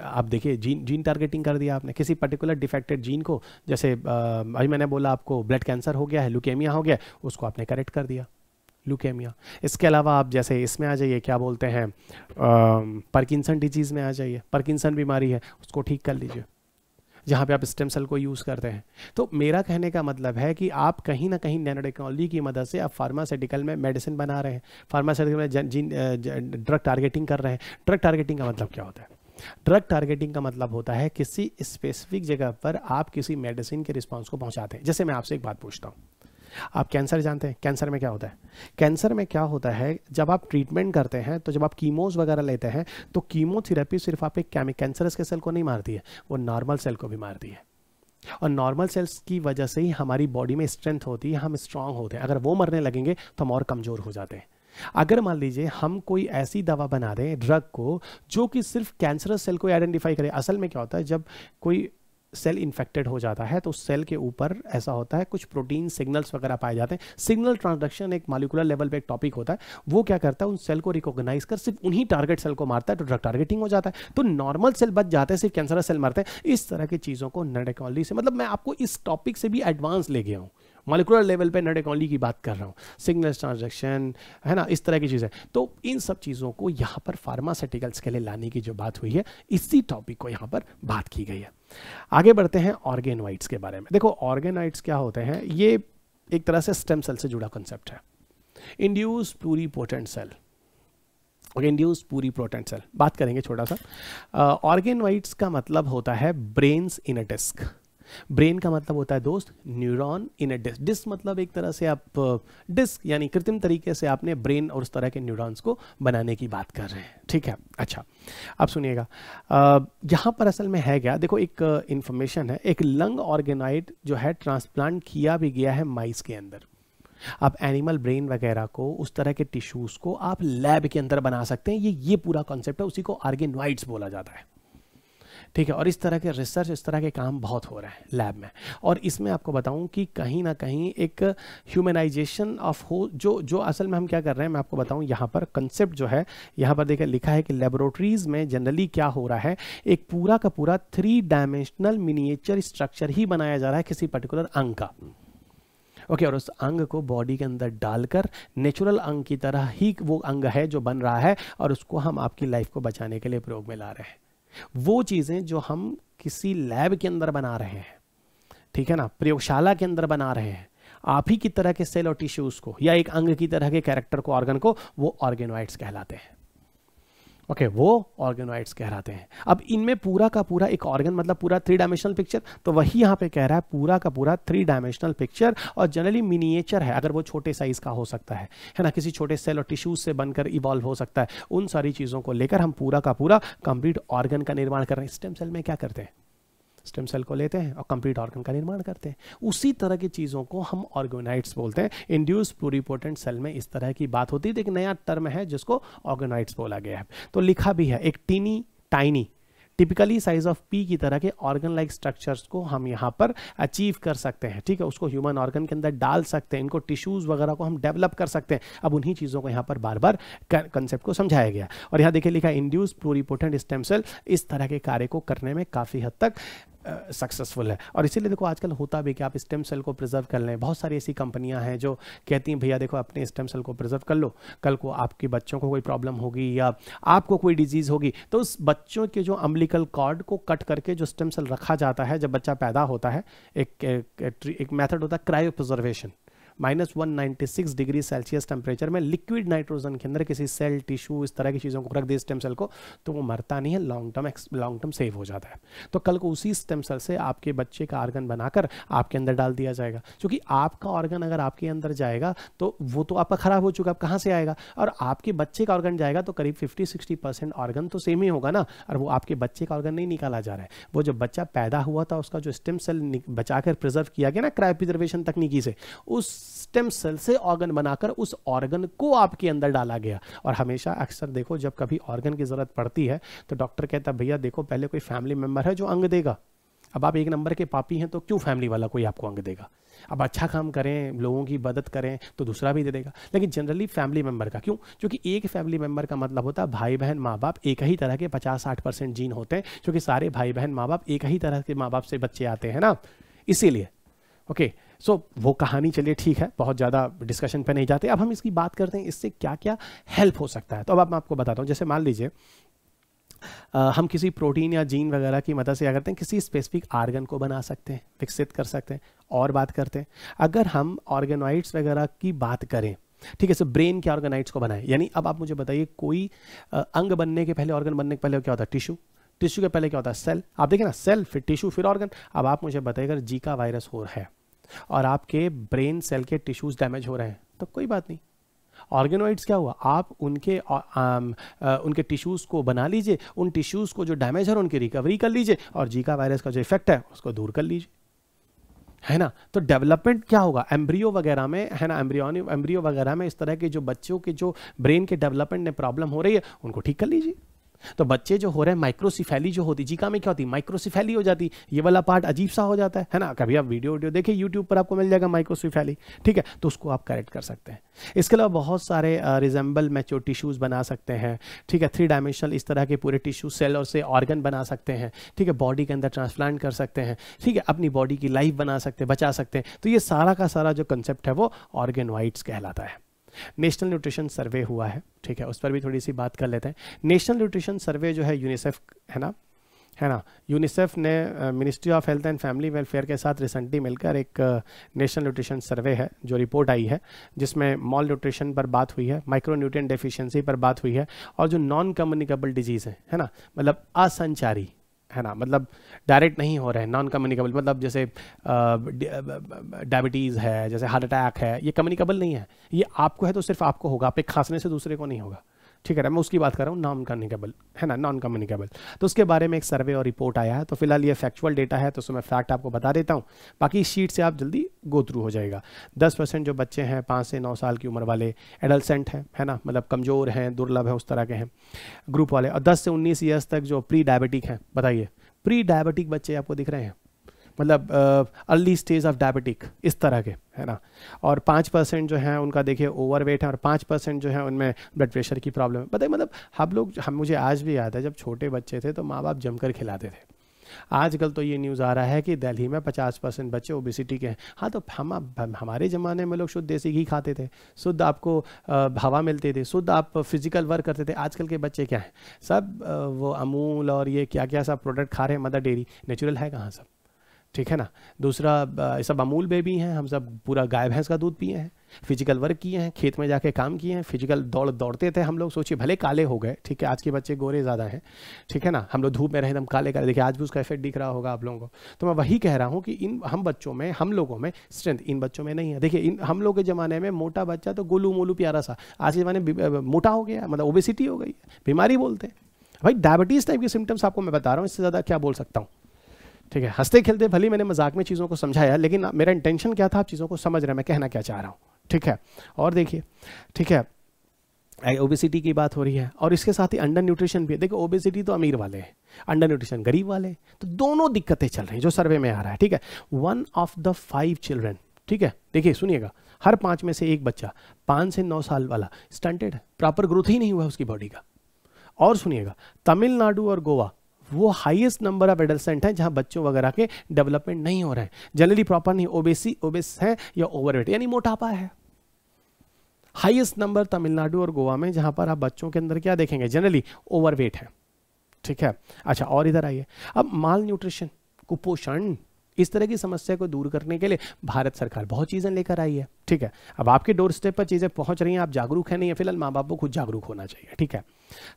आप देखिए जीन जीन टारगेटिंग कर दिया आपने। किसी पर्टिकुलर डिफेक्टेड जीन को, जैसे अभी मैंने बोला आपको ब्लड कैंसर हो गया है लुकेमिया हो गया, उसको आपने करेक्ट कर दिया लुकेमिया इसके अलावा आप जैसे इसमें आ जाइए, क्या बोलते हैं परकिंसन डिज़ीज़ में आ जाइए परकिंसन बीमारी है, उसको ठीक कर लीजिए। जहाँ पे आप स्टेम सेल को यूज़ करते हैं। तो मेरा कहने का मतलब है कि आप कहीं ना कहीं नैनो टेक्नोलॉजी की मदद से आप फार्मास्यूटिकल में मेडिसिन बना रहे हैं। फार्मास्यूटिकल में जिन ड्रग टारगेटिंग कर रहे हैं। ड्रग टारगेटिंग का मतलब क्या होता है? ड्रग टारगेटिंग का मतलब होता है किसी स्पेसिफिक जगह पर आप किसी मेडिसिन के रिस्पॉन्स को पहुँचाते हैं। जैसे मैं आपसे एक बात पूछता हूँ। आप कैंसर जानते हैं, कैंसर में क्या होता है? कैंसर में क्या होता है, जब आप ट्रीटमेंट करते हैं तो जब आप कीमोज वगैरह लेते हैं तो कीमोथेरेपी सिर्फ़ आप एक कैंसरस के सेल को नहीं मारती है, वो नॉर्मल सेल को भी मारती है। और नॉर्मल सेल्स की वजह से ही हमारी बॉडी में स्ट्रेंथ होती है, हम स्ट्रांग होते हैं। अगर वो मरने लगेंगे तो हम और कमज़ोर हो जाते हैं। अगर मान लीजिए, हम कोई ऐसी दवा बना दें ड्रग को, जो कि सिर्फ़ कैंसरस सेल को आइडेंटिफाई करे, असल में क्या होता है, जब कोई सेल इन्फेक्टेड हो जाता है तो सेल के ऊपर ऐसा होता है, कुछ प्रोटीन सिग्नल्स वगैरह पाए जाते हैं। सिग्नल ट्रांसडक्शन एक मालिकुलर लेवल पे एक टॉपिक होता है। वो क्या करता है, उन सेल को रिकॉग्नाइज कर, सिर्फ़ उन्हीं टारगेट सेल को मारता है तो ड्रग टारगेटिंग हो जाता है। तो नॉर्मल सेल बच जाते हैं, सिर्फ़ कैंसर सेल मारते हैं। इस तरह की चीज़ों को नडेकॉलोजी से मतलब मैं आपको इस टॉपिक से भी एडवांस ले गया हूँ मालिकुलर लेवल पे नडेकॉली की बात कर रहा हूँ। सिग्नल ट्रांजेक्शन है ना? इस तरह की चीज़ें। तो इन सब चीज़ों को यहाँ पर फार्मास्यूटिकल्स के लिए लाने की जो बात हुई है इसी टॉपिक को यहाँ पर बात की गई है। आगे बढ़ते हैं ऑर्गेनवाइट्स के बारे में। देखो ऑर्गेनाइट्स क्या होते हैं? ये एक तरह से स्टेम सेल से जुड़ा कंसेप्ट है। Induce pluripotent cell okay induce pluripotent cell बात करेंगे छोटा सा। ऑर्गेनवाइट्स uh, का मतलब होता है brains in a disc brain का मतलब होता है दोस्त, neuron in a disc. Disc मतलब एक तरह से आप डिस्क, यानी कृत्रिम तरीके से आपने ब्रेन और उस तरह के न्यूरॉन्स को बनाने की बात कर रहे हैं। ठीक है? अच्छा अब सुनिएगा। यहाँ पर असल में है क्या? देखो, एक इंफॉर्मेशन है। एक लंग ऑर्गेनाइड जो है ट्रांसप्लांट किया भी गया है माइस के अंदर। आप एनिमल ब्रेन वगैरह को, उस तरह के टिश्यूज़ को आप लैब के अंदर बना सकते हैं। ये ये पूरा कॉन्सेप्ट है, उसी को आर्गेनवाइड्स बोला जाता है। ठीक है और इस तरह के रिसर्च इस तरह के काम बहुत हो रहे हैं लैब में। और इसमें आपको बताऊँ कि कहीं ना कहीं एक ह्यूमनाइजेशन ऑफ़ हो जो जो असल में हम क्या कर रहे हैं मैं आपको बताऊँ यहाँ पर कंसेप्ट जो है यहाँ पर देखिए लिखा है कि लेबोरेटरीज में जनरली क्या हो रहा है एक पूरा का पूरा थ्री डायमेंशनल मिनिएचर स्ट्रक्चर ही बनाया जा रहा है किसी पर्टिकुलर अंग का। ओके okay, और उस अंग को बॉडी के अंदर डालकर नेचुरल अंग की तरह ही वो अंग है जो बन रहा है और उसको हम आपकी लाइफ को बचाने के लिए प्रयोग में ला रहे हैं। वो चीज़ें जो हम किसी लैब के अंदर बना रहे हैं, ठीक है ना? प्रयोगशाला के अंदर बना रहे हैं। आप ही की तरह के सेल और टिश्यूज को, या एक अंग की तरह के कैरेक्टर को ऑर्गन को, वो ऑर्गेनोइड्स कहलाते हैं। ओके okay, वो ऑर्गेनोइड्स कहलाते हैं। अब इनमें पूरा का पूरा एक ऑर्गन मतलब पूरा थ्री डायमेंशनल पिक्चर तो वही यहाँ पे कह रहा है पूरा का पूरा थ्री डायमेंशनल पिक्चर और जनरली मिनिएचर है अगर वो छोटे साइज़ का हो सकता है। है ना? किसी छोटे सेल और टिश्यूज से बनकर इवॉल्व हो सकता है। उन सारी चीज़ों को लेकर हम पूरा का पूरा कंप्लीट ऑर्गन का निर्माण कर रहे हैं। स्टेम सेल में क्या करते हैं? स्टेम सेल को लेते हैं और कंप्लीट ऑर्गन का निर्माण करते हैं। उसी तरह की चीज़ों को हम ऑर्गेनाइट्स बोलते हैं। इंड्यूस प्लूरिपोटेंट सेल में इस तरह की बात होती है। एक नया टर्म है जिसको ऑर्गेनाइट्स बोला गया है। तो लिखा भी है, एक teeny tiny typically size of pea की तरह के ऑर्गन लाइक स्ट्रक्चर्स को हम यहाँ पर अचीव कर सकते हैं। ठीक है, उसको ह्यूमन ऑर्गन के अंदर डाल सकते हैं। इनको टिश्यूज वगैरह को हम डेवलप कर सकते हैं। अब उन्हीं चीज़ों को यहाँ पर बार बार कंसेप्ट को समझाया गया। और यहाँ देखिए लिखा इंड्यूस प्लूरिपोटेंट स्टेम सेल इस तरह के कार्य को करने में काफ़ी हद तक सक्सेसफुल है। और इसीलिए देखो आजकल होता भी कि आप स्टेम सेल को प्रिजर्व कर लें। बहुत सारी ऐसी कंपनियाँ हैं जो कहती हैं भैया देखो अपने स्टेम सेल को प्रिजर्व कर लो। कल को आपके बच्चों को कोई प्रॉब्लम होगी या आपको कोई डिज़ीज़ होगी। तो उस बच्चों के जो अम्बलिकल कॉर्ड को कट करके जो स्टेम सेल रखा जाता है जब बच्चा पैदा होता है एक एक, एक मेथड होता है cryopreservation minus one degree Celsius temperature में लिक्विड नाइट्रोजन के अंदर किसी सेल टिश्यू इस तरह की चीज़ों को रख दे स्टेम सेल को तो वो मरता नहीं है long term long term save हो जाता है। तो कल को उसी स्टेम सेल से आपके बच्चे का ऑर्गन बनाकर आपके अंदर डाल दिया जाएगा। क्योंकि आपका ऑर्गन अगर आपके अंदर जाएगा तो वो तो आपका खराब हो चुका अब कहाँ से आएगा? और आपके बच्चे का ऑर्गन जाएगा तो करीब फिफ्टी सिक्सटी परसेंट ऑर्गन तो सेम ही होगा ना, और वो आपके बच्चे का ऑर्गन नहीं निकाला जा रहा है। वो जब बच्चा पैदा हुआ था, उसका जो स्टेम सेल बचाकर प्रिजर्व किया गया ना क्रायोप्रिजर्वेशन तकनीकी से, उस स्टेम सेल से ऑर्गन बनाकर उस ऑर्गन को आपके अंदर डाला गया। और हमेशा अक्सर देखो, जब कभी ऑर्गन की ज़रूरत पड़ती है तो डॉक्टर कहता भैया, देखो, पहले कोई फैमिली मेंबर है जो अंग देगा। अब आप एक नंबर के पापी हैं तो क्यों फैमिली वाला कोई आपको अंग देगा? अब अच्छा काम करें, लोगों की मदद करें तो दूसरा भी दे देगा। लेकिन जनरली फैमिली मेंबर का क्यों? क्योंकि एक फैमिली मेंबर का मतलब होता है भाई बहन माँ बाप एक ही तरह के पचास साठ परसेंट जीन होते हैं, क्योंकि सारे भाई बहन माँ बाप एक ही तरह के माँ बाप से बच्चे आते हैं ना? इसीलिए ओके सो वो कहानी, चलिए ठीक है, बहुत ज़्यादा डिस्कशन पे नहीं जाते। अब हम इसकी बात करते हैं, इससे क्या क्या हेल्प हो सकता है? तो अब मैं आपको बताता हूँ, जैसे मान लीजिए हम किसी प्रोटीन या जीन वगैरह की मदद से क्या करते हैं, किसी स्पेसिफिक आर्गन को बना सकते हैं, विकसित कर सकते हैं, और बात करते हैं। अगर हम ऑर्गेनॉइड्स वगैरह की बात करें, ठीक है सो ब्रेन के ऑर्गेनाइड्स को बनाएँ, यानी अब आप मुझे बताइए, कोई अंग बनने के पहले ऑर्गन बनने के पहले क्या होता है? टिश्यू टिश्यू के पहले क्या होता है? सेल आप देखें ना सेल फिर टिश्यू फिर ऑर्गन अब आप मुझे बताइए, अगर जीका वायरस हो रहा है और आपके ब्रेन सेल के टिश्यूज डैमेज हो रहे हैं तो कोई बात नहीं। ऑर्गेनोइड्स क्या हुआ? आप उनके आ, आ, उनके टिश्यूज़ को बना लीजिए उन टिश्यूज़ को जो डैमेज है उनकी रिकवरी कर लीजिए और जीका वायरस का जो इफ़ेक्ट है उसको दूर कर लीजिए। है ना? तो डेवलपमेंट क्या होगा? एम्ब्रियो वगैरह में है ना? एम्ब्रियो एम्ब्रियो वगैरह में इस तरह के जो बच्चों के जो ब्रेन के डेवलपमेंट में प्रॉब्लम हो रही है उनको ठीक कर लीजिए। तो बच्चे जो हो रहे हैं माइक्रोसिफेली जो होती, जीका में क्या होती? माइक्रोसिफैली हो जाती। ये वाला पार्ट अजीब सा हो जाता है है ना? कभी आप वीडियो वीडियो देखिए यूट्यूब पर आपको मिल जाएगा माइक्रोसिफैली ठीक है? तो उसको आप करेक्ट कर सकते हैं। इसके अलावा बहुत सारे रिजेंबल मैच्योर टिश्यूज बना सकते हैं, ठीक है? थ्री डायमेंशनल इस तरह के पूरे टिश्यू सेल और से ऑर्गन बना सकते हैं, ठीक है? बॉडी के अंदर ट्रांसप्लांट कर सकते हैं, ठीक है? अपनी बॉडी की लाइफ बना सकते हैं, बचा सकते हैं। तो ये सारा का सारा जो कंसेप्ट है, वो ऑर्गेनवाइट्स कहलाता है। नेशनल न्यूट्रिशन सर्वे हुआ है, ठीक है, उस पर भी थोड़ी सी बात कर लेते हैं। नेशनल न्यूट्रिशन सर्वे जो है यूनिसेफ, है ना? है ना? यूनिसेफ ने ministry of health and family welfare के साथ रिसेंटली मिलकर एक नेशनल न्यूट्रिशन सर्वे है, जो रिपोर्ट आई है, जिसमें मॉल न्यूट्रिशन पर बात हुई है माइक्रो न्यूट्रिएंट डेफिशिएंसी पर बात हुई है, और जो नॉन कम्युनिकेबल डिज़ीज़ है है ना? मतलब असंचारी है ना? मतलब डायरेक्ट नहीं हो रहे हैं नॉन कम्युनिकेबल मतलब जैसे डायबिटीज़ है, जैसे हार्ट अटैक है, ये कम्युनिकेबल नहीं है। ये आपको है तो सिर्फ़ आपको होगा, आप खांसने से दूसरे को नहीं होगा। ठीक है मैं उसकी बात कर रहा हूँ नॉन कम्युनिकेबल है ना नॉन कम्युनिकेबल तो उसके बारे में एक सर्वे और रिपोर्ट आया है तो फ़िलहाल ये फैक्चुअल डेटा है तो उसमें फैक्ट आपको बता देता हूँ। बाकी शीट से आप जल्दी गो थ्रू हो जाएगा। दस परसेंट जो बच्चे हैं, पाँच से नौ साल की उम्र वाले एडल्सेंट हैं, है ना मतलब कमज़ोर हैं, दुर्लभ हैं, उस तरह के हैं ग्रुप वाले। और दस से उन्नीस ईयर्स तक जो प्री डायबिटिक हैं, बताइए। प्री डायबिटिक बच्चे आपको दिख रहे हैं? मतलब अर्ली स्टेज ऑफ़ डायबिटिक इस तरह के, है ना? और पाँच परसेंट जो है, उनका देखिए ओवर वेट है और पाँच परसेंट जो है, उनमें ब्लड प्रेशर की प्रॉब्लम है। बताइए मतलब हम लोग, हम, मुझे आज भी याद है, जब छोटे बच्चे थे तो माँ बाप जमकर खिलाते थे। आजकल तो ये न्यूज़ आ रहा है कि दिल्ली में पचास परसेंट बच्चे ओबिसिटी के हैं। हाँ तो हम हमारे ज़माने में लोग शुद्ध देसी घी खाते थे। शुद्ध आपको हवा मिलती थी, शुद्ध आप फ़िज़िकल वर्क करते थे। आजकल के बच्चे क्या हैं? सब वो अमूल और ये क्या क्या सब प्रोडक्ट खा रहे हैं मदर डेयरी नेचुरल है कहाँ सब? ठीक है ना? दूसरा सब अमूल बेबी हैं, हम सब पूरा गाय भैंस का दूध पिए हैं फ़िज़िकल वर्क किए हैं, खेत में जाके काम किए हैं फ़िज़िकल दौड़ दौड़ते थे हम लोग, सोचिए भले काले हो गए, ठीक है, आज के बच्चे गोरे ज़्यादा हैं, ठीक है ना? हम लोग धूप में रहे, एकदम काले काले, देखिए आज भी उसका इफ़ेक्ट दिख रहा होगा आप लोगों को। तो मैं वही कह रहा हूँ कि इन, हम बच्चों में, हम लोगों में स्ट्रेंथ इन बच्चों में नहीं है। देखिए, इन, हम लोग के ज़माने में मोटा बच्चा तो गोलू मोलू प्यारा सा, आज के ज़माने मोटा हो गया मतलब ओबेसिटी हो गई, बीमारी बोलते हैं। भाई डायबिटीज़ टाइप के सिम्टम्स आपको मैं बता रहा हूँ, इससे ज़्यादा क्या बोल सकता हूँ? ठीक है, हँसते खेलते भले मैंने मज़ाक में चीज़ों को समझाया, लेकिन मेरा इंटेंशन क्या था? आप चीज़ों को समझ रहे मैं कहना क्या चाह रहा हूँ। ठीक है? और देखिए, ठीक है ओबेसिटी की बात हो रही है, और इसके साथ ही अंडर न्यूट्रिशन भी है। देखो ओबेसिटी तो अमीर वाले हैं अंडर न्यूट्रिशन गरीब वाले हैं तो दोनों दिक्कतें चल रही हैं जो सर्वे में आ रहा है, ठीक है? One of the five children ठीक है? देखिए, सुनिएगा, हर पाँच में से एक बच्चा, पाँच से नौ साल वाला स्टंटेड है प्रॉपर ग्रोथ ही नहीं हुआ उसकी बॉडी का। और सुनिएगा, तमिलनाडु और गोवा वो हाईएस्ट नंबर ऑफ़ एडल्सेंट हैं जहाँ बच्चों वगैरह के डेवलपमेंट नहीं हो रहे हैं। जनरली प्रॉपर नहीं ओबेसी ओबेस है या ओवरवेट यानी मोटापा है। हाईएस्ट नंबर तमिलनाडु और गोवा में जहाँ पर आप बच्चों के अंदर क्या देखेंगे? जनरली ओवरवेट है। ठीक है? अच्छा और इधर आइए। अब माल न्यूट्रिशन कुपोषण इस तरह की समस्या को दूर करने के लिए भारत सरकार बहुत चीज़ें लेकर आई है, ठीक है? अब आपके डोर स्टेप पर चीज़ें पहुँच रही हैं, आप जागरूक है नहीं है, फ़िलहाल माँ बाप को खुद जागरूक होना चाहिए, ठीक है?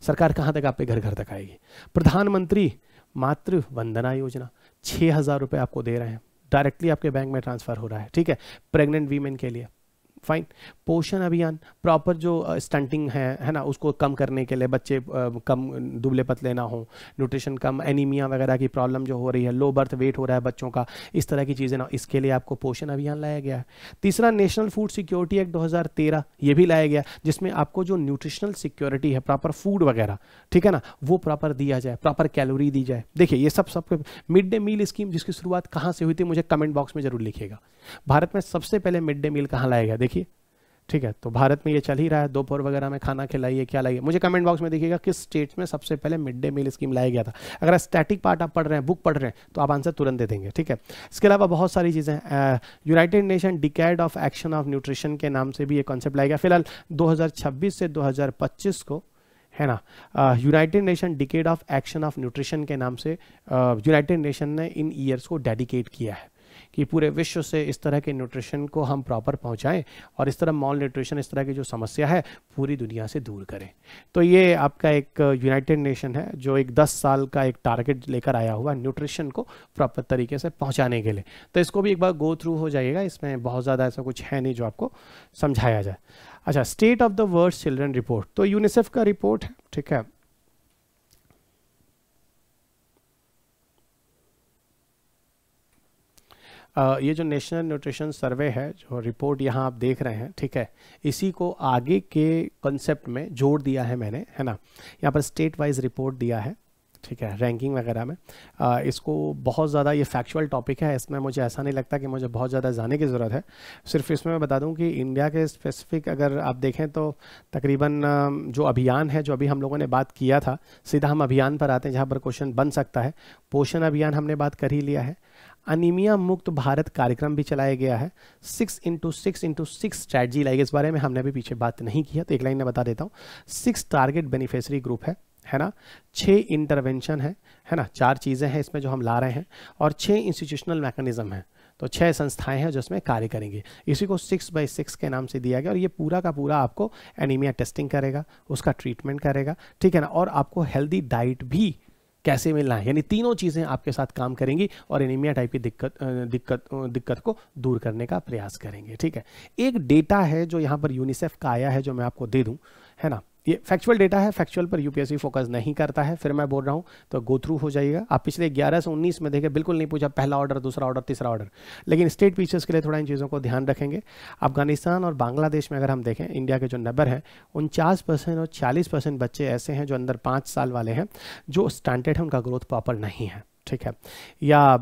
सरकार कहाँ तक आपके घर घर तक आएगी? प्रधानमंत्री मातृ वंदना योजना छः हज़ार आपको दे रहे हैं। डायरेक्टली आपके बैंक में ट्रांसफ़र हो रहा है, ठीक है? प्रेगनेंट वीमेन के लिए। फाइन पोषण अभियान प्रॉपर जो स्टंटिंग है है ना, उसको कम करने के लिए बच्चे कम, दुबले पतले ना हो। न्यूट्रिशन कम एनीमिया वगैरह की प्रॉब्लम जो हो रही है लो बर्थ वेट हो रहा है बच्चों का, इस तरह की चीज़ें ना, इसके लिए आपको पोषण अभियान लाया गया है। तीसरा नेशनल फ़ूड सिक्योरिटी एक्ट 2013 ये भी लाया गया जिसमें आपको जो न्यूट्रिशनल सिक्योरिटी है प्रॉपर फ़ूड वगैरह, ठीक है ना, वो प्रॉपर दिया जाए प्रॉपर कैलोरी दी जाए। देखिए, ये सब सब मिड डे मील स्कीम जिसकी शुरुआत कहाँ से हुई थी, मुझे कमेंट बॉक्स में ज़रूर लिखिएगा। भारत में सबसे पहले मिड डे मील कहाँ लाया गया? देखिए ठीक है तो भारत में ये चल ही रहा है। दोपहर वगैरह में खाना खिलाइए क्या लाइए? मुझे कमेंट बॉक्स में देखिएगा किस स्टेट्स में सबसे पहले मिड डे मील स्कीम लाया गया था। अगर स्टैटिक पार्ट आप पढ़ रहे हैं बुक पढ़ रहे हैं तो आप आंसर तुरंत दे देंगे ठीक है? इसके अलावा बहुत सारी चीज़ें United Nation decade of action of nutrition के नाम से भी ये कॉन्सेप्ट लाया गया। फ़िलहाल दो से दो को है ना United Nation decade of action of nutrition के नाम से यूनाइटेड uh, नेशन ने इन ईयर्स को डेडिकेट किया है। कि पूरे विश्व से इस तरह के न्यूट्रिशन को हम प्रॉपर पहुंचाएँ और इस तरह मॉल न्यूट्रिशन इस तरह की जो समस्या है, पूरी दुनिया से दूर करें। तो ये आपका एक यूनाइटेड नेशन है, जो एक 10 साल का एक टारगेट लेकर आया हुआ न्यूट्रिशन को प्रॉपर तरीके से पहुँचाने के लिए। तो इसको भी एक बार गो थ्रू हो जाइएगा, इसमें बहुत ज़्यादा ऐसा कुछ है नहीं जो आपको समझाया जाए। अच्छा state of the world children report तो यूनिसेफ का रिपोर्ट है, ठीक है? ये जो नेशनल न्यूट्रिशन सर्वे है जो रिपोर्ट यहाँ आप देख रहे हैं ठीक है इसी को आगे के कंसेप्ट में जोड़ दिया है मैंने है ना? यहाँ पर स्टेट वाइज रिपोर्ट दिया है ठीक है रैंकिंग वगैरह में। आ, इसको बहुत ज़्यादा ये फैक्चुअल टॉपिक है इसमें मुझे ऐसा नहीं लगता कि मुझे बहुत ज़्यादा जाने की ज़रूरत है। सिर्फ़ इसमें मैं बता दूँ कि इंडिया के स्पेसिफिक अगर आप देखें तो तकरीबन जो अभियान है जो अभी हम लोगों ने बात किया था सीधा हम अभियान पर आते हैं जहाँ पर क्वेश्चन बन सकता है। पोषण अभियान हमने बात कर ही लिया है। अनिमिया मुक्त भारत कार्यक्रम भी चलाया गया है। Six into six into six strategy इस बारे में हमने अभी पीछे बात नहीं किया तो एक लाइन में बता देता हूँ। सिक्स टारगेट बेनिफिशरी ग्रुप है है ना? छः इंटरवेंशन है है ना? चार चीज़ें हैं इसमें जो हम ला रहे हैं, और छः इंस्टीट्यूशनल मैकेनिज्म है। तो छह संस्थाएँ हैं जो इसमें कार्य करेंगी। इसी को सिक्स बाई सिक्स के नाम से दिया गया, और ये पूरा का पूरा आपको एनीमिया टेस्टिंग करेगा, उसका ट्रीटमेंट करेगा, ठीक है ना? और आपको हेल्दी डाइट भी कैसे मिलना है? यानी तीनों चीज़ें आपके साथ काम करेंगी और एनीमिया टाइप की दिक्कत दिक्कत दिक्कत को दूर करने का प्रयास करेंगे, ठीक है? एक डेटा है जो यहाँ पर यूनिसेफ का आया है, जो मैं आपको दे दूँ, है ना? ये फैक्चुअल डेटा है फैक्चुअल पर यूपीएससी फोकस नहीं करता है, फिर मैं बोल रहा हूँ तो गो थ्रू हो जाएगा आप पिछले 11 से 19 में देखें, बिल्कुल नहीं पूछा, पहला ऑर्डर दूसरा ऑर्डर तीसरा ऑर्डर लेकिन स्टेट फीचर्स के लिए थोड़ा इन चीज़ों को ध्यान रखेंगे। अफ़गानिस्तान और बांग्लादेश में अगर हम देखें इंडिया के जो नंबर हैं, उनचास परसेंट और चालीस परसेंट बच्चे ऐसे हैं जो अंदर पाँच साल वाले हैं, जो स्टैंडर्ड है, उनका ग्रोथ प्रॉपर नहीं है। ठीक है, या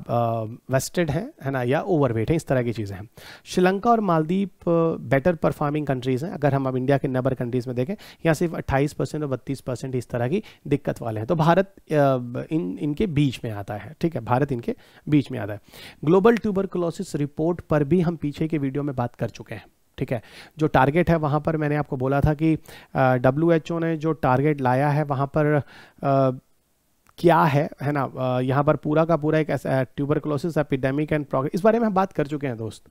वेस्टेड है है ना, या ओवरवेट है, इस तरह की चीज़ें हैं। श्रीलंका और मालदीप बेटर परफॉर्मिंग कंट्रीज़ हैं, अगर हम अब इंडिया के नंबर कंट्रीज़ में देखें, यहाँ सिर्फ़ 28 परसेंट और बत्तीस परसेंट इस तरह की दिक्कत वाले हैं। तो भारत इन, इनके बीच में आता है, ठीक है, भारत इनके बीच में आता है। ग्लोबल ट्यूबरकुलोसिस रिपोर्ट पर भी हम पीछे के वीडियो में बात कर चुके हैं, ठीक है। जो टारगेट है वहाँ पर मैंने आपको बोला था कि डब्ल्यूएचओ ने जो टारगेट लाया है, वहाँ पर क्या है है ना? यहाँ पर पूरा का पूरा एक ऐसा ट्यूबरक्लोसिस एपिडेमिक एंड प्रोग्रेस इस बारे में हम बात कर चुके हैं दोस्त,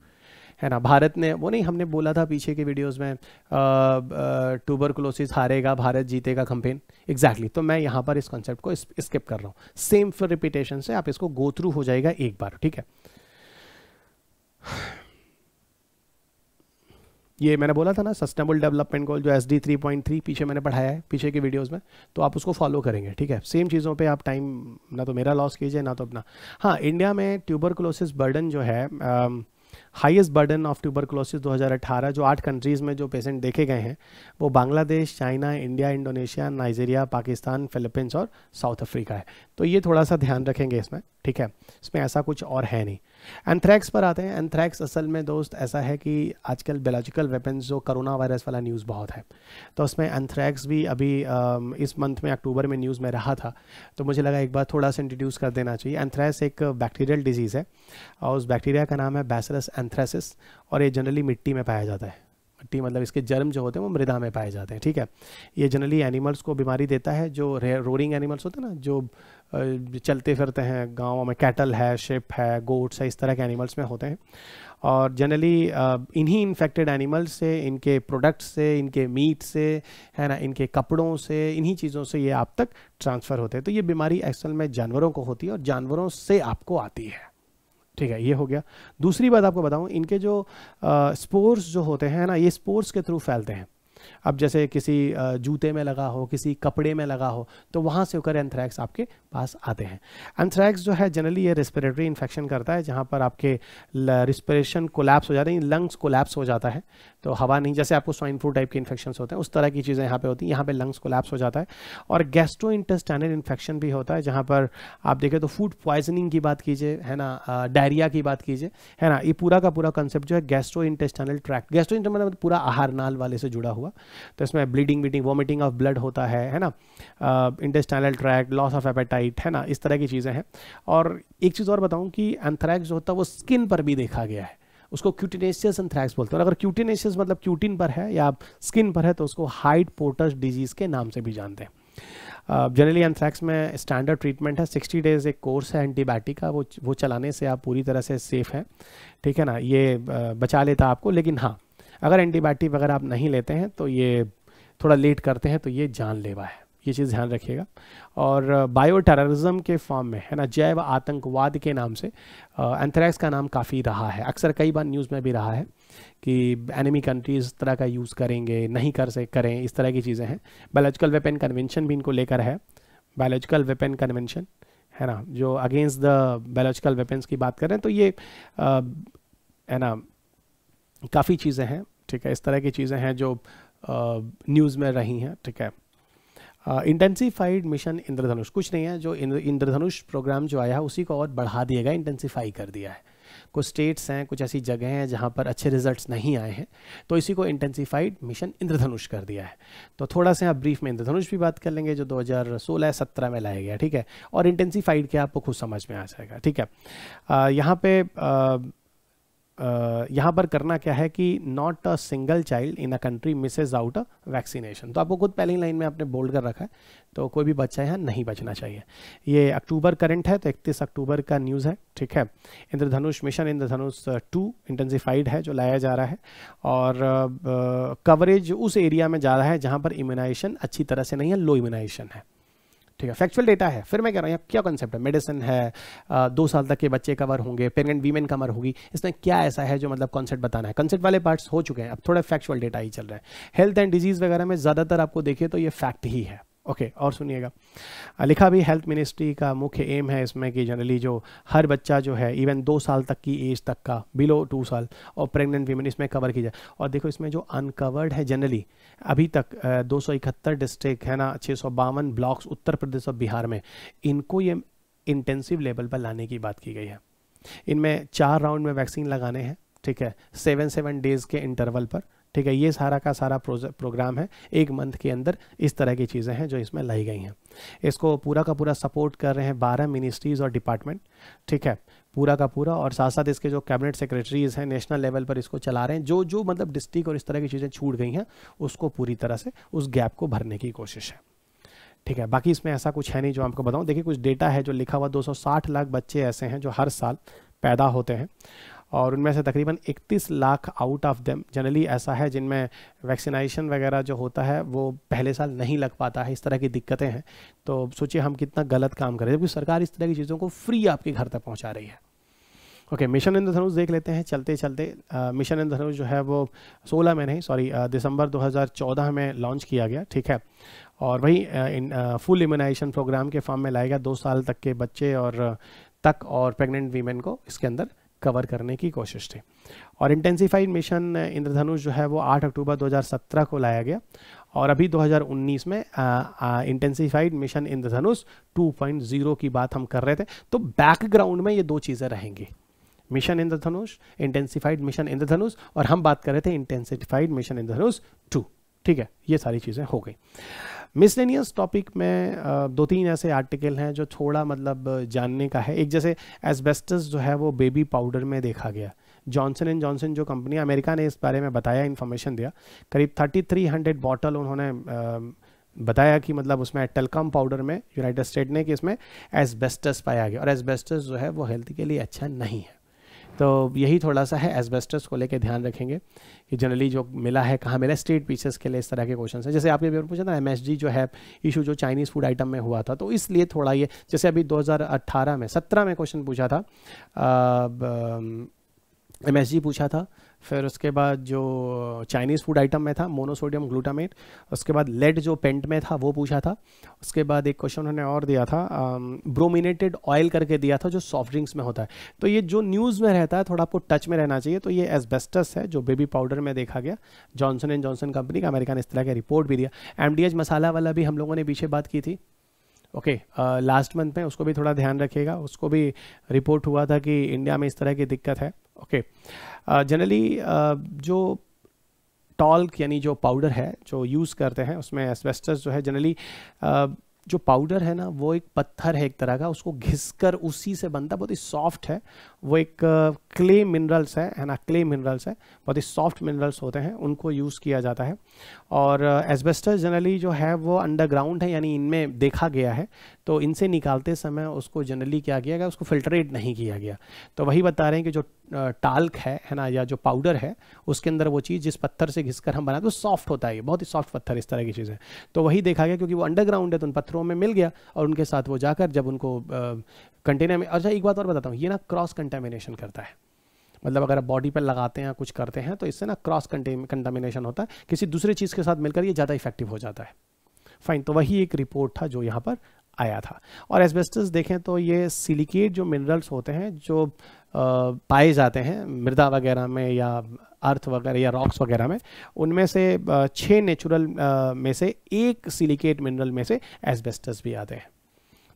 है ना? भारत ने, वो नहीं, हमने बोला था पीछे के वीडियोस में ट्यूबरक्लोसिस हारेगा, भारत जीतेगा कंपेन एग्जैक्टली तो मैं यहाँ पर इस कॉन्सेप्ट को स्किप कर रहा हूँ। सेम फिर रिपीटेशन से आप इसको गो थ्रू हो जाएगा एक बार, ठीक है? ये मैंने बोला था ना सस्टेनेबल डेवलपमेंट गोल जो S D three point three पीछे मैंने पढ़ाया है, पीछे के वीडियोस में तो आप उसको फॉलो करेंगे, ठीक है? सेम चीज़ों पे आप टाइम ना तो मेरा लॉस कीजिए, ना तो अपना। हाँ इंडिया में ट्यूबरकुलोसिस बर्डन जो है हाईएस्ट बर्डन ऑफ़ ट्यूबरकुलोसिस 2018 जो आठ कंट्रीज़ में जो पेशेंट देखे गए हैं, वो Bangladesh, China, India, Indonesia, Nigeria, Pakistan, Philippines और साउथ अफ्रीका है। तो ये थोड़ा सा ध्यान रखेंगे इसमें, ठीक है? इसमें ऐसा कुछ और है नहीं। एंथ्रैक्स पर आते हैं। एंथ्रैक्स असल में दोस्त ऐसा है कि आजकल बायोलॉजिकल वेपन्स जो करोना वायरस वाला न्यूज़ बहुत है। तो उसमें एंथ्रैक्स भी अभी इस मंथ में, अक्टूबर में न्यूज़ में रहा था। तो मुझे लगा एक बार थोड़ा सा इंट्रोड्यूस कर देना चाहिए। एंथ्रैक्स एक बैक्टीरियल डिज़ीज़ है और उस बैक्टीरिया का नाम है बैसरस एंथ्रेसिस और ये जनरली मिट्टी में पाया जाता है। मिट्टी मतलब इसके जर्म जो होते हैं वो मृदा में पाए जाते हैं, ठीक है? ये जनरली एनिमल्स को बीमारी देता है, जो रोरिंग एनिमल्स होते हैं ना, जो चलते फिरते हैं, गाँव में कैटल है शिप है गोट्स है, इस तरह के एनिमल्स में होते हैं। और जनरली इन्हीं इन्फेक्टेड एनिमल्स से, इनके प्रोडक्ट्स से, इनके मीट से, है ना, इनके कपड़ों से, इन्हीं चीज़ों से ये आप तक ट्रांसफ़र होते हैं। तो ये बीमारी एक्चुअल में जानवरों को होती है और जानवरों से आपको आती है। ठीक है, ये हो गया। दूसरी बात आपको बताऊँ, इनके जो स्पोर्स जो होते हैं ना, ये स्पोर्स के थ्रू फैलते हैं। अब जैसे किसी जूते में लगा हो, किसी कपड़े में लगा हो तो वहाँ से होकर एंथ्रैक्स आपके पास आते हैं। एंथ्रैक्स जो है जनरली ये रेस्पिरेटरी इन्फेक्शन करता है, जहाँ पर आपके रिस्पिरेशन कोलैप्स हो जाते हैं लंग्स कोलैप्स हो जाता है। तो हवा नहीं, जैसे आपको स्वाइन फ्लू टाइप के इन्फेक्शन होते हैं, उस तरह की चीज़ें यहाँ पर होती हैं, यहाँ पर लंग्स कोलैप्स हो जाता है। और गैस्ट्रो इंटेस्टाइनल इन्फेक्शन भी होता है, जहाँ पर आप देखें तो फ़ूड पॉइजनिंग की बात कीजिए, है ना डायरिया की बात कीजिए, है ना, ये पूरा का पूरा कंसेप्ट जो है गैस्ट्रो इंटेस्टाइनल ट्रैक गैस्ट्रो मतलब पूरा आहार नाल वाले से जुड़ा हुआ तो इसमें bleeding beating vomiting of blood होता है है ना? Intestinal tract loss of appetite है ना? इस तरह की चीज़ें हैं। और एक चीज़ और बताऊँ कि एंथ्रैक्स जो होता है वो स्किन पर भी देखा गया है। उसको क्यूटिनेशियस एंथ्रैक्स बोलते हैं। और अगर क्यूटिनेशियस मतलब क्यूटिन पर है या स्किन पर है तो उसको हाइट पोर्टस डिज़ीज़ के नाम से भी जानते हैं। जनरली uh, एंथ्रैक्स में स्टैंडर्ड ट्रीटमेंट है। 60 डेज़ एक कोर्स है एंटीबायोटिक का वो वो चलाने से आप पूरी तरह से सेफ़ हैं। ठीक है ना? ये बचा लेता आपको लेकिन हाँ अगर एंटीबायोटिक वगैरह आप नहीं लेते हैं तो ये थोड़ा लेट करते हैं तो ये जानलेवा है। ये चीज़ ध्यान रखिएगा। और बायो टेररिज्म के फॉर्म में है ना जैव आतंकवाद के नाम से एंथ्रैक्स का नाम काफ़ी रहा है। अक्सर कई बार न्यूज़ में भी रहा है कि एनिमी कंट्रीज़ इस तरह का यूज़ करेंगे नहीं कर से करें इस तरह की चीज़ें हैं। बायोलॉजिकल वेपन कन्वेंशन भी इनको लेकर है। बायोलॉजिकल वेपन कन्वेंशन है ना जो अगेंस्ट द बायोलॉजिकल वेपन्स की बात करें तो ये आ, है ना काफ़ी चीज़ें हैं। ठीक है? इस तरह की चीज़ें हैं जो न्यूज़ में रही हैं ठीक है? Intensified mission Indradhanush. कुछ नहीं है जो इंद्रधनुष प्रोग्राम जो आया है उसी को और बढ़ा दिया गया इंटेंसीफाई कर दिया है। कुछ स्टेट्स हैं कुछ ऐसी जगह हैं जहाँ पर अच्छे रिजल्ट्स नहीं आए हैं तो इसी को इंटेंसीफाइड मिशन इंद्रधनुष कर दिया है। तो थोड़ा सा आप ब्रीफ में इंद्रधनुष भी बात कर लेंगे जो 2016-17 में लाया गया ठीक है? और इंटेंसीफाइड के आपको खुद समझ में आ जाएगा ठीक है? यहाँ पे आ, यहाँ पर करना क्या है कि not a single child in a country misses out a vaccination तो आपको खुद पहली लाइन में आपने बोल्ड कर रखा है तो कोई भी बच्चा यहाँ नहीं बचना चाहिए। ये अक्टूबर करंट है तो 31 अक्टूबर का न्यूज़ है, ठीक है? Indradhanush mission Indradhanush two intensified है, जो लाया जा रहा है। और कवरेज उस एरिया में जा रहा है जहाँ पर इम्यूनाइजेशन अच्छी तरह से नहीं है लो इम्यूनाइजेशन है। ठीक है फैक्चुअल डेटा है। फिर मैं कह रहा हूँ क्या कॉन्सेप्ट है? मेडिसिन है दो साल तक के बच्चे कवर होंगे प्रेगनेंट वीमेन कवर होगी। इसमें क्या ऐसा है जो मतलब कॉन्सेप्ट बताना है? कॉन्सेप्ट वाले पार्ट्स हो चुके हैं, अब थोड़ा फैक्चुअल डेटा ही चल रहा है। हेल्थ एंड डिज़ीज़ वगैरह में ज़्यादातर आपको देखिए तो ये फैक्ट ही है। ओके okay, और सुनिएगा। लिखा भी हेल्थ मिनिस्ट्री का मुख्य एम है इसमें कि जनरली जो हर बच्चा जो है इवन दो साल तक की एज तक का बिलो टू साल और प्रेग्नेंट वीमेन इसमें कवर की जाए। और देखो इसमें जो अनकवर्ड है जनरली अभी तक दो सौ इकहत्तर डिस्ट्रिक्ट है ना छः सौ बावन ब्लॉक्स उत्तर प्रदेश और बिहार में इनको ये इंटेंसिव लेवल पर लाने की बात की गई है। इनमें चार राउंड में वैक्सीन लगाने हैं ठीक है? सेवन सेवन डेज़ के इंटरवल पर। ठीक है, ये सारा का सारा प्रोग्राम है, एक मंथ के अंदर इस तरह की चीज़ें हैं जो इसमें लाई गई हैं। इसको पूरा का पूरा सपोर्ट कर रहे हैं बारह मिनिस्ट्रीज़ और डिपार्टमेंट ठीक है, पूरा का पूरा और साथ साथ इसके जो कैबिनेट सेक्रेटरीज हैं नेशनल लेवल पर इसको चला रहे हैं, जो जो मतलब डिस्ट्रिक्ट और इस तरह की चीज़ें छूट गई हैं, उसको पूरी तरह से, उस गैप को भरने की कोशिश है। ठीक है, बाकी इसमें ऐसा कुछ है नहीं जो आपको बताऊँ। देखिए, कुछ डेटा है जो लिखा हुआ 260 लाख बच्चे ऐसे हैं जो हर साल पैदा होते हैं। और उनमें से तकरीबन 31 lakh out of them generally ऐसा है जिनमें वैक्सीनेशन वगैरह जो होता है, वो पहले साल नहीं लग पाता है, इस तरह की दिक्कतें हैं। तो सोचिए हम कितना गलत काम करें जबकि सरकार इस तरह की चीज़ों को फ्री आपके घर तक पहुँचा रही है। ओके मिशन इंद्रधनुष देख लेते हैं, चलते चलते मिशन इंद्रधनुष जो है वो 16 में नहीं सॉरी दिसंबर 2014 में लॉन्च किया गया, ठीक है? और वही इन फुल इम्यूनाइजेशन प्रोग्राम के फॉर्म में लाया गया दो साल तक के बच्चे और तक और प्रेग्नेंट वीमेन को इसके अंदर कवर करने की कोशिश थी। और इंटेंसिफाइड मिशन इंद्रधनुष जो है वो 8 अक्टूबर 2017 को लाया गया और अभी 2019 में इंटेंसिफाइड मिशन इंद्रधनुष 2.0 की बात हम कर रहे थे। तो बैकग्राउंड में ये दो चीज़ें रहेंगी। Mission Indradhanush intensified mission Indradhanush और हम बात कर रहे थे इंटेंसिफाइड मिशन इंद्रधनुष टू। ठीक है, ये सारी चीज़ें हो गई। मिसलेनियस टॉपिक में दो तीन ऐसे आर्टिकल हैं जो थोड़ा मतलब जानने का है। एक जैसे एसबेस्टस जो है वो बेबी पाउडर में देखा गया। जॉनसन एंड जॉनसन जो कंपनी, अमेरिका ने इस बारे में बताया, इन्फॉर्मेशन दिया। करीब थर्टी थ्री हंड्रेड बॉटल उन्होंने बताया कि मतलब उसमें टेलकॉम पाउडर में, यूनाइटेड स्टेट ने कि इसमें एसबेस्टस पाया गया। और एसबेस्टस जो है वो हेल्थ के लिए अच्छा नहीं है। तो यही थोड़ा सा है एसबेस्टस को लेकर ध्यान रखेंगे कि जनरली जो मिला है, कहाँ मिला स्टेट पीसेस के लिए इस तरह के क्वेश्चन हैं। जैसे आपने पूछा था एमएसजी जो है इशू जो चाइनीज़ फ़ूड आइटम में हुआ था तो इसलिए थोड़ा ये, जैसे अभी 2018 में 17 में क्वेश्चन पूछा था एमएसजी पूछा था फिर उसके बाद जो चाइनीज़ फ़ूड आइटम में था मोनोसोडियम ग्लूटामेट उसके बाद लेड जो पेंट में था, वो पूछा था। उसके बाद एक क्वेश्चन उन्होंने और दिया था ब्रोमिनेटेड ऑयल करके दिया था, जो सॉफ्ट ड्रिंक्स में होता है। तो ये जो न्यूज़ में रहता है, थोड़ा आपको टच में रहना चाहिए। तो ये एसबेस्टस है, जो बेबी पाउडर में देखा गया। जॉनसन एंड जॉनसन कंपनी का अमेरिका ने इस तरह का रिपोर्ट भी दिया। एमडीएच मसाला वाला भी हम लोगों ने पीछे बात की थी। ओके लास्ट मंथ में उसको भी थोड़ा ध्यान रखिएगा उसको भी रिपोर्ट हुआ था कि इंडिया में इस तरह की दिक्कत है ओके. जनरली जो टॉल्क यानी जो पाउडर है, जो यूज़ करते हैं, उसमें एस्वेस्टस जो है जनरली जो पाउडर है ना, वो एक पत्थर है एक तरह का, उसको घिसकर उसी से बनता, बहुत ही सॉफ्ट है वो एक क्ले मिनरल्स है है ना क्ले मिनरल्स है, बहुत ही सॉफ्ट मिनरल्स होते हैं, उनको यूज़ किया जाता है। और एस्बेस्टस जनरली जो है वो अंडरग्राउंड है, यानी इनमें देखा गया है तो इनसे निकालते समय उसको जनरली क्या किया गया, उसको फिल्टरेट नहीं किया गया। तो वही बता रहे हैं कि जो टाल्क है है ना, या जो पाउडर है, उसके अंदर वो चीज़ जिस पत्थर से घिसकर हम बनाते वो सॉफ्ट होता है बहुत ही सॉफ्ट पत्थर इस तरह की चीज़ें तो वही देखा गया क्योंकि वो अंडरग्राउंड है तो उन पत्थरों में मिल गया, और उनके साथ वो जाकर जब उनको कंटेनर में अच्छा एक बात और बताता हूँ, ये ना क्रॉस कंटेमिनेशन करता है। मतलब अगर आप बॉडी पर लगाते हैं कुछ करते हैं तो इससे ना क्रॉस कंटामिनेशन होता है। किसी दूसरे चीज़ के साथ मिलकर ये ज़्यादा इफ़ेक्टिव हो जाता है। फाइन तो वही एक रिपोर्ट था जो यहाँ पर आया था। और एस्बेस्टस देखें तो ये सिलिकेट जो मिनरल्स होते हैं, जो पाए जाते हैं मृदा वगैरह में या अर्थ वगैरह या रॉक्स वगैरह में, उनमें से छः नेचुरल में से एक सिलिकेट मिनरल में से एस्बेस्टस भी आते हैं।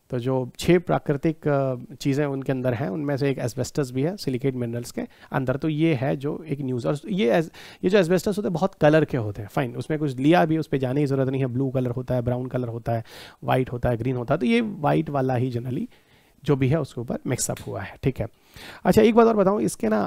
तो जो छः प्राकृतिक चीज़ें उनके अंदर हैं, उनमें से एक एस्बेस्टस भी है सिलिकेट मिनरल्स के अंदर। तो ये है जो एक न्यूज़ और ये ये जो एस्बेस्टस होते हैं, बहुत कलर के होते हैं फाइन उसमें कुछ लिया भी उस पर जाने की ज़रूरत नहीं है। ब्लू कलर होता है ब्राउन कलर होता है वाइट होता है ग्रीन होता है। तो ये वाइट वाला ही जनरली जो भी है, उसके ऊपर मिक्सअप हुआ है, ठीक है? अच्छा एक बात और बताऊँ, इसके ना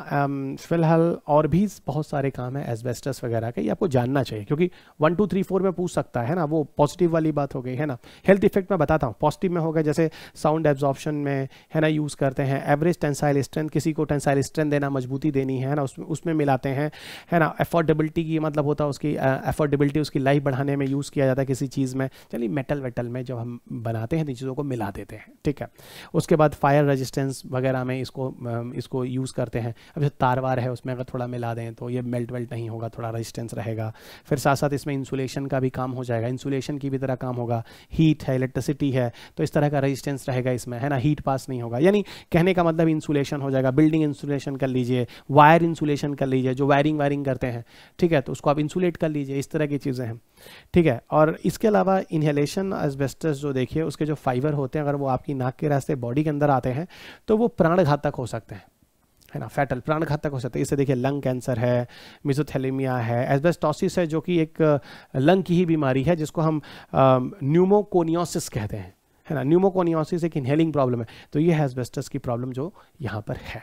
फ़िलहाल और भी बहुत सारे काम है एसबेस्टस वगैरह के, ये आपको जानना चाहिए, क्योंकि वन, टू, थ्री, फोर में पूछ सकता है ना, वो पॉजिटिव वाली बात हो गई, है ना? हेल्थ इफ़ेक्ट में बताता हूँ, पॉजिटिव में होगा जैसे साउंड एब्जॉर्प्शन में, है ना, यूज़ करते हैं, एवरेज टेंसाइल स्ट्रेंथ, किसी को टेंसाइल स्ट्रेंथ देना, मजबूती देनी है ना उसमें उसमें मिलाते हैं, है ना, एफोर्डेबिलिटी की मतलब होता है उसकी अफोर्डेबिलिटी उसकी लाइफ बढ़ाने में यूज़ किया जाता है किसी चीज़ में, चलिए मेटल वेटल में जब हम बनाते हैं, इन चीज़ों को मिला देते हैं, ठीक है? उसके बाद फायर रजिस्टेंस वगैरह में इसको इसको यूज़ करते हैं। अब जैसे तार वार है, उसमें अगर थोड़ा मिला दें तो ये मेल्ट वेल्ट नहीं होगा, थोड़ा रेजिस्टेंस रहेगा। फिर साथ साथ इसमें इंसुलेशन का भी काम हो जाएगा। इंसुलेशन की भी तरह काम होगा। हीट है इलेक्ट्रिसिटी है तो इस तरह का रजिस्टेंस रहेगा इसमें, है ना? हीट पास नहीं होगा। यानी कहने का मतलब इंसुलेशन हो जाएगा। बिल्डिंग इंसुलेशन कर लीजिए वायर इंसुलेशन कर लीजिए, जो वायरिंग वायरिंग करते हैं, ठीक है? तो उसको आप इंसुलेट कर लीजिए। इस तरह की चीज़ें हैं। ठीक है? और इसके अलावा इनहेलेशन एस्बेस्टस जो देखिए, उसके जो फाइबर होते हैं, अगर वो आपकी नाक के रास्ते बॉडी के अंदर आते हैं तो वो प्राण घातक हो सकते हैं, है ना? फैटल प्राण घातक हो सकते हैं। इससे देखिए लंग कैंसर है मिजोथेलेमिया है एस्बेस्टोसिस है, जो कि एक लंग की ही बीमारी है, जिसको हम न्यूमोकोनियोसिस कहते हैं, है ना? न्यूमोकोनियोसिस एक इनहेलिंग प्रॉब्लम है। तो ये है की प्रॉब्लम जो यहाँ पर है।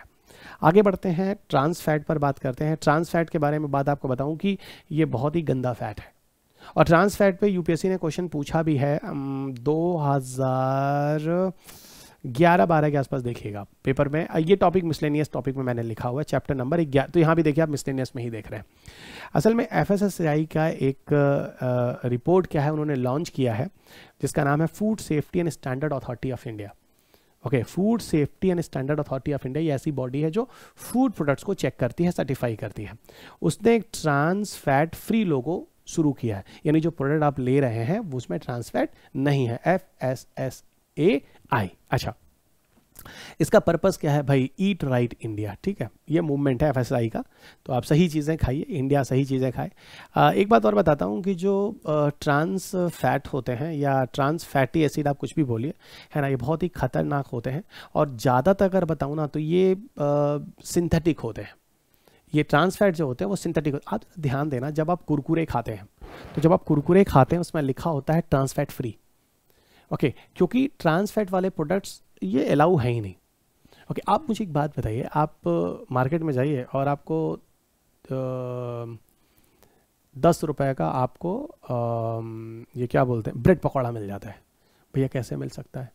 आगे बढ़ते हैं ट्रांस फैट पर बात करते हैं। ट्रांस फैट के बारे में बात आपको बताऊँ कि ये बहुत ही गंदा फैट है। और ट्रांस फैट पे यूपीएससी ने क्वेश्चन पूछा भी है दो हज़ार ग्यारह, बारह के आसपास देखिएगा पेपर में। ये टॉपिक मिसलेनियस टॉपिक में मैंने लिखा हुआ है चैप्टर नंबर ग्यारह तो यहाँ भी देखिए आप मिसलेनियस में ही देख रहे हैं। असल में एफ़ का एक रिपोर्ट क्या है, उन्होंने लॉन्च किया है, जिसका नाम है food safety and standard authority of India okay food safety and standard authority of India ये ऐसी बॉडी है जो फ़ूड प्रोडक्ट्स को चेक करती है सर्टिफाई करती है। उसने एक ट्रांस फैट फ्री लोगो शुरू किया है। यानी जो प्रोडक्ट आप ले रहे हैं, वो उसमें ट्रांस फैट नहीं है। F S S A I अच्छा। इसका पर्पस क्या है भाई? ईट राइट इंडिया ठीक है? ये मूवमेंट है एफएसआई का। तो आप सही चीज़ें खाइए। इंडिया सही चीज़ें खाए। एक बात और बताता हूँ कि जो ट्रांस फैट होते हैं या ट्रांस फैटी एसिड आप कुछ भी बोलिए, है ना, ये बहुत ही खतरनाक होते हैं। और ज़्यादातर अगर बताऊँ ना तो ये सिंथेटिक होते हैं। ये ट्रांस फैट जो होते हैं, वो सिंथेटिक होते आप ध्यान देना, जब आप कुरकुरे खाते हैं तो जब आप कुरकुरे खाते हैं, उसमें लिखा होता है ट्रांस फैट फ्री ओके क्योंकि ट्रांस फैट वाले प्रोडक्ट्स ये अलाउ है ही नहीं। ओके आप मुझे एक बात बताइए, आप मार्केट में जाइए और आपको दस रुपए का आपको ये क्या बोलते हैं ब्रेड पकौड़ा मिल जाता है। भैया, कैसे मिल सकता है?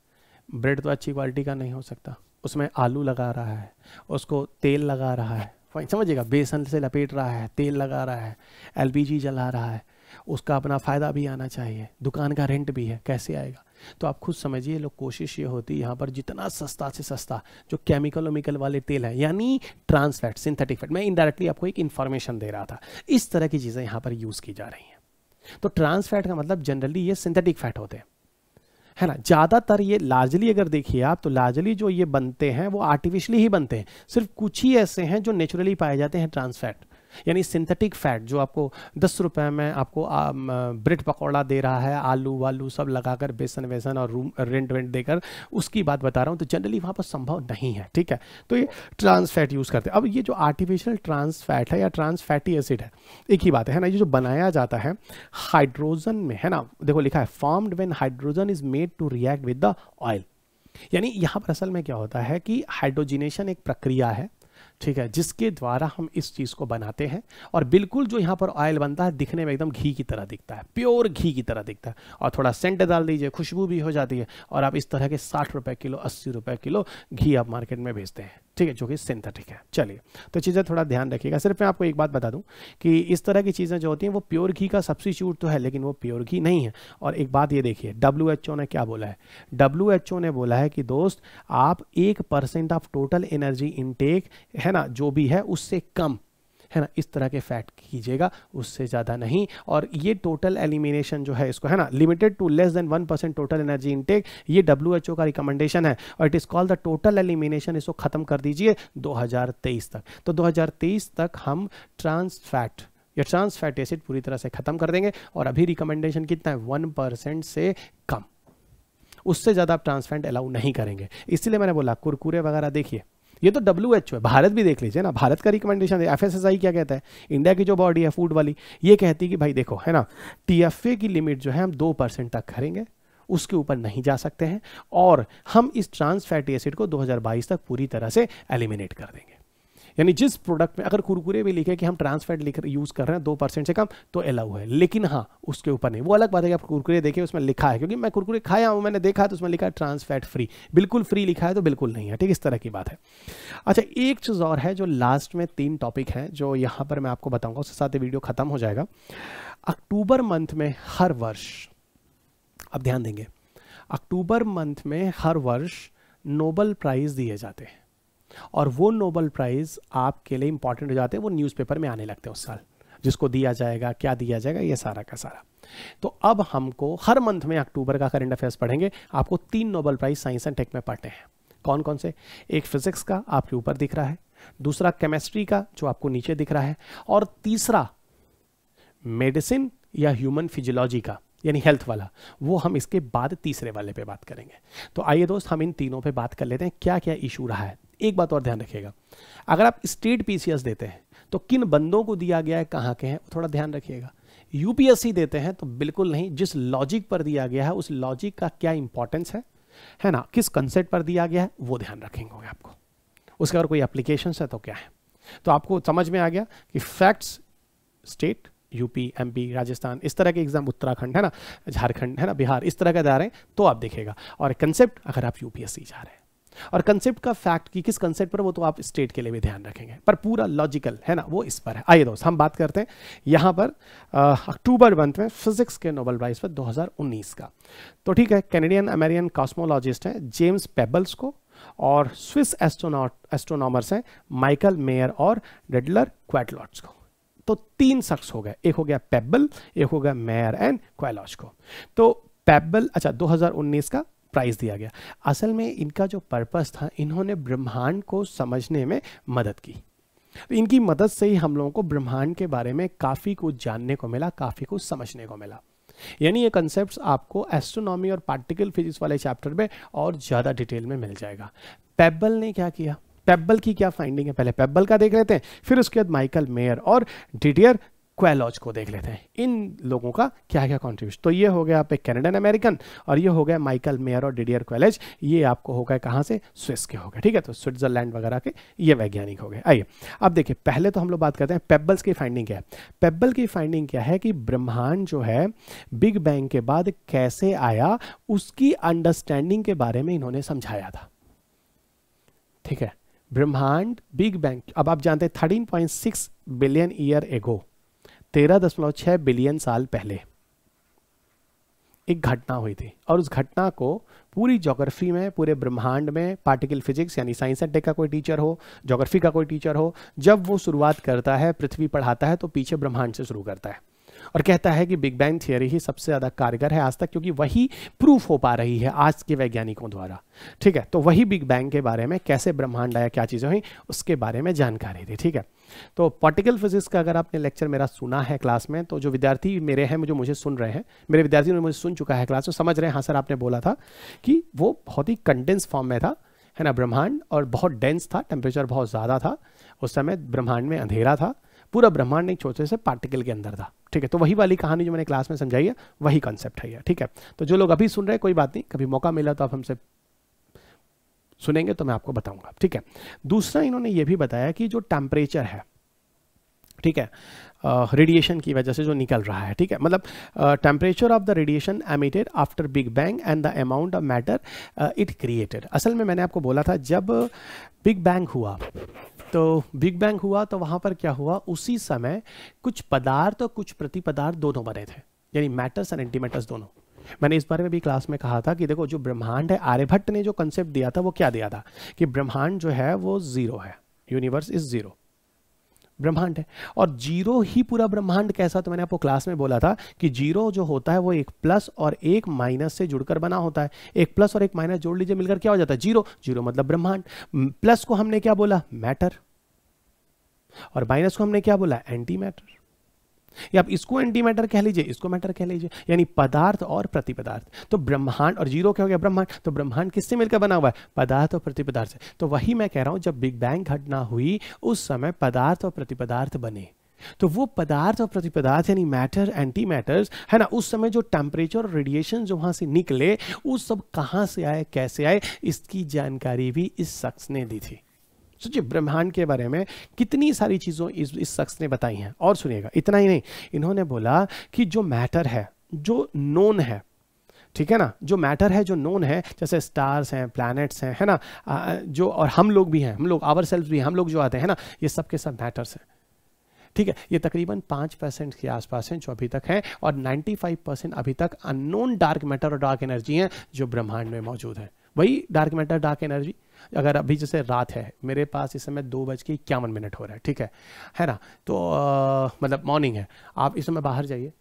ब्रेड तो अच्छी क्वालिटी का नहीं हो सकता। उसमें आलू लगा रहा है, उसको तेल लगा रहा है समझिएगा, बेसन से लपेट रहा है, तेल लगा रहा है एलपीजी जला रहा है, उसका अपना फ़ायदा भी आना चाहिए, दुकान का रेंट भी है, कैसे आएगा? तो आप खुद समझिए लोग कोशिश ये होती है यहाँ पर जितना सस्ता से सस्ता, जो केमिकल ओमिकल वाले तेल है, यानी ट्रांस फैट सिंथेटिक फैट मैं इनडायरेक्टली आपको एक इन्फॉर्मेशन दे रहा था, इस तरह की चीज़ें यहाँ पर यूज़ की जा रही हैं। तो ट्रांस फैट का मतलब जनरली ये सिंथेटिक फैट होते हैं। है ना? ज़्यादातर ये लार्जली अगर देखिए आप तो लार्जली जो ये बनते हैं, वो आर्टिफिशियली ही बनते हैं। सिर्फ़ कुछ ही ऐसे हैं जो नेचुरली पाए जाते हैं ट्रांस फैट यानी सिंथेटिक फैट जो आपको दस रुपए में आपको ब्रेड पकौड़ा दे रहा है, आलू वालू सब लगाकर बेसन वेसन और रूम रेंट वेंट देकर, उसकी बात बता रहा हूँ तो जनरली वहाँ पर संभव नहीं है, ठीक है? तो ये ट्रांस फैट यूज़ करते हैं। अब ये जो आर्टिफिशियल ट्रांस फैट है या ट्रांस फैटी एसिड है, एक ही बात है ना? ये जो बनाया जाता है हाइड्रोजन में, है ना? देखो लिखा है formed when hydrogen is made to react with the oil यानी यहाँ पर असल में क्या होता है कि हाइड्रोजिनेशन एक प्रक्रिया है ठीक है, जिसके द्वारा हम इस चीज़ को बनाते हैं और बिल्कुल जो यहाँ पर ऑयल बनता है, दिखने में एकदम घी की तरह दिखता है प्योर घी की तरह दिखता है। और थोड़ा सेंट डाल दीजिए, खुशबू भी हो जाती है और आप इस तरह के साठ रुपये किलो, अस्सी रुपये किलो घी आप मार्केट में भेजते हैं। ठीक है, जो कि सिंथेटिक है। चलिए तो चीज़ें थोड़ा ध्यान रखिएगा। सिर्फ़ मैं आपको एक बात बता दूँ कि इस तरह की चीज़ें जो होती हैं, वो प्योर घी का सब्सिट्यूट तो है, लेकिन वो प्योर घी नहीं है। और एक बात ये देखिए डब्ल्यूएचओ ने क्या बोला है? डब्ल्यूएचओ ने बोला है कि दोस्त, आप एक ऑफ़ टोटल एनर्जी इनटेक है ना, जो भी है, उससे कम। है ना, इस तरह के फैट कीजिएगा, उससे ज़्यादा नहीं। और ये टोटल एलिमिनेशन जो है इसको, है ना limited to less than one percent total energy intake ये डब्ल्यूएचओ का रिकमेंडेशन है। और it is called the total elimination इसको ख़त्म कर दीजिए 2023 तक। तो 2023 तक हम ट्रांस फैट या ट्रांस फैट एसिड पूरी तरह से ख़त्म कर देंगे और अभी रिकमेंडेशन कितना है? वन परसेंट से कम। उससे ज़्यादा आप ट्रांसफैट अलाउ नहीं करेंगे। इसलिए मैंने बोला, कुरकुरे वगैरह देखिए। ये तो डब्ल्यू एच है। भारत भी देख लीजिए ना, भारत का रिकमेंडेशन है। एफएसएसआई क्या कहता है? इंडिया की जो बॉडी है फ़ूड वाली, ये कहती है कि भाई देखो, है ना टी एफ़ ए की लिमिट जो है, हम दो परसेंट तक करेंगे, उसके ऊपर नहीं जा सकते हैं, और हम इस ट्रांस फैटी एसिड को 2022 तक पूरी तरह से एलिमिनेट कर देंगे। यानी जिस प्रोडक्ट में, अगर कुरकुरे भी लिखे कि हम ट्रांसफैट लिख यूज़ कर रहे हैं, दो परसेंट से कम तो अलाउ है। लेकिन हाँ उसके ऊपर नहीं। वो अलग बात है कि आप कुरकुरे देखें उसमें लिखा है, क्योंकि मैं कुरकुरे खाया हूँ, मैंने देखा तो उसमें लिखा है ट्रांसफैट फ्री बिल्कुल फ्री लिखा है तो बिल्कुल नहीं है। ठीक, इस तरह की बात है। अच्छा एक चीज़ और है जो लास्ट में तीन टॉपिक हैं, जो यहाँ पर मैं आपको बताऊँगा, उसके साथ वीडियो ख़त्म हो जाएगा। अक्टूबर मंथ में हर वर्ष, अब ध्यान देंगे, अक्टूबर मंथ में हर वर्ष नोबल प्राइज़ दिए जाते हैं। और वो नोबल प्राइज़ आपके लिए इंपॉर्टेंट हो जाते हैं, वो न्यूज़पेपर में आने लगते हैं उस साल। जिसको दिया जाएगा, क्या दिया जाएगा, ये सारा का सारा। तो अब हमको हर मंथ में अक्टूबर का करंट अफेयर्स पढ़ेंगे, आपको तीन Nobel prize science and tech में पढ़ते हैं। कौन कौन से? एक फिजिक्स का आपके ऊपर दिख रहा है, दूसरा केमिस्ट्री का जो आपको नीचे दिख रहा है, और तीसरा मेडिसिन या ह्यूमन फिजियोलॉजी का, यानी हेल्थ वाला, वो हम इसके बाद तीसरे वाले पे बात करेंगे। तो आइए दोस्त, हम इन तीनों पे बात कर लेते हैं क्या क्या इशू रहा है। एक बात और ध्यान रखिएगा। अगर आप स्टेट पीसीएस देते हैं तो किन बंदों को दिया गया है, कहाँ के हैं थोड़ा ध्यान रखिएगा। यूपीएससी देते हैं तो बिल्कुल नहीं, जिस लॉजिक पर दिया गया है, उस लॉजिक का क्या इंपॉर्टेंस है है ना, किस कंसेप्ट पर दिया गया है, वो ध्यान रखेंगे आपको। उसके अगर कोई एप्लीकेशन है तो क्या है? तो आपको समझ में आ गया कि facts state UP MP Rajasthan, इस तरह के एग्ज़ाम उत्तराखंड, है ना, झारखंड, है ना, बिहार, इस तरह का जा रहे हैं तो आप देखेगा और कंसेप्ट अगर आप यूपीएससी जा रहे हैं और कंसेप्ट का फैक्ट कि किस कंसेप्ट पर वो तो आप स्टेट के लिए भी ध्यान रखेंगे। पर पूरा लॉजिकल है ना, वो इस पर है। आइए दोस्त, हम बात करते हैं यहाँ पर अक्टूबर मंथ में फिजिक्स के नोबल प्राइज पर 2019 का। तो ठीक है कैनेडियन अमेरिकन कॉस्मोलॉजिस्ट हैं जेम्स पेबल्स को और स्विस एस्ट्रोनॉट एस्ट्रोनॉमर्स हैं माइकल मेयर और डेडलर क्वेटलॉट्स को। तो तीन शख्स हो गए, एक हो गया पेबल एक हो गया मेयर एंड क्वेलॉच को। तो पेबल अच्छा 2019 का प्राइज दिया गया। असल में इनका जो पर्पस था, इन्होंने ब्रह्मांड को समझने में मदद की। तो इनकी मदद से ही हम लोगों को ब्रह्मांड के बारे में काफ़ी कुछ जानने को मिला, काफ़ी कुछ समझने को मिला। यानी ये कंसेप्ट आपको एस्ट्रोनॉमी और पार्टिकल फिजिक्स वाले चैप्टर में और ज़्यादा डिटेल में मिल जाएगा। पेबल ने क्या किया? पेबल की क्या फाइंडिंग है? पहले पेबल का देख लेते हैं, फिर उसके बाद माइकल मेयर और डिडियर क्वेलॉज को देख लेते हैं। इन लोगों का क्या क्या कॉन्ट्रीब्यूशन तो ये हो गया आप एक कैनेडन अमेरिकन और ये हो गया माइकल मेयर और डिडियर क्वेलेज ये आपको हो गए कहाँ से? स्विस के हो गए, ठीक है? तो स्विट्जरलैंड वगैरह के ये वैज्ञानिक हो गए। आइए, अब देखिए, पहले तो हम लोग बात करते हैं पेबल्स की फाइंडिंग क्या है। पेबल की फाइंडिंग क्या है कि ब्रह्मांड जो है बिग बैंग के बाद कैसे आया, उसकी अंडरस्टैंडिंग के बारे में इन्होंने समझाया था। ठीक है? ब्रह्मांड बिग बैंग अब आप जानते हैं thirteen point six billion year ago तेरह दशमलव छः बिलियन साल पहले एक घटना हुई थी। और उस घटना को पूरी जोग्राफी में, पूरे ब्रह्मांड में पार्टिकल फिजिक्स यानी साइंस एंड टेक का कोई टीचर हो जोग्राफी का कोई टीचर हो, जब वो शुरुआत करता है, पृथ्वी पढ़ाता है तो पीछे ब्रह्मांड से शुरू करता है। और कहता है कि बिग बैंग थियरी ही सबसे ज़्यादा कारगर है आज तक, क्योंकि वही प्रूफ हो पा रही है आज के वैज्ञानिकों द्वारा। ठीक है तो वही बिग बैंग के बारे में, कैसे ब्रह्मांड आया, क्या चीज़ें हुई, उसके बारे में जानकारी थी ठीक है? तो पार्टिकल फिजिक्स का अगर आपने लेक्चर मेरा सुना है क्लास में तो जो विद्यार्थी मेरे हैं, जो मुझे सुन रहे हैं, मेरे विद्यार्थी ने मुझे सुन चुका है क्लास में समझ रहे हैं हाँ सर, आपने बोला था कि वो बहुत ही कंडेंस फॉर्म में था, है ना, ब्रह्मांड, और बहुत डेंस था टेम्परेचर बहुत ज़्यादा था, उस समय ब्रह्मांड में अंधेरा था, पूरा ब्रह्मांड एक छोटे से पार्टिकल के अंदर था। ठीक है तो वही वाली कहानी जो मैंने क्लास में समझाई है वही कॉन्सेप्ट है ठीक है? तो जो लोग अभी सुन रहे हैं कोई बात नहीं कभी मौका मिला तो आप हमसे सुनेंगे तो मैं आपको बताऊँगा ठीक है? दूसरा इन्होंने ये भी बताया कि जो टेम्परेचर है ठीक है रेडिएशन uh, की वजह से जो निकल रहा है ठीक है? मतलब temperature of the radiation emitted after big bang and the amount of matter it created असल में मैंने आपको बोला था जब बिग बैंग हुआ तो बिग बैंग हुआ तो वहाँ पर क्या हुआ? उसी समय कुछ पदार्थ और कुछ प्रति पदार्थ दोनों बने थे, यानी मैटर्स एंड एंटीमेटर्स दोनों। मैंने इस बारे में भी क्लास में कहा था कि देखो, जो ब्रह्मांड है, आर्यभट्ट ने जो कंसेप्ट दिया था, वो क्या दिया था? कि ब्रह्मांड जो है, वो ज़ीरो है यूनिवर्स इज़ ज़ीरो ब्रह्मांड है। और ज़ीरो ही पूरा ब्रह्मांड कैसा तो मैंने आपको क्लास में बोला था कि ज़ीरो जो होता है वो एक प्लस और एक माइनस से जुड़कर बना होता है। एक प्लस और एक माइनस जोड़ लीजिए, मिलकर क्या हो जाता है? ज़ीरो। ज़ीरो मतलब ब्रह्मांड। प्लस को हमने क्या बोला? मैटर और माइनस को हमने क्या बोला? एंटी मैटर या आप इसको एंटी मैटर कह लीजिए, इसको मैटर कह लीजिए, यानी पदार्थ और प्रति पदार्थ तो ब्रह्मांड और ज़ीरो क्या हो गया ब्रह्मांड? तो ब्रह्मांड किससे मिलकर बना हुआ है? पदार्थ और प्रति पदार्थ से। तो वही मैं कह रहा हूँ, जब बिग बैंग घटना हुई, उस समय पदार्थ और प्रति पदार्थ बने। तो वो पदार्थ और प्रति पदार्थ यानी मैटर एंटी मैटर्स है ना, उस समय जो टेम्परेचर और रेडिएशन जो वहाँ से निकले उस सब कहाँ से आए, कैसे आए, इसकी जानकारी भी इस शख्स ने दी थी। सोचिए ब्रह्मांड के बारे में कितनी सारी चीज़ों इस इस शख्स ने बताई हैं। और सुनिएगा, इतना ही नहीं, इन्होंने बोला कि जो मैटर है, जो नोन है, ठीक है ना? जो मैटर है, जो नोन है, जैसे स्टार्स हैं प्लैनेट्स हैं, है ना? जो, और हम लोग भी हैं, हम लोग आवर सेल्फ भी हम लोग जो आते हैं ना? ये सब के सब मैटर्स हैं। ठीक है? ये तकरीबन पाँच परसेंट के आसपास हैं जो अभी तक हैं, और 95 परसेंट अभी तक अननोन डार्क मैटर और डार्क एनर्जी हैं जो ब्रह्मांड में मौजूद है। वही डार्क मैटर डार्क एनर्जी अगर अभी जैसे रात है मेरे पास इस समय दो बज के इक्यावन मिनट हो रहा है ठीक है? है ना? तो आ, मतलब मॉर्निंग है। आप इस समय बाहर जाइए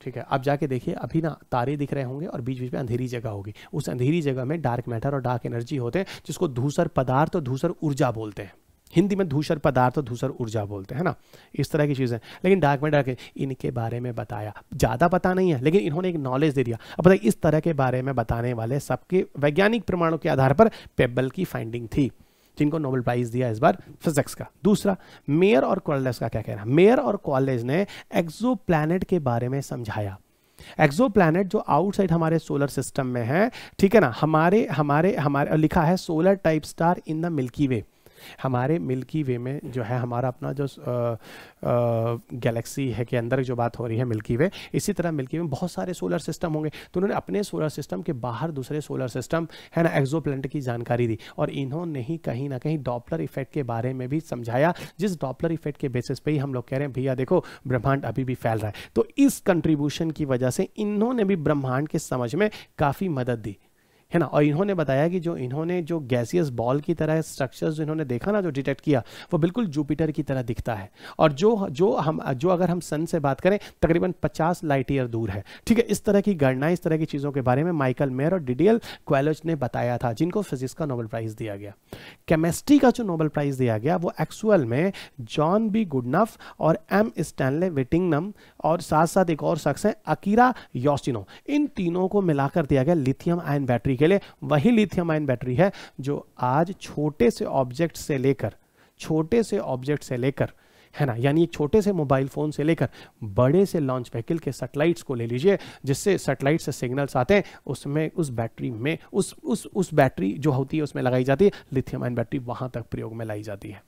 ठीक है? आप जाके देखिए अभी ना तारे दिख रहे होंगे और बीच बीच में अंधेरी जगह होगी। उस अंधेरी जगह में डार्क मैटर और डार्क एनर्जी होते हैं जिसको धूसर पदार्थ और धूसर ऊर्जा बोलते हैं। हिंदी में धूसर पदार्थ और धूसर ऊर्जा बोलते हैं ना, इस तरह की चीज़ें लेकिन डार्क मैटर के इनके बारे में बताया। ज़्यादा पता नहीं है, लेकिन इन्होंने एक नॉलेज दे दिया। अब बताइए इस तरह के बारे में बताने वाले सबके वैज्ञानिक प्रमाणों के आधार पर पेबल की फाइंडिंग थी, जिनको नोबेल प्राइज दिया इस बार फिजिक्स का। दूसरा मेयर और कॉलेज का क्या कहना मेयर और कॉलेज ने एक्सो के बारे में समझाया। एक्जो जो आउटसाइड हमारे सोलर सिस्टम में है, ठीक है ना, हमारे हमारे हमारे, लिखा है solar type star in the milky way हमारे मिल्की वे में जो है, हमारा अपना जो गैलेक्सी है के अंदर जो बात हो रही है मिल्की वे, इसी तरह मिल्की वे में बहुत सारे सोलर सिस्टम होंगे। तो उन्होंने अपने सोलर सिस्टम के बाहर दूसरे सोलर सिस्टम, है ना एक्जो की जानकारी दी और इन्होंने ही कहीं ना कहीं डॉपलर इफ़ेक्ट के बारे में भी समझाया, जिस डॉपलर इफ़ेक्ट के बेसिस पे ही हम लोग कह रहे हैं, भैया देखो, ब्रह्मांड अभी भी फैल रहा है। तो इस कंट्रीब्यूशन की वजह से इन्होंने भी ब्रह्मांड के समझ में काफ़ी मदद दी। है ना? और इन्होंने बताया कि जो इन्होंने जो गैसियस बॉल की तरह स्ट्रक्चर्स जो इन्होंने देखा ना, जो डिटेक्ट किया, वो बिल्कुल जुपिटर की तरह दिखता है। और जो जो हम, जो अगर हम सन से बात करें, तकरीबन 50 लाइट ईयर दूर है। ठीक है, इस तरह की गणना, इस तरह की चीज़ों के बारे में माइकल मेयर और डिडियल क्वेलोज ने बताया था, जिनको फिजिक्स का नोबल प्राइज़ दिया गया। केमिस्ट्री का जो नोबल प्राइज़ दिया गया, वो एक्चुअल में जॉन बी गुडनफ और एम स्टैनले विटिंगनम और साथ साथ एक और शख्स है अकीरा योसिनो इन तीनों को मिलाकर दिया गया लिथियम आयन बैटरी के लिए वही लिथियम आयन बैटरी है जो आज छोटे से ऑब्जेक्ट से लेकर, छोटे से ऑब्जेक्ट से लेकर, है ना? यानी एक छोटे से मोबाइल फ़ोन से लेकर बड़े से लॉन्च व्हीकल के सैटेलाइट्स को ले लीजिए, जिससे सैटेलाइट से सिग्नल्स आते हैं, उसमें, उस बैटरी में, उस उस उस बैटरी जो होती है, उसमें लगाई जाती है लिथियम आयन बैटरी वहाँ तक प्रयोग में लाई जाती है।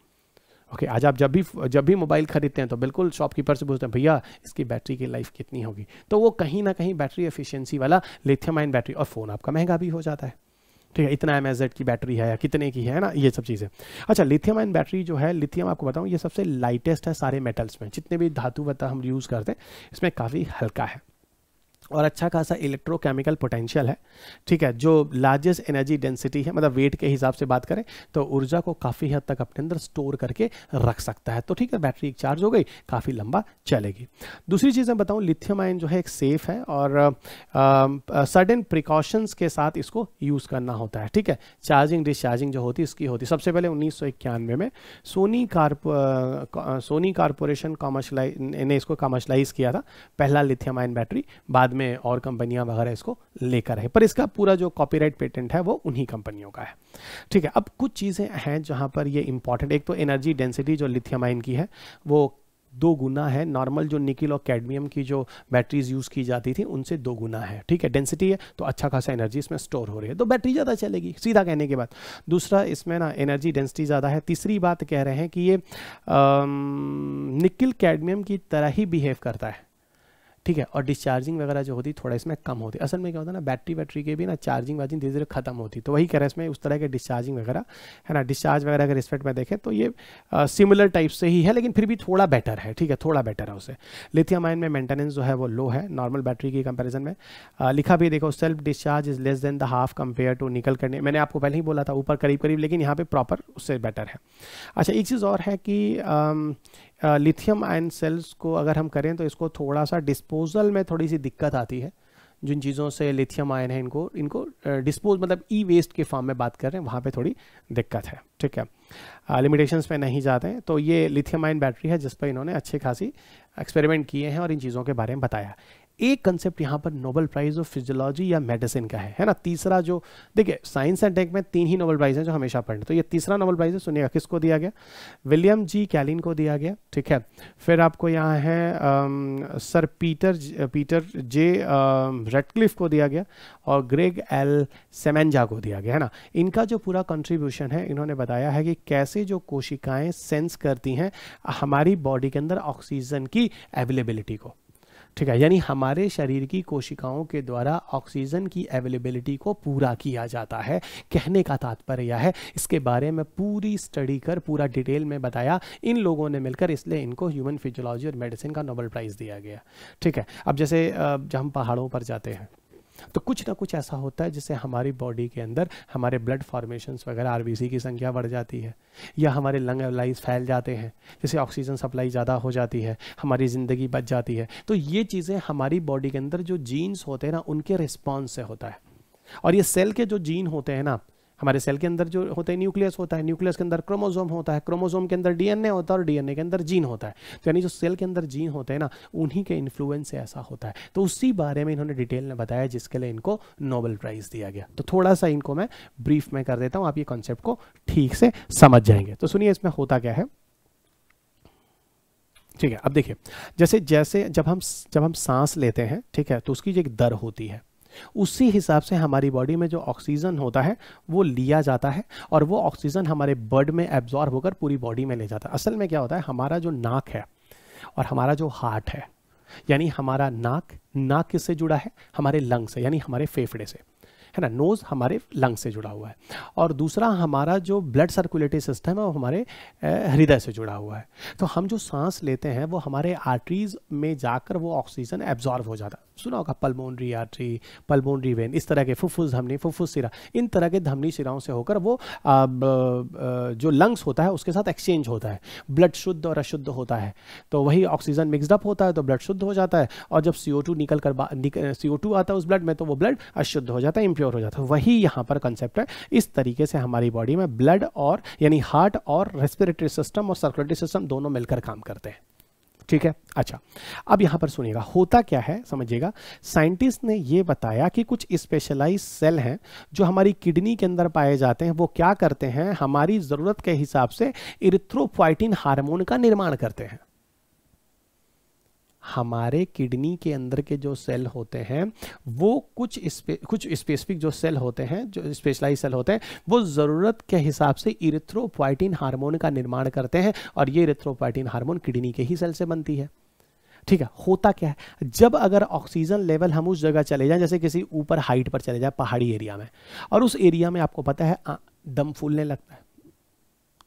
ओके okay, आज आप जब भी जब भी मोबाइल खरीदते हैं तो बिल्कुल शॉपकीपर से पूछते हैं भैया इसकी बैटरी की लाइफ कितनी होगी? तो वो कहीं ना कहीं बैटरी एफिशिएंसी वाला लिथियम आयन बैटरी और फ़ोन आपका महँगा भी हो जाता है। ठीक है इतना एम की बैटरी है या कितने की है ना? ये सब चीज़ें। अच्छा लिथियम आयन बैटरी जो है लिथियम आपको बताऊँ ये सबसे लाइटेस्ट है सारे मेटल्स में। जितने भी धातु वता हम यूज़ करते हैं इसमें काफ़ी हल्का है। और अच्छा खासा इलेक्ट्रोकेमिकल पोटेंशियल है, ठीक है, जो लार्जेस्ट एनर्जी डेंसिटी है मतलब वेट के हिसाब से बात करें तो ऊर्जा को काफ़ी हद तक अपने अंदर स्टोर करके रख सकता है। तो ठीक है बैटरी एक चार्ज हो गई, काफ़ी लंबा चलेगी। दूसरी चीज़ मैं बताऊँ लिथियम आयन जो है एक सेफ़ है और सडन प्रिकॉशंस के साथ इसको यूज़ करना होता है, ठीक है। चार्जिंग डिस्चार्जिंग जो होती है, इसकी होती सबसे पहले उन्नीस सौ इक्यानवे में Sony Corp Sony Corporation commercialise ने इसको कॉमर्शलाइज किया था, पहला लिथियम आयन बैटरी बाद में में और कंपनियाँ वगैरह इसको लेकर है पर इसका पूरा जो कॉपीराइट पेटेंट है, वो उन्हीं कंपनियों का है। ठीक है, अब कुछ चीज़ें हैं जहाँ पर ये इंपॉर्टेंट एक तो एनर्जी डेंसिटी जो लिथियम की है, वो दो गुना है। नॉर्मल जो निकिल और कैडमियम की जो बैटरीज यूज़ की जाती थी, उनसे दो गुना है। ठीक है डेंसिटी है तो अच्छा खासा एनर्जी इसमें स्टोर हो रही है। तो बैटरी ज़्यादा चलेगी, सीधा कहने के बाद। दूसरा, इसमें ना एनर्जी डेंसिटी ज़्यादा है। तीसरी बात कह रहे हैं कि ये निकल कैडमियम की तरह ही बिहेव करता है। ठीक है और डिस्चार्जिंग वगैरह जो होती थोड़ा इसमें कम होती। असल में क्या होता है ना बैटरी बैटरी के भी ना चार्जिंग वार्जिंग धीरे धीरे खत्म होती तो वही कह रहे हैं इसमें उस तरह के डिस्चार्जिंग वगैरह है ना? डिस्चार्ज वगैरह अगर रिस्पेक्ट में देखें तो ये सिमिलर टाइप से ही है लेकिन फिर भी थोड़ा बेटर है ठीक है? थोड़ा बेटर है उसे। लिथियम आयन में मेंटेनेंस जो है वो लो है नॉर्मल बैटरी की कंपेरिजन में। आ, लिखा भी देखो self discharge is less than the half compare to nickel करने। मैंने आपको पहले ही बोला था ऊपर करीब करीब लेकिन यहाँ पर प्रॉपर उससे बेटर है। अच्छा एक चीज़ और है कि लिथियम आयन सेल्स को अगर हम करें तो इसको थोड़ा सा डिस्पोजल में थोड़ी सी दिक्कत आती है। जिन चीज़ों से लिथियम आयन है इनको इनको डिस्पोज मतलब ई वेस्ट के फॉर्म में बात कर रहे हैं, वहाँ पे थोड़ी दिक्कत है, ठीक है? लिमिटेशंस पे नहीं जाते हैं तो ये लिथियम आयन बैटरी है जिस पर इन्होंने अच्छी खासी एक्सपेरिमेंट किए हैं और इन चीज़ों के बारे में बताया। एक कंसेप्ट यहाँ पर नोबल प्राइज ऑफ़ फिजियोलॉजी या मेडिसिन का है है ना? तीसरा जो देखिए साइंस एंड टेक में तीन ही नोबल प्राइज हैं जो हमेशा पढ़ने। तो ये तीसरा नोबल प्राइज है सुनिएगा किसको दिया गया? विलियम जी कैलिन को दिया गया ठीक है? फिर आपको यहाँ है आ, sir Peter Peter J Ratcliffe को दिया गया और ग्रेग एल सेमेंजा को दिया गया है ना? इनका जो पूरा कंट्रीब्यूशन है इन्होंने बताया है कि कैसे जो कोशिकाएँ सेंस करती हैं हमारी बॉडी के अंदर ऑक्सीजन की अवेलेबिलिटी को। ठीक है, यानी हमारे शरीर की कोशिकाओं के द्वारा ऑक्सीजन की अवेलेबिलिटी को पूरा किया जाता है। कहने का तात्पर्य यह है, इसके बारे में पूरी स्टडी कर, पूरा डिटेल में बताया। इन लोगों ने मिलकर इसलिए इनको ह्यूमन फिजियोलॉजी और मेडिसिन का नोबल प्राइज़ दिया गया। ठीक है, अब जैसे जब हम पहाड़ों पर जाते हैं तो कुछ ना कुछ ऐसा होता है जिससे हमारी बॉडी के अंदर हमारे ब्लड फॉर्मेशन वगैरह आरबीसी की संख्या बढ़ जाती है, या हमारे लंग लाइज फैल जाते हैं जैसे ऑक्सीजन सप्लाई ज़्यादा हो जाती है, हमारी ज़िंदगी बच जाती है। तो ये चीज़ें हमारी बॉडी के अंदर जो जीन्स होते हैं ना, उनके रिस्पॉन्स से होता है। और ये सेल के जो जीन होते हैं ना हमारे सेल के अंदर जो होता है न्यूक्लियस होता है न्यूक्लियस के अंदर क्रोमोजोम होता है क्रोमोजोम के अंदर डीएनए होता है और डीएनए के अंदर जीन होता है। तो यानी जो सेल के अंदर जीन होते हैं ना, उन्हीं के इन्फ्लुएंस से ऐसा होता है। तो उसी बारे में इन्होंने डिटेल में बताया, जिसके लिए इनको नोबल प्राइज दिया गया। तो थोड़ा सा इनको मैं ब्रीफ में कर देता हूँ, आप ये कॉन्सेप्ट को ठीक से समझ जाएँगे। तो सुनिए इसमें होता क्या है। ठीक है, अब देखिए जैसे जैसे जब हम जब हम सांस लेते हैं, ठीक है तो उसकी जो एक दर होती है उसी हिसाब से हमारी बॉडी में जो ऑक्सीजन होता है, वो लिया जाता है और वो ऑक्सीजन हमारे ब्लड में एब्जॉर्ब होकर पूरी बॉडी में ले जाता है। असल में क्या होता है, हमारा जो नाक है और हमारा जो हार्ट है, यानी हमारा नाक नाक किससे जुड़ा है? हमारे लंग से, यानी हमारे फेफड़े से। है ना नोज़ हमारे लंग से जुड़ा हुआ है। और दूसरा हमारा जो ब्लड सर्कुलेटरी सिस्टम है वो हमारे हृदय से जुड़ा हुआ है। तो हम जो सांस लेते हैं वो हमारे आर्टरीज में जाकर वो ऑक्सीजन एब्जॉर्व हो जाता है। सुना होगा पल्मोनरी आर्टरी पल्मोनरी वेन इस तरह के फुफ्फुस धमनी फुफ्फुस सिरा इन तरह के धमनी सिराओं से होकर वो आ, ब, जो लंग्स होता है उसके साथ एक्सचेंज होता है। ब्लड शुद्ध और अशुद्ध होता है। तो वही ऑक्सीजन मिक्सडअप होता है तो ब्लड शुद्ध हो जाता है। और जब सी निकल कर सी आता है उस ब्लड में तो वो ब्लड अशुद्ध हो जाता है इम्प्योर हो जाता है। वही यहाँ पर कंसेप्ट है। इस तरीके से हमारी बॉडी में ब्लड और, यानी हार्ट और रेस्पिरेटरी सिस्टम और सर्कुलेटरी सिस्टम दोनों मिलकर काम करते हैं। ठीक है? अच्छा। अब यहाँ पर सुनिएगा। होता क्या है? समझिएगा। साइंटिस्ट ने यह बताया कि कुछ स्पेशलाइज सेल हैं जो हमारी किडनी के अंदर पाए जाते हैं। वो क्या करते हैं? हमारी ज़रूरत के हिसाब से इरिथ्रोफाइटिन हार्मोन का निर्माण करते हैं। हमारे किडनी के अंदर के जो सेल होते हैं, वो कुछ कुछ स्पेसिफिक जो सेल होते हैं, जो स्पेशलाइज सेल होते हैं, वो ज़रूरत के हिसाब से इरिथ्रोपाइटिन हार्मोन का निर्माण करते हैं और ये इरिथ्रोपाइटिन हार्मोन किडनी के ही सेल से बनती है। ठीक है, होता क्या है? जब अगर ऑक्सीजन लेवल हम उस जगह चले जाएँ, जैसे किसी ऊपर हाइट पर चले जाए, पहाड़ी एरिया में, और उस एरिया में आपको पता है दम फूलने लगता है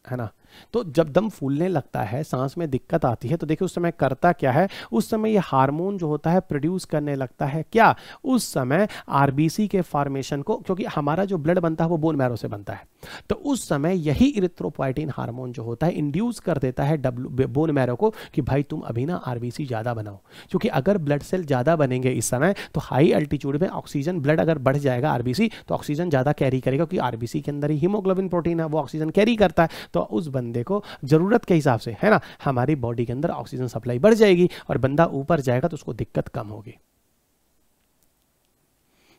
है ना? तो जब दम फूलने लगता है, सांस में दिक्कत आती है तो देखिए उस समय करता क्या है? उस समय ये हार्मोन जो होता है प्रोड्यूस करने लगता है। क्या? उस समय आरबीसी के फॉर्मेशन को, क्योंकि हमारा जो ब्लड बनता है वो बोन मैरो से बनता है। तो उस समय यही इरिथ्रोपोइटिन हार्मोन जो होता है इंड्यूस कर देता है बोन मैरो को कि भाई तुम अभी ना आरबीसी ज़्यादा बनाओ। क्योंकि अगर ब्लड सेल ज़्यादा बनेंगे इस समय तो हाई अल्टीट्यूड में ऑक्सीजन ब्लड अगर बढ़ जाएगा आरबीसी तो ऑक्सीजन ज़्यादा कैरी करेगा, क्योंकि आरबीसी के अंदर ही हीमोग्लोबिन प्रोटीन है, वो ऑक्सीजन कैरी करता है। तो उस बंदे को ज़रूरत के हिसाब से, है ना? हमारी बॉडी के अंदर ऑक्सीजन सप्लाई बढ़ जाएगी और बंदा ऊपर जाएगा तो उसको दिक्कत कम होगी।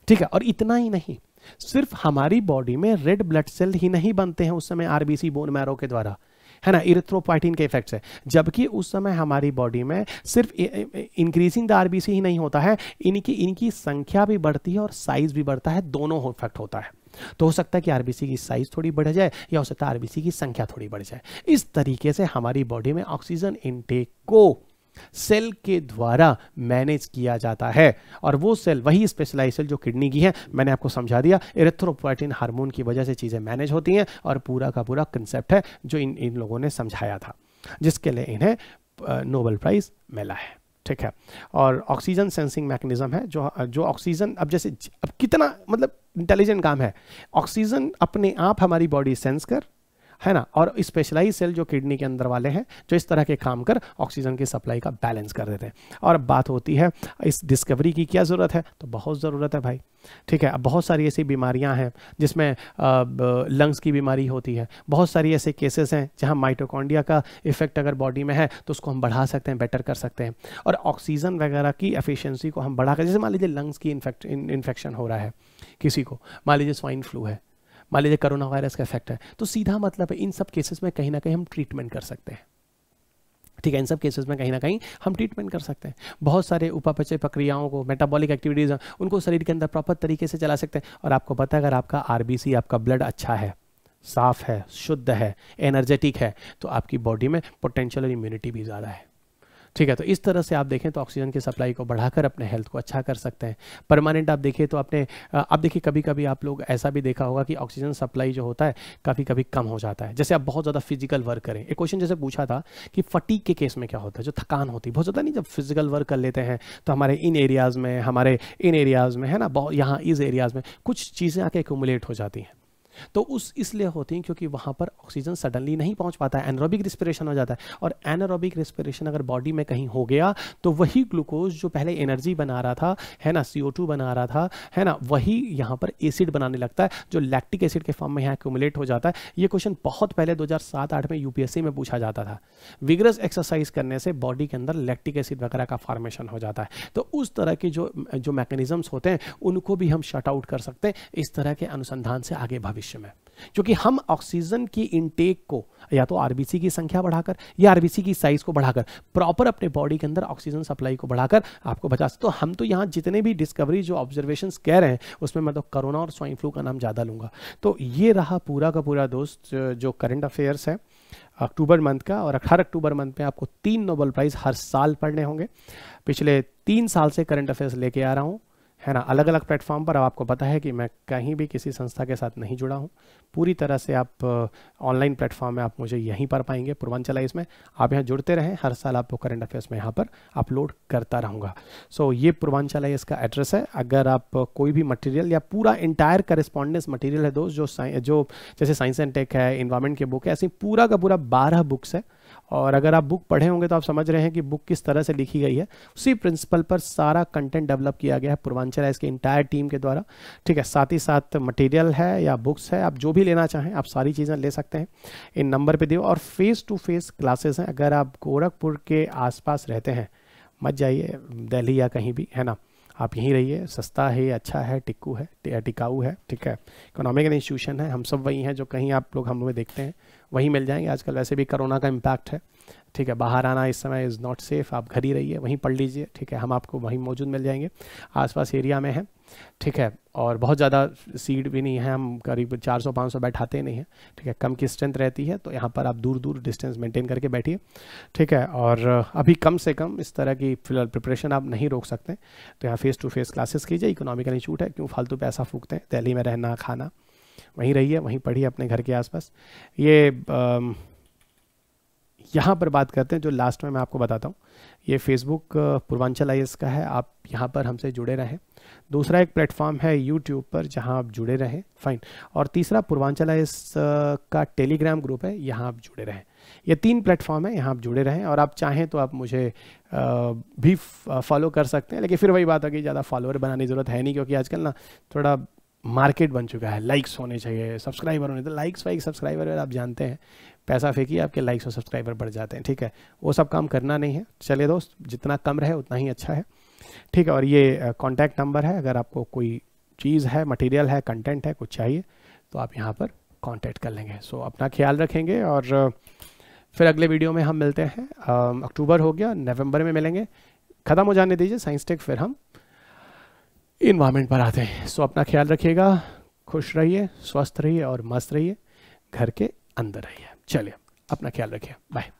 ठीक है? और इतना ही नहीं, सिर्फ़ हमारी बॉडी में रेड ब्लड सेल ही नहीं बनते हैं उस समय आरबीसी बोन मैरो के द्वारा, है ना? इरेथ्रोपाइटिन के इफेक्ट्स है। जबकि उस समय हमारी बॉडी में सिर्फ़ इंक्रीजिंग द आरबीसी ही नहीं होता है, इनकी इनकी संख्या भी बढ़ती है और साइज़ भी बढ़ता है, दोनों इफ़ेक्ट होता है। तो हो सकता है कि आरबीसी की साइज़ थोड़ी बढ़ जाए या हो सकता है आरबीसी की संख्या थोड़ी बढ़ जाए। इस तरीके से हमारी बॉडी में ऑक्सीजन इनटेक को सेल के द्वारा मैनेज किया जाता है और वो सेल वही स्पेशलाइज सेल जो किडनी की है, मैंने आपको समझा दिया इरेथ्रोपोइटिन हार्मोन की वजह से चीज़ें मैनेज होती हैं और पूरा का पूरा कंसेप्ट है जो इन इन लोगों ने समझाया था, जिसके लिए इन्हें नोबल प्राइज मिला है। ठीक है। और ऑक्सीजन सेंसिंग मैकेनिज्म है, जो जो ऑक्सीजन अब जैसे, अब कितना मतलब इंटेलिजेंट काम है। ऑक्सीजन अपने आप हमारी बॉडी सेंस कर है ना? और स्पेशलाइज सेल जो किडनी के अंदर वाले हैं, जो इस तरह के काम कर ऑक्सीजन की सप्लाई का बैलेंस कर देते हैं। और अब बात होती है, इस डिस्कवरी की क्या ज़रूरत है? तो बहुत ज़रूरत है भाई। ठीक है, अब बहुत सारी ऐसी बीमारियाँ हैं, जिसमें लंग्स की बीमारी होती है। बहुत सारी ऐसे केसेस हैं, जहाँ माइटोकॉन्डिया का इफ़ेक्ट अगर बॉडी में है तो उसको हम बढ़ा सकते हैं बेटर कर सकते हैं। और ऑक्सीजन वगैरह की एफिशिएंसी को हम बढ़ा कर, जैसे मान लीजिए लंग्स की इन्फेक्शन हो रहा है किसी को। मान लीजिए स्वाइन फ्लू है। मान लीजिए कोरोना वायरस का इफ़ेक्ट है। तो सीधा मतलब है, इन सब केसेस में कहीं ना कहीं हम ट्रीटमेंट कर सकते हैं। ठीक है, इन सब केसेस में कहीं ना कहीं हम ट्रीटमेंट कर सकते हैं। बहुत सारे उपापचय प्रक्रियाओं को मेटाबॉलिक एक्टिविटीज़ उनको शरीर के अंदर प्रॉपर तरीके से चला सकते हैं। और आपको पता है, अगर आपका आरबीसी आपका ब्लड अच्छा है, साफ़ है, शुद्ध है एनर्जेटिक है तो आपकी बॉडी में पोटेंशियल इम्यूनिटी भी ज़्यादा है। ठीक है तो इस तरह से आप देखें तो ऑक्सीजन की सप्लाई को बढ़ाकर अपने हेल्थ को अच्छा कर सकते हैं। परमानेंट आप देखिए तो अपने आप देखिए कभी कभी आप लोग ऐसा भी देखा होगा कि ऑक्सीजन सप्लाई जो होता है कभी कभी कम हो जाता है। जैसे आप बहुत ज़्यादा फ़िज़िकल वर्क करें। एक क्वेश्चन जैसे पूछा था कि फटीक के केस में क्या होता है? जो थकान होती है। बहुत ज़्यादा नहीं जब फ़िज़िकल वर्क कर लेते हैं तो हमारे इन एरियाज़ में, हमारे इन एरियाज़ में, है ना? बहुत, यहाँ इस एरियाज़ में कुछ चीज़ें आके एक्यूमुलेट हो जाती हैं। तो उस इसलिए होती हैं क्योंकि वहाँ पर ऑक्सीजन सडनली नहीं पहुँच पाता है एनरोबिक रिस्पिरेशन हो जाता है। और एनरोबिक रिस्पिरेशन अगर बॉडी में कहीं हो गया तो वही ग्लूकोज जो पहले एनर्जी बना रहा था, है ना सी बना रहा था, है ना, वही यहाँ पर एसिड बनाने लगता है, जो लैक्टिक एसिड के फॉर्म में यहाँ एक्यूमुलेट हो जाता है। ये क्वेश्चन बहुत पहले 2007-8 में यूपीएससी में पूछा जाता था। विग्रस एक्सरसाइज करने से बॉडी के अंदर लैक्टिक एसिड वगैरह का फॉर्मेशन हो जाता है। तो उस तरह के जो जो मैकेनिज्म्स होते हैं, उनको भी हम शट आउट कर सकते हैं। इस तरह के अनुसंधान से आगे भविष्य भविष्य में। क्योंकि हम ऑक्सीजन की इनटेक को या तो आरबीसी की संख्या बढ़ाकर या आरबीसी की साइज़ को बढ़ाकर प्रॉपर अपने बॉडी के अंदर ऑक्सीजन सप्लाई को बढ़ाकर आपको बचा सकते तो हम तो यहाँ जितने भी डिस्कवरी जो ऑब्जर्वेशन कह रहे हैं, उसमें मैं तो कोरोना और स्वाइन फ्लू का नाम ज़्यादा लूँगा। तो ये रहा पूरा का पूरा दोस्त, जो करंट अफेयर्स है, अक्टूबर मंथ का और अठारह अक्टूबर मंथ में आपको तीन नोबल प्राइज़ हर साल पढ़ने होंगे। पिछले तीन साल से करंट अफेयर्स लेके आ रहा हूँ। है ना? अलग अलग प्लेटफॉर्म पर अब आपको पता है कि मैं कहीं भी किसी संस्था के साथ नहीं जुड़ा हूँ। पूरी तरह से आप ऑनलाइन प्लेटफॉर्म में आप मुझे यहीं पर पाएँगे पूर्वांचल इसमें आप यहाँ जुड़ते रहें हर साल आपको करंट अफेयर्स में यहाँ पर अपलोड करता रहूँगा। सो so, ये पूर्वांचल इसका एड्रेस है। अगर आप कोई भी मटेरियल या पूरा इंटायर करस्पॉन्डेंस मटेरियल है दोस्त जो जो जैसे साइंस एंड टेक है इन्वायरमेंट के बुक है ऐसी पूरा का पूरा बारह बुक्स है और अगर आप बुक पढ़े होंगे तो आप समझ रहे हैं कि बुक किस तरह से लिखी गई है। उसी प्रिंसिपल पर सारा कंटेंट डेवलप किया गया है पूर्वांचल इसके इंटायर टीम के द्वारा। ठीक है, साथ ही साथ मटेरियल है या बुक्स है, आप जो भी लेना चाहें, आप सारी चीज़ें ले सकते हैं। इन नंबर पर दिए और फेस टू फेस क्लासेस हैं। अगर आप गोरखपुर के आसपास रहते हैं, मत जाइए, दिल्ली या कहीं भी, है ना? आप यहीं रहिए, सस्ता है अच्छा है, टिक्कू है, टिकाऊ है, ठीक है? इकोनॉमिकल इंस्टीट्यूशन है, हम सब वही हैं जो कहीं आप लोग हम देखते हैं। वहीं मिल जाएँगे। आजकल वैसे भी कोरोना का इम्पैक्ट है। ठीक है, बाहर आना इस समय इज़ नॉट सेफ़ आप घर ही रहिए, वहीं पढ़ लीजिए। ठीक है, हम आपको वहीं मौजूद मिल जाएँगे। आसपास एरिया में है। ठीक है, और बहुत ज़्यादा सीट भी नहीं है, हम करीब 400-500 बैठाते नहीं हैं। ठीक है, कम की स्ट्रेंथ रहती है तो यहाँ पर आप दूर दूर डिस्टेंस मेंटेन करके बैठिए। ठीक है, और अभी कम से कम इस तरह की फ़िलहाल प्रिपरेशन आप नहीं रोक सकते। तो यहाँ फेस टू फेस क्लासेस कीजिए इकोनॉमिकल इंस्टीट्यूट है, क्यों फालतू पैसा फूकते हैं, दिल्ली में रहना, खाना। वहीं रहिए, वहीं पढ़िए अपने घर के आसपास। ये यहाँ पर बात करते हैं, जो लास्ट में मैं आपको बताता हूँ। ये फेसबुक पूर्वांचल आईएस का है। आप यहाँ पर हमसे जुड़े रहें। दूसरा एक प्लेटफॉर्म है यूट्यूब पर, जहाँ आप जुड़े रहें। फाइन और तीसरा पूर्वांचल आईएस का टेलीग्राम ग्रुप है, यहाँ आप जुड़े रहें। ये तीन प्लेटफॉर्म है, यहाँ आप जुड़े रहें। और आप चाहें तो आप मुझे भी फॉलो कर सकते हैं। लेकिन फिर वही बात है कि ज़्यादा फॉलोअर बनाने की ज़रूरत है नहीं, क्योंकि आजकल ना थोड़ा मार्केट बन चुका है लाइक्स होने चाहिए सब्सक्राइबर होने तो लाइक्स वाइक सब्सक्राइबर आप जानते हैं, पैसा फेंकिए, आपके लाइक्स और सब्सक्राइबर बढ़ जाते हैं, ठीक है? वो सब काम करना नहीं है। चलिए दोस्त, जितना कम रहे, उतना ही अच्छा है, ठीक है? और ये कॉन्टैक्ट नंबर है, अगर आपको कोई चीज़ है मटेरियल है कंटेंट है, कुछ चाहिए तो आप यहाँ पर कॉन्टैक्ट कर लेंगे। सो अपना ख्याल रखेंगे और फिर अगले वीडियो में हम मिलते हैं। अक्टूबर हो गया, नवंबर में मिलेंगे। ख़त्म हो जाने दीजिए साइंस टेक फिर हम इन्वायरमेंट पर आते हैं। सो अपना ख्याल रखिएगा, खुश रहिए, स्वस्थ रहिए और मस्त रहिए, घर के अंदर रहिए। चलिए, अपना ख्याल रखिए। बाय